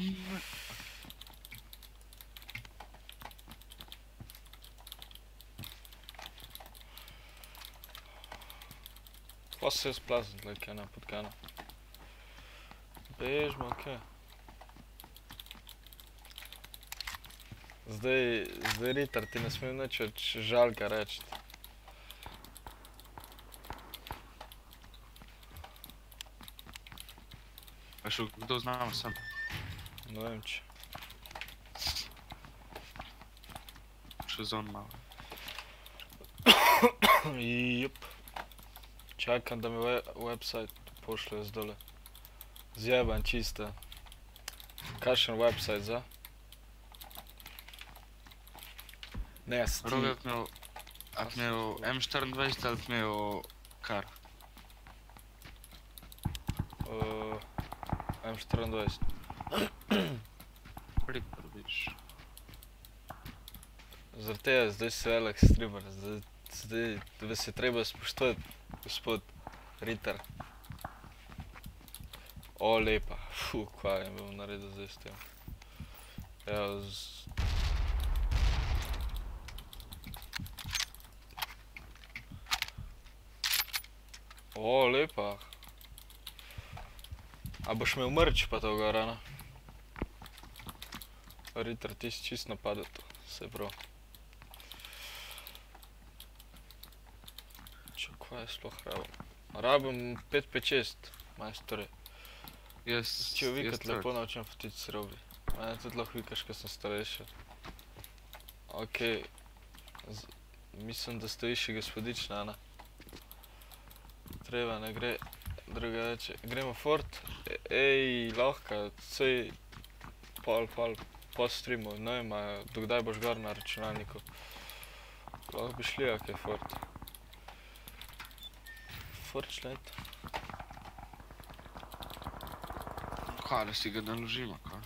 се сплазят лека една подкана. Беж, маке. Zdaj, zdaj ritar, ti ne smem nič več žalka reči. A še kdo znam sem? Ne vem če. Še zon malo. Jup. Čakam da mi we website pošlje zdole. Zjeban čista. Kakšen website za? Ne, sti. Robi je imel, a imel M24 ali imel kar. Uh, M24. Ripper, vidiš. Zaradi tega zdaj si velik streamer, zdaj, zdaj vas je treba spoštovati, gospod Ritter. O, lepa. Fu, kva je bil naredil zdaj s tem. Evo, z... O, lepa. A boš imel mrč pa to gor, ne? Ritter, ti si čist napadel to, se prav. Če, kva je sploh rabim? Rabim 556, majstore. Jaz, Če jaz vikat lepo naučim futič se robi. Mene tudi lahko vikaš, ko sem starejši. Okej. Z- Mislim, da stojiš gospodična, ne? Treba ne gre drugače. Gremo fort. E- Ej, lahko, sej pol, pol, po streamu, ne vem, a do kdaj boš gor na računalniku. Lahko bi šli, ak je fort. Fortnite. Kaj, da si ga naložimo, kaj?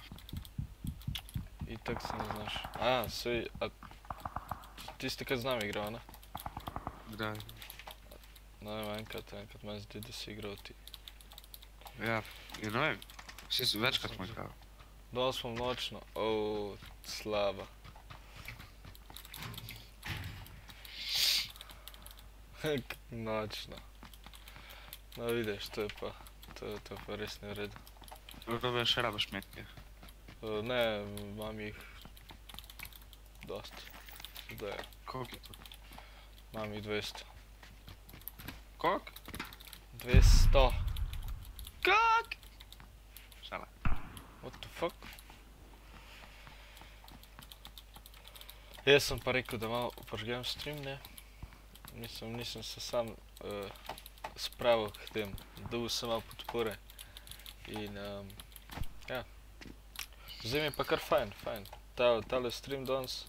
Itak se ne znaš. A, sej, a tisti, ki z nami igral, ne? Kdaj? Ne vem, enkrat, enkrat meni zdi, da si igral ti. Ja, ne vem. Večkrat smo igrali. Dol smo nočno, o, slaba. nočno. No vidiš, to je pa, to, to je pa res ne v redu. Robe še rabaš metke. Uh, ne, imam jih dost. Zdaj, Koliko je to? imam jih 200. Koliko? 200! Kak? What the fuck? Jaz sem pa rekel, da malo požgem stream, ne? Nisem, nisem se sam uh, spravil k tem, dobil sem malo podpore. In um, ja, zdaj mi je pa kar fajn, fajn. Ta, tale stream danes,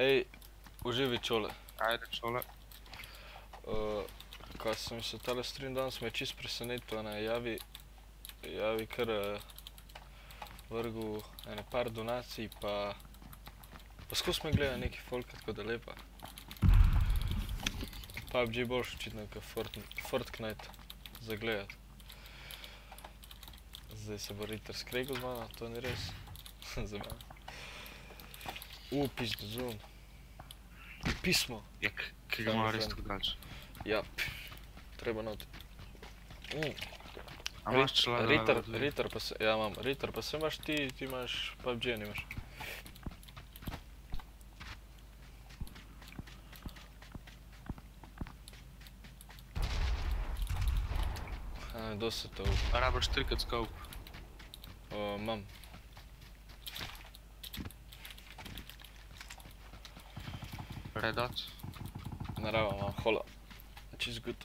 ej, uživi čole. Ajde, šole. Uh, ko sem se tale stream danes me je čist presenetil, ne, javi, javi kar uh, vrgu ene par donacij, pa poskus me gleda neki folk, tako da lepa. PUBG boljš očitno, kot Fortnite, Fortnite za gledat. Zdaj se bo Ritter skregal z mano, to ni res. za mene. U, pizdo zoom. Pismo. Ja, ki ga ima res tako daljše. Ja, treba not. Mm. A imaš? Ritter, Ritter pa se, ja imam, Ritter pa se imaš ti, ti imaš PUBG, nimaš. A, dosta to, Rabaš trikrat scope. o, imam. Red dot. Narava imam, hola. Čist good.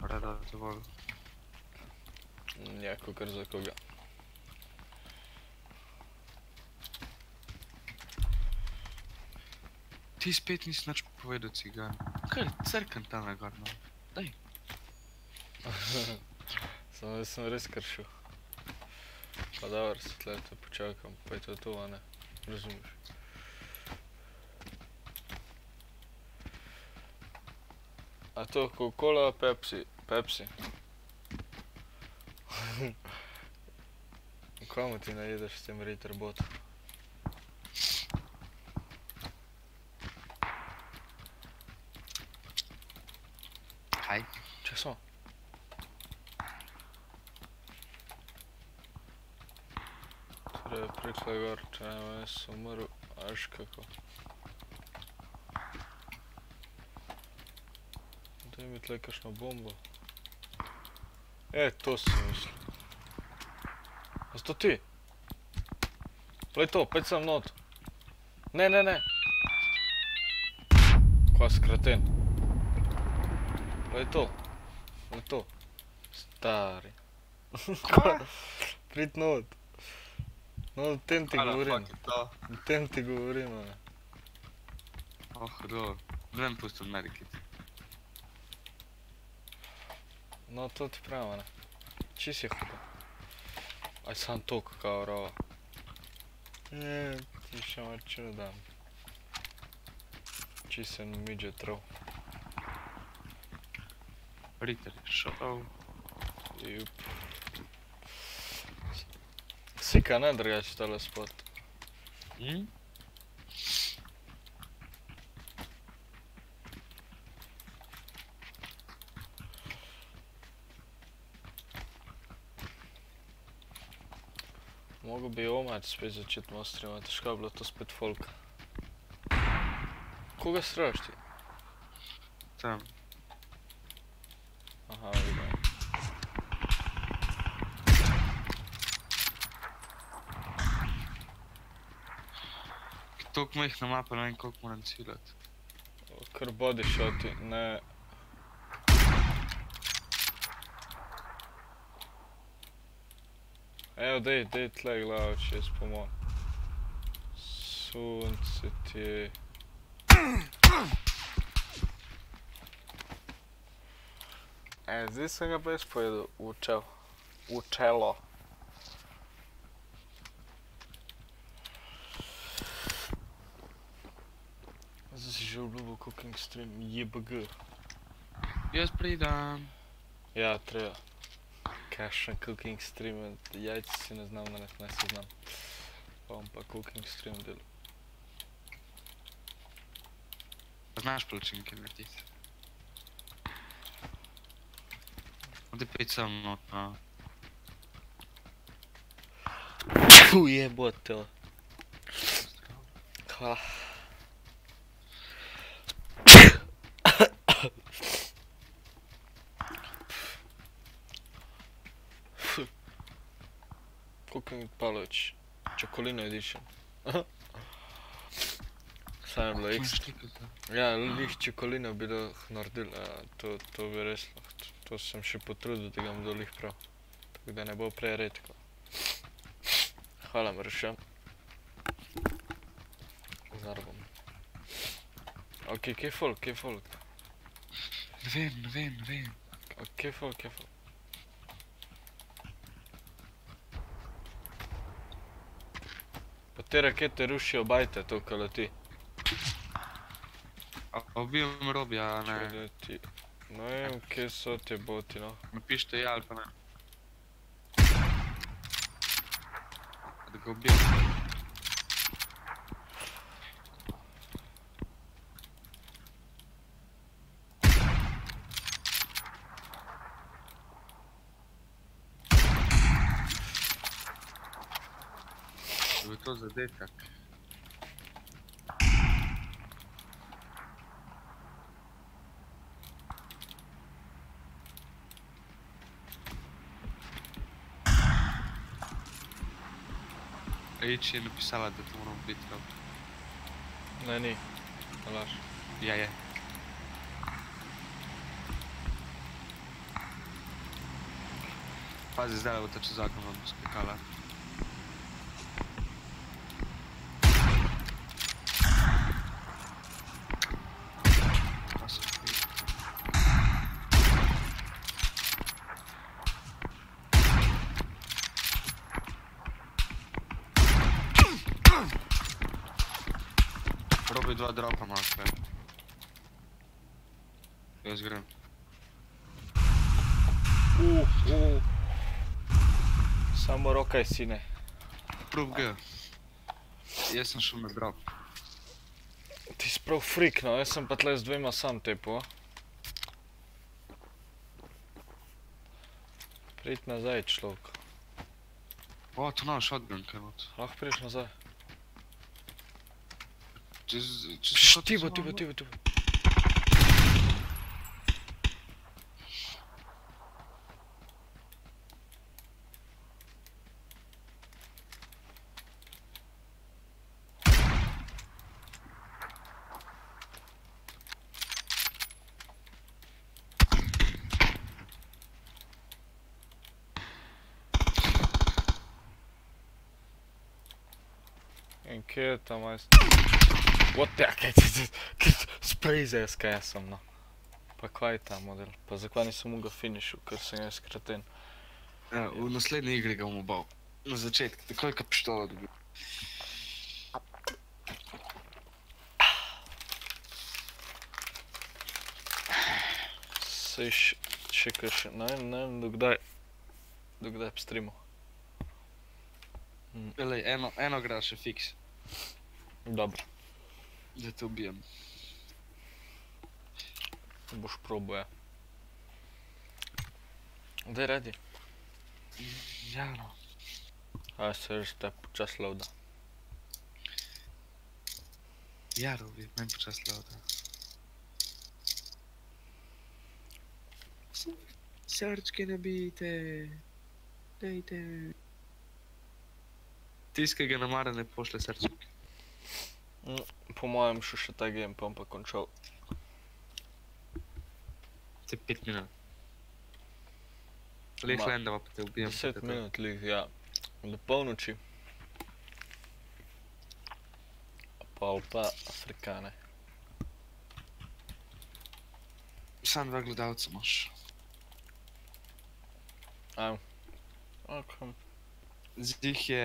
Red dot je bolj. Ja, kakor za koga. Ti spet nisi nič povedal cigan. Kaj, crkam tam na gor, no. Samo jaz sem res kršil. Pa dobro, se tle te počakam, pa je to to, a ne? Razumeš? A to Coca-Cola, Pepsi, Pepsi. Komu ti najedeš s tem Ritter bot? Kaj? Če smo? Treba prikle gor, če ne vem, jaz sem umrl, až kako. Daj A to ty? Leto, peď sa vnot. Ne, ne, ne. Klas kreten. Leto. Leto. Stari. Прит нот. Но тем ти говорим. Тем ти говорим, бе. Ох, да. Време пусто медиките. Но то ти правя, не. Чи си хубав? Rova. Ne, ti še mače ne dam. Čis se midže trov. Ritter je šel. Jup. Sika, ne drugače tale spot. Hm? Omać spet začet malo streamati, škoda bilo to spet folka. Koga straš ti? Tam. Aha, vidim. Toliko majhna mapa, ne vem koliko moram ciljati. Kar body shoti, ne. Ja, det, det je tlegla čez pomoč. Sunce ti je... E, zdaj sem ga brez pojedel v, čel, v čelo. Zdaj si že obljubil cooking stream, yes Jaz pridem. Ja, treba. Cash and cooking stream, jajci si ne znam narediti, ne se znam. Pa bom pa cooking stream delal. Znaš palačinke narediti? Odi pet sem not na... Puh, jebote. Hvala. Cooking Palač, Chocolino Edition. Saj je bilo ekstra. Ja, lih čokolino bi lahko naredili, ja, to, to bi res lahko. To sem še potrudil, da ga bom dol lih prav. Tako da ne bo prej redko. Hvala, Mrša. Zarbom. Ok, kje je folk, kje je folk? Ne vem, ne vem, ne vem. Ok, kje je folk, kje je folk? Pa te rakete rušijo bajte, to ko leti. A ubijem robja, a ne. Če leti. Ne vem, kje so te boti, no. Napišite ja ali pa ne. Da ga ubijem. Je bil to zadetek? Rič je napisala, da to moramo biti rob. Ne, ni. Laž. Ja, je. Pazi, zdaj bo ta čez zakon vam skakala. Pa se vidi. Robi dva dropa malo kaj. Jaz grem. Uh, uh. Samo rokaj, sine. Proof G. Jaz sem šel na drop. Ti si prav frik, no, jaz sem pa tle z dvema sam tepo. Prid nazaj, človek. O, to nov shotgun, kaj not. Lahko prideš nazaj. Čez, čez Pš, tibo, tibo, tibo, tibo. In kje je ta majster? What the, kaj ti ti, kaj sprej zeska jaz sem, no. Pa kaj je ta model? Pa zakaj nisem mogel finišu, ker sem jaz kreten. Ja, v naslednji igri ga bomo bal. Na začetku, takoj ko pištolo dobi. Sej še, še kakšen, ne vem, ne vem, do kdaj, do kdaj bi streamal. Lej, eno, eno gra še fiks, Dobro, da te ubijem. boš probal, ja. Daj redi. Ja, no. A se že te počas loada. Ja, robi, manj počas lauda. Srčke nabijte. Dajte. Tisk, ki ga namara, ne srček. Po mojem še še ta game, pa bom pa končal. Te pet minut. Leh lendava pa te ubijem. 10 minut lih, ja. Do polnoči. Pol pa Afrikane. Sam dva gledalca imaš. Ajmo. Ok. Zdih je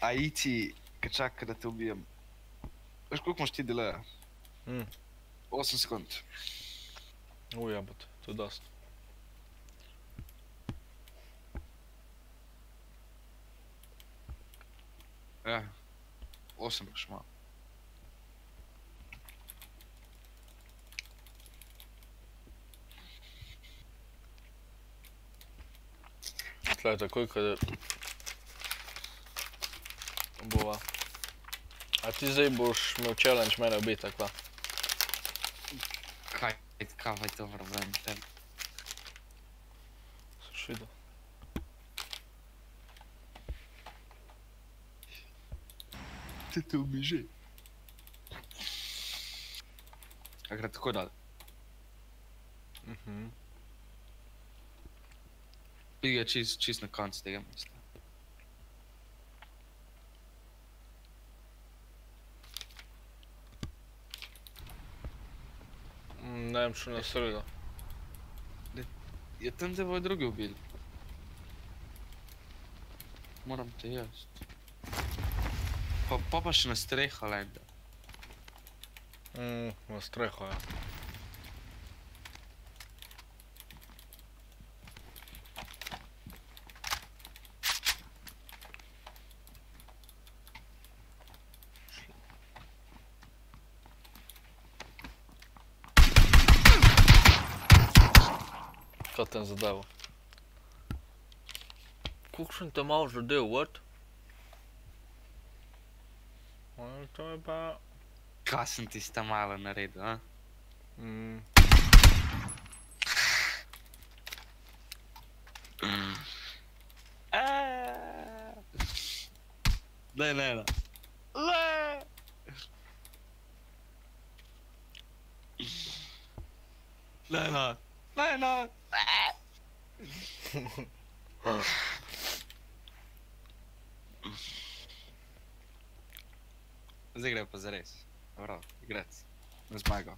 Haiti, ki čaka, da te ubijem. Veš, koliko imaš ti deleja? Mm. 8 sekund. Ujebote, to je dosta. Ja. 8 boš imel. Tle, takoj, kad bova. A ti zdaj boš imel challenge mene ubiti, tako? Kaj, kaj je to problem? Tem? Soš videl? Ti te ubiži. A gre tako dal. Mhm. Vidi ga čist, čist na koncu tega mesta. Ne vem, šel na sredo. Je tam te bojo drugi ubili. Moram te jaz. Pa, pa pa še na streho lenda. Mm, na streho, ja. Kaj tem zadevo? Kakšen te malo zadev, what? To je pa... Kaj sem ti sta malo naredil, a? Mm, Ne, ne, ne. Ne! Ne, ne. Ne, ne. Zdaj gre pa zares. Dobro, igrec. Na zmago.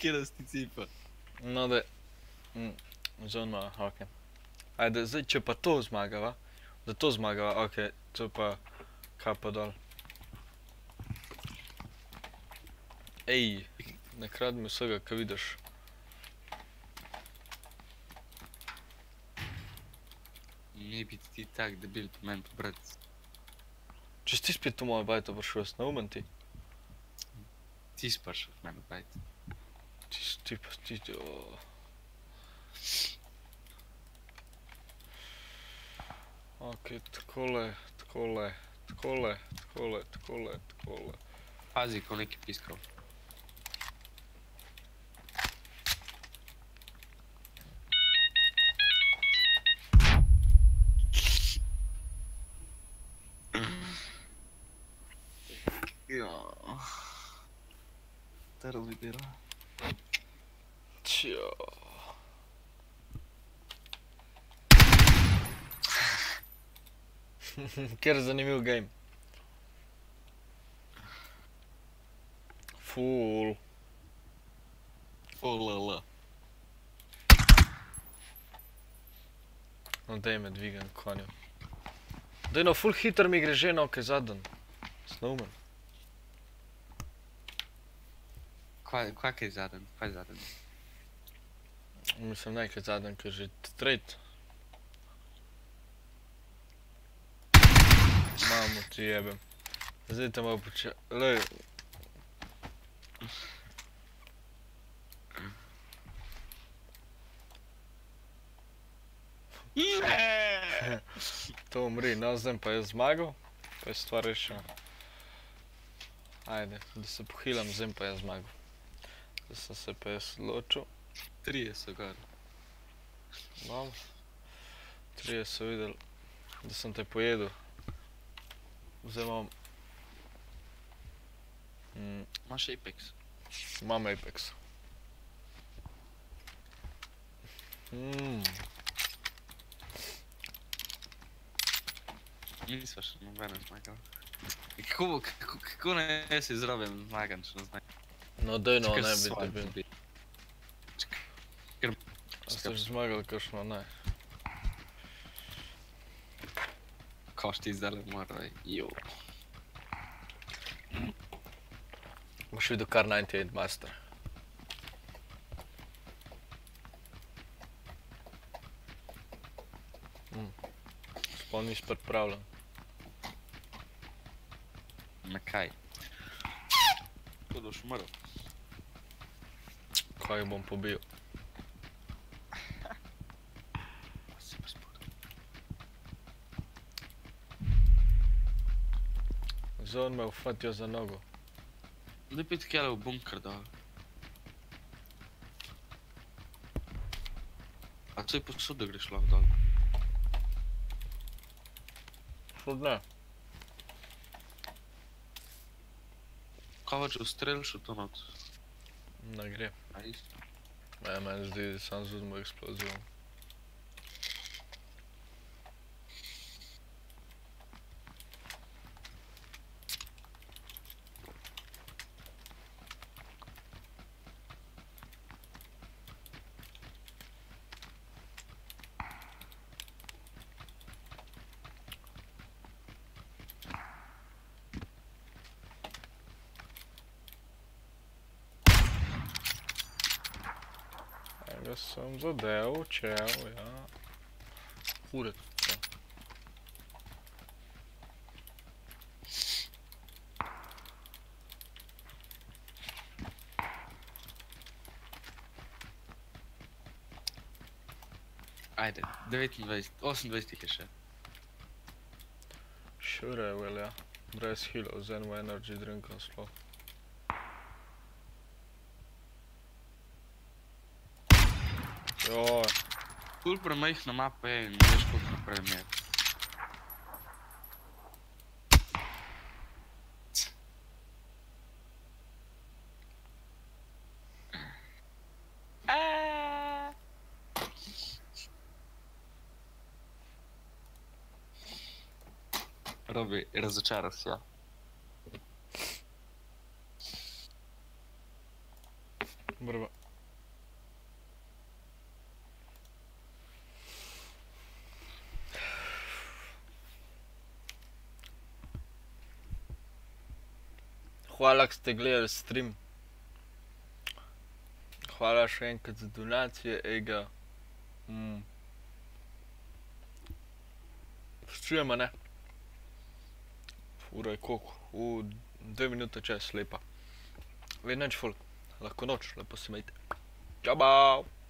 Kje da si cipa? no, da... Mm, zanima, ok. Ajde, zdaj, če pa to zmagava, da to zmagava, ok, to pa kapa dol. Ej, ne kradi mi vsega, kaj vidiš. maybe ти так дебил по мен, брат. Че ти спи ту моя байта, вършува с наумен ти? Ти спаш в мен байта. Ти, ти, ти, ти, о... Окей, таколе, таколе, таколе, таколе, таколе, таколе. Пази, ако не ки пискал. Vibira. Tjo. Ker zanimiv game. Ful. Olala. No daj me dvigam konju. Daj no, ful hiter mi gre že na okej zaden. Snowman. Kaj, kaj je zaden? Kaj je zaden? Mislim nekaj zaden, ker že straight. Mamo ti jebem. Zdaj te malo poča... Lej. Ne! To umri, no zdaj pa je zmagal. Pa je stvar rešena. Ajde, da se pohilam, zdaj pa je zmagal. Zdaj sem se pa jaz ločil. Trije so gor. Dobro. Trije so videli, da sem te pojedel. Zdaj imam... Mm, Imaš Apex. imam Apex. Mm, Nisva še nobene zmagal. Kako, kako, kako ne jaz izrobim zmagan, če ne znam? No дъйно, не би дебил. Аз съм смагал да кажеш, но не. Какво ще издаде мара, йо. Може ви до Car 98 Master. Спомниш предправлен. На кай. Кой да шумърва? Kaj bom pobil? Zon me ufatijo za nogo. Da pet kjale v bunker dal. A to je posod, da greš lahko dol. Šod ne. Kaj več ustreliš v to not? Ne gre. A isto. Ne, meni zdi, sam z uzmo eksplozijo. Enega sem zadev, čel, ja. Kurec. ja. Ajde, 29, 28 jih je še. Šure velja. Brez healov, z enim energy drinkom sploh. Joj, Ful premajhna mapa je in veš koliko naprej je. Robi, razočaral se. ja. Hvala, ker ste gledali stream. Hvala še enkrat za donacije, ega. Mm. Čujemo, ne? Ura je koliko? V dve minute čez, lepa. Vedno nič ful. Lahko noč, lepo se imejte. Čau, bau!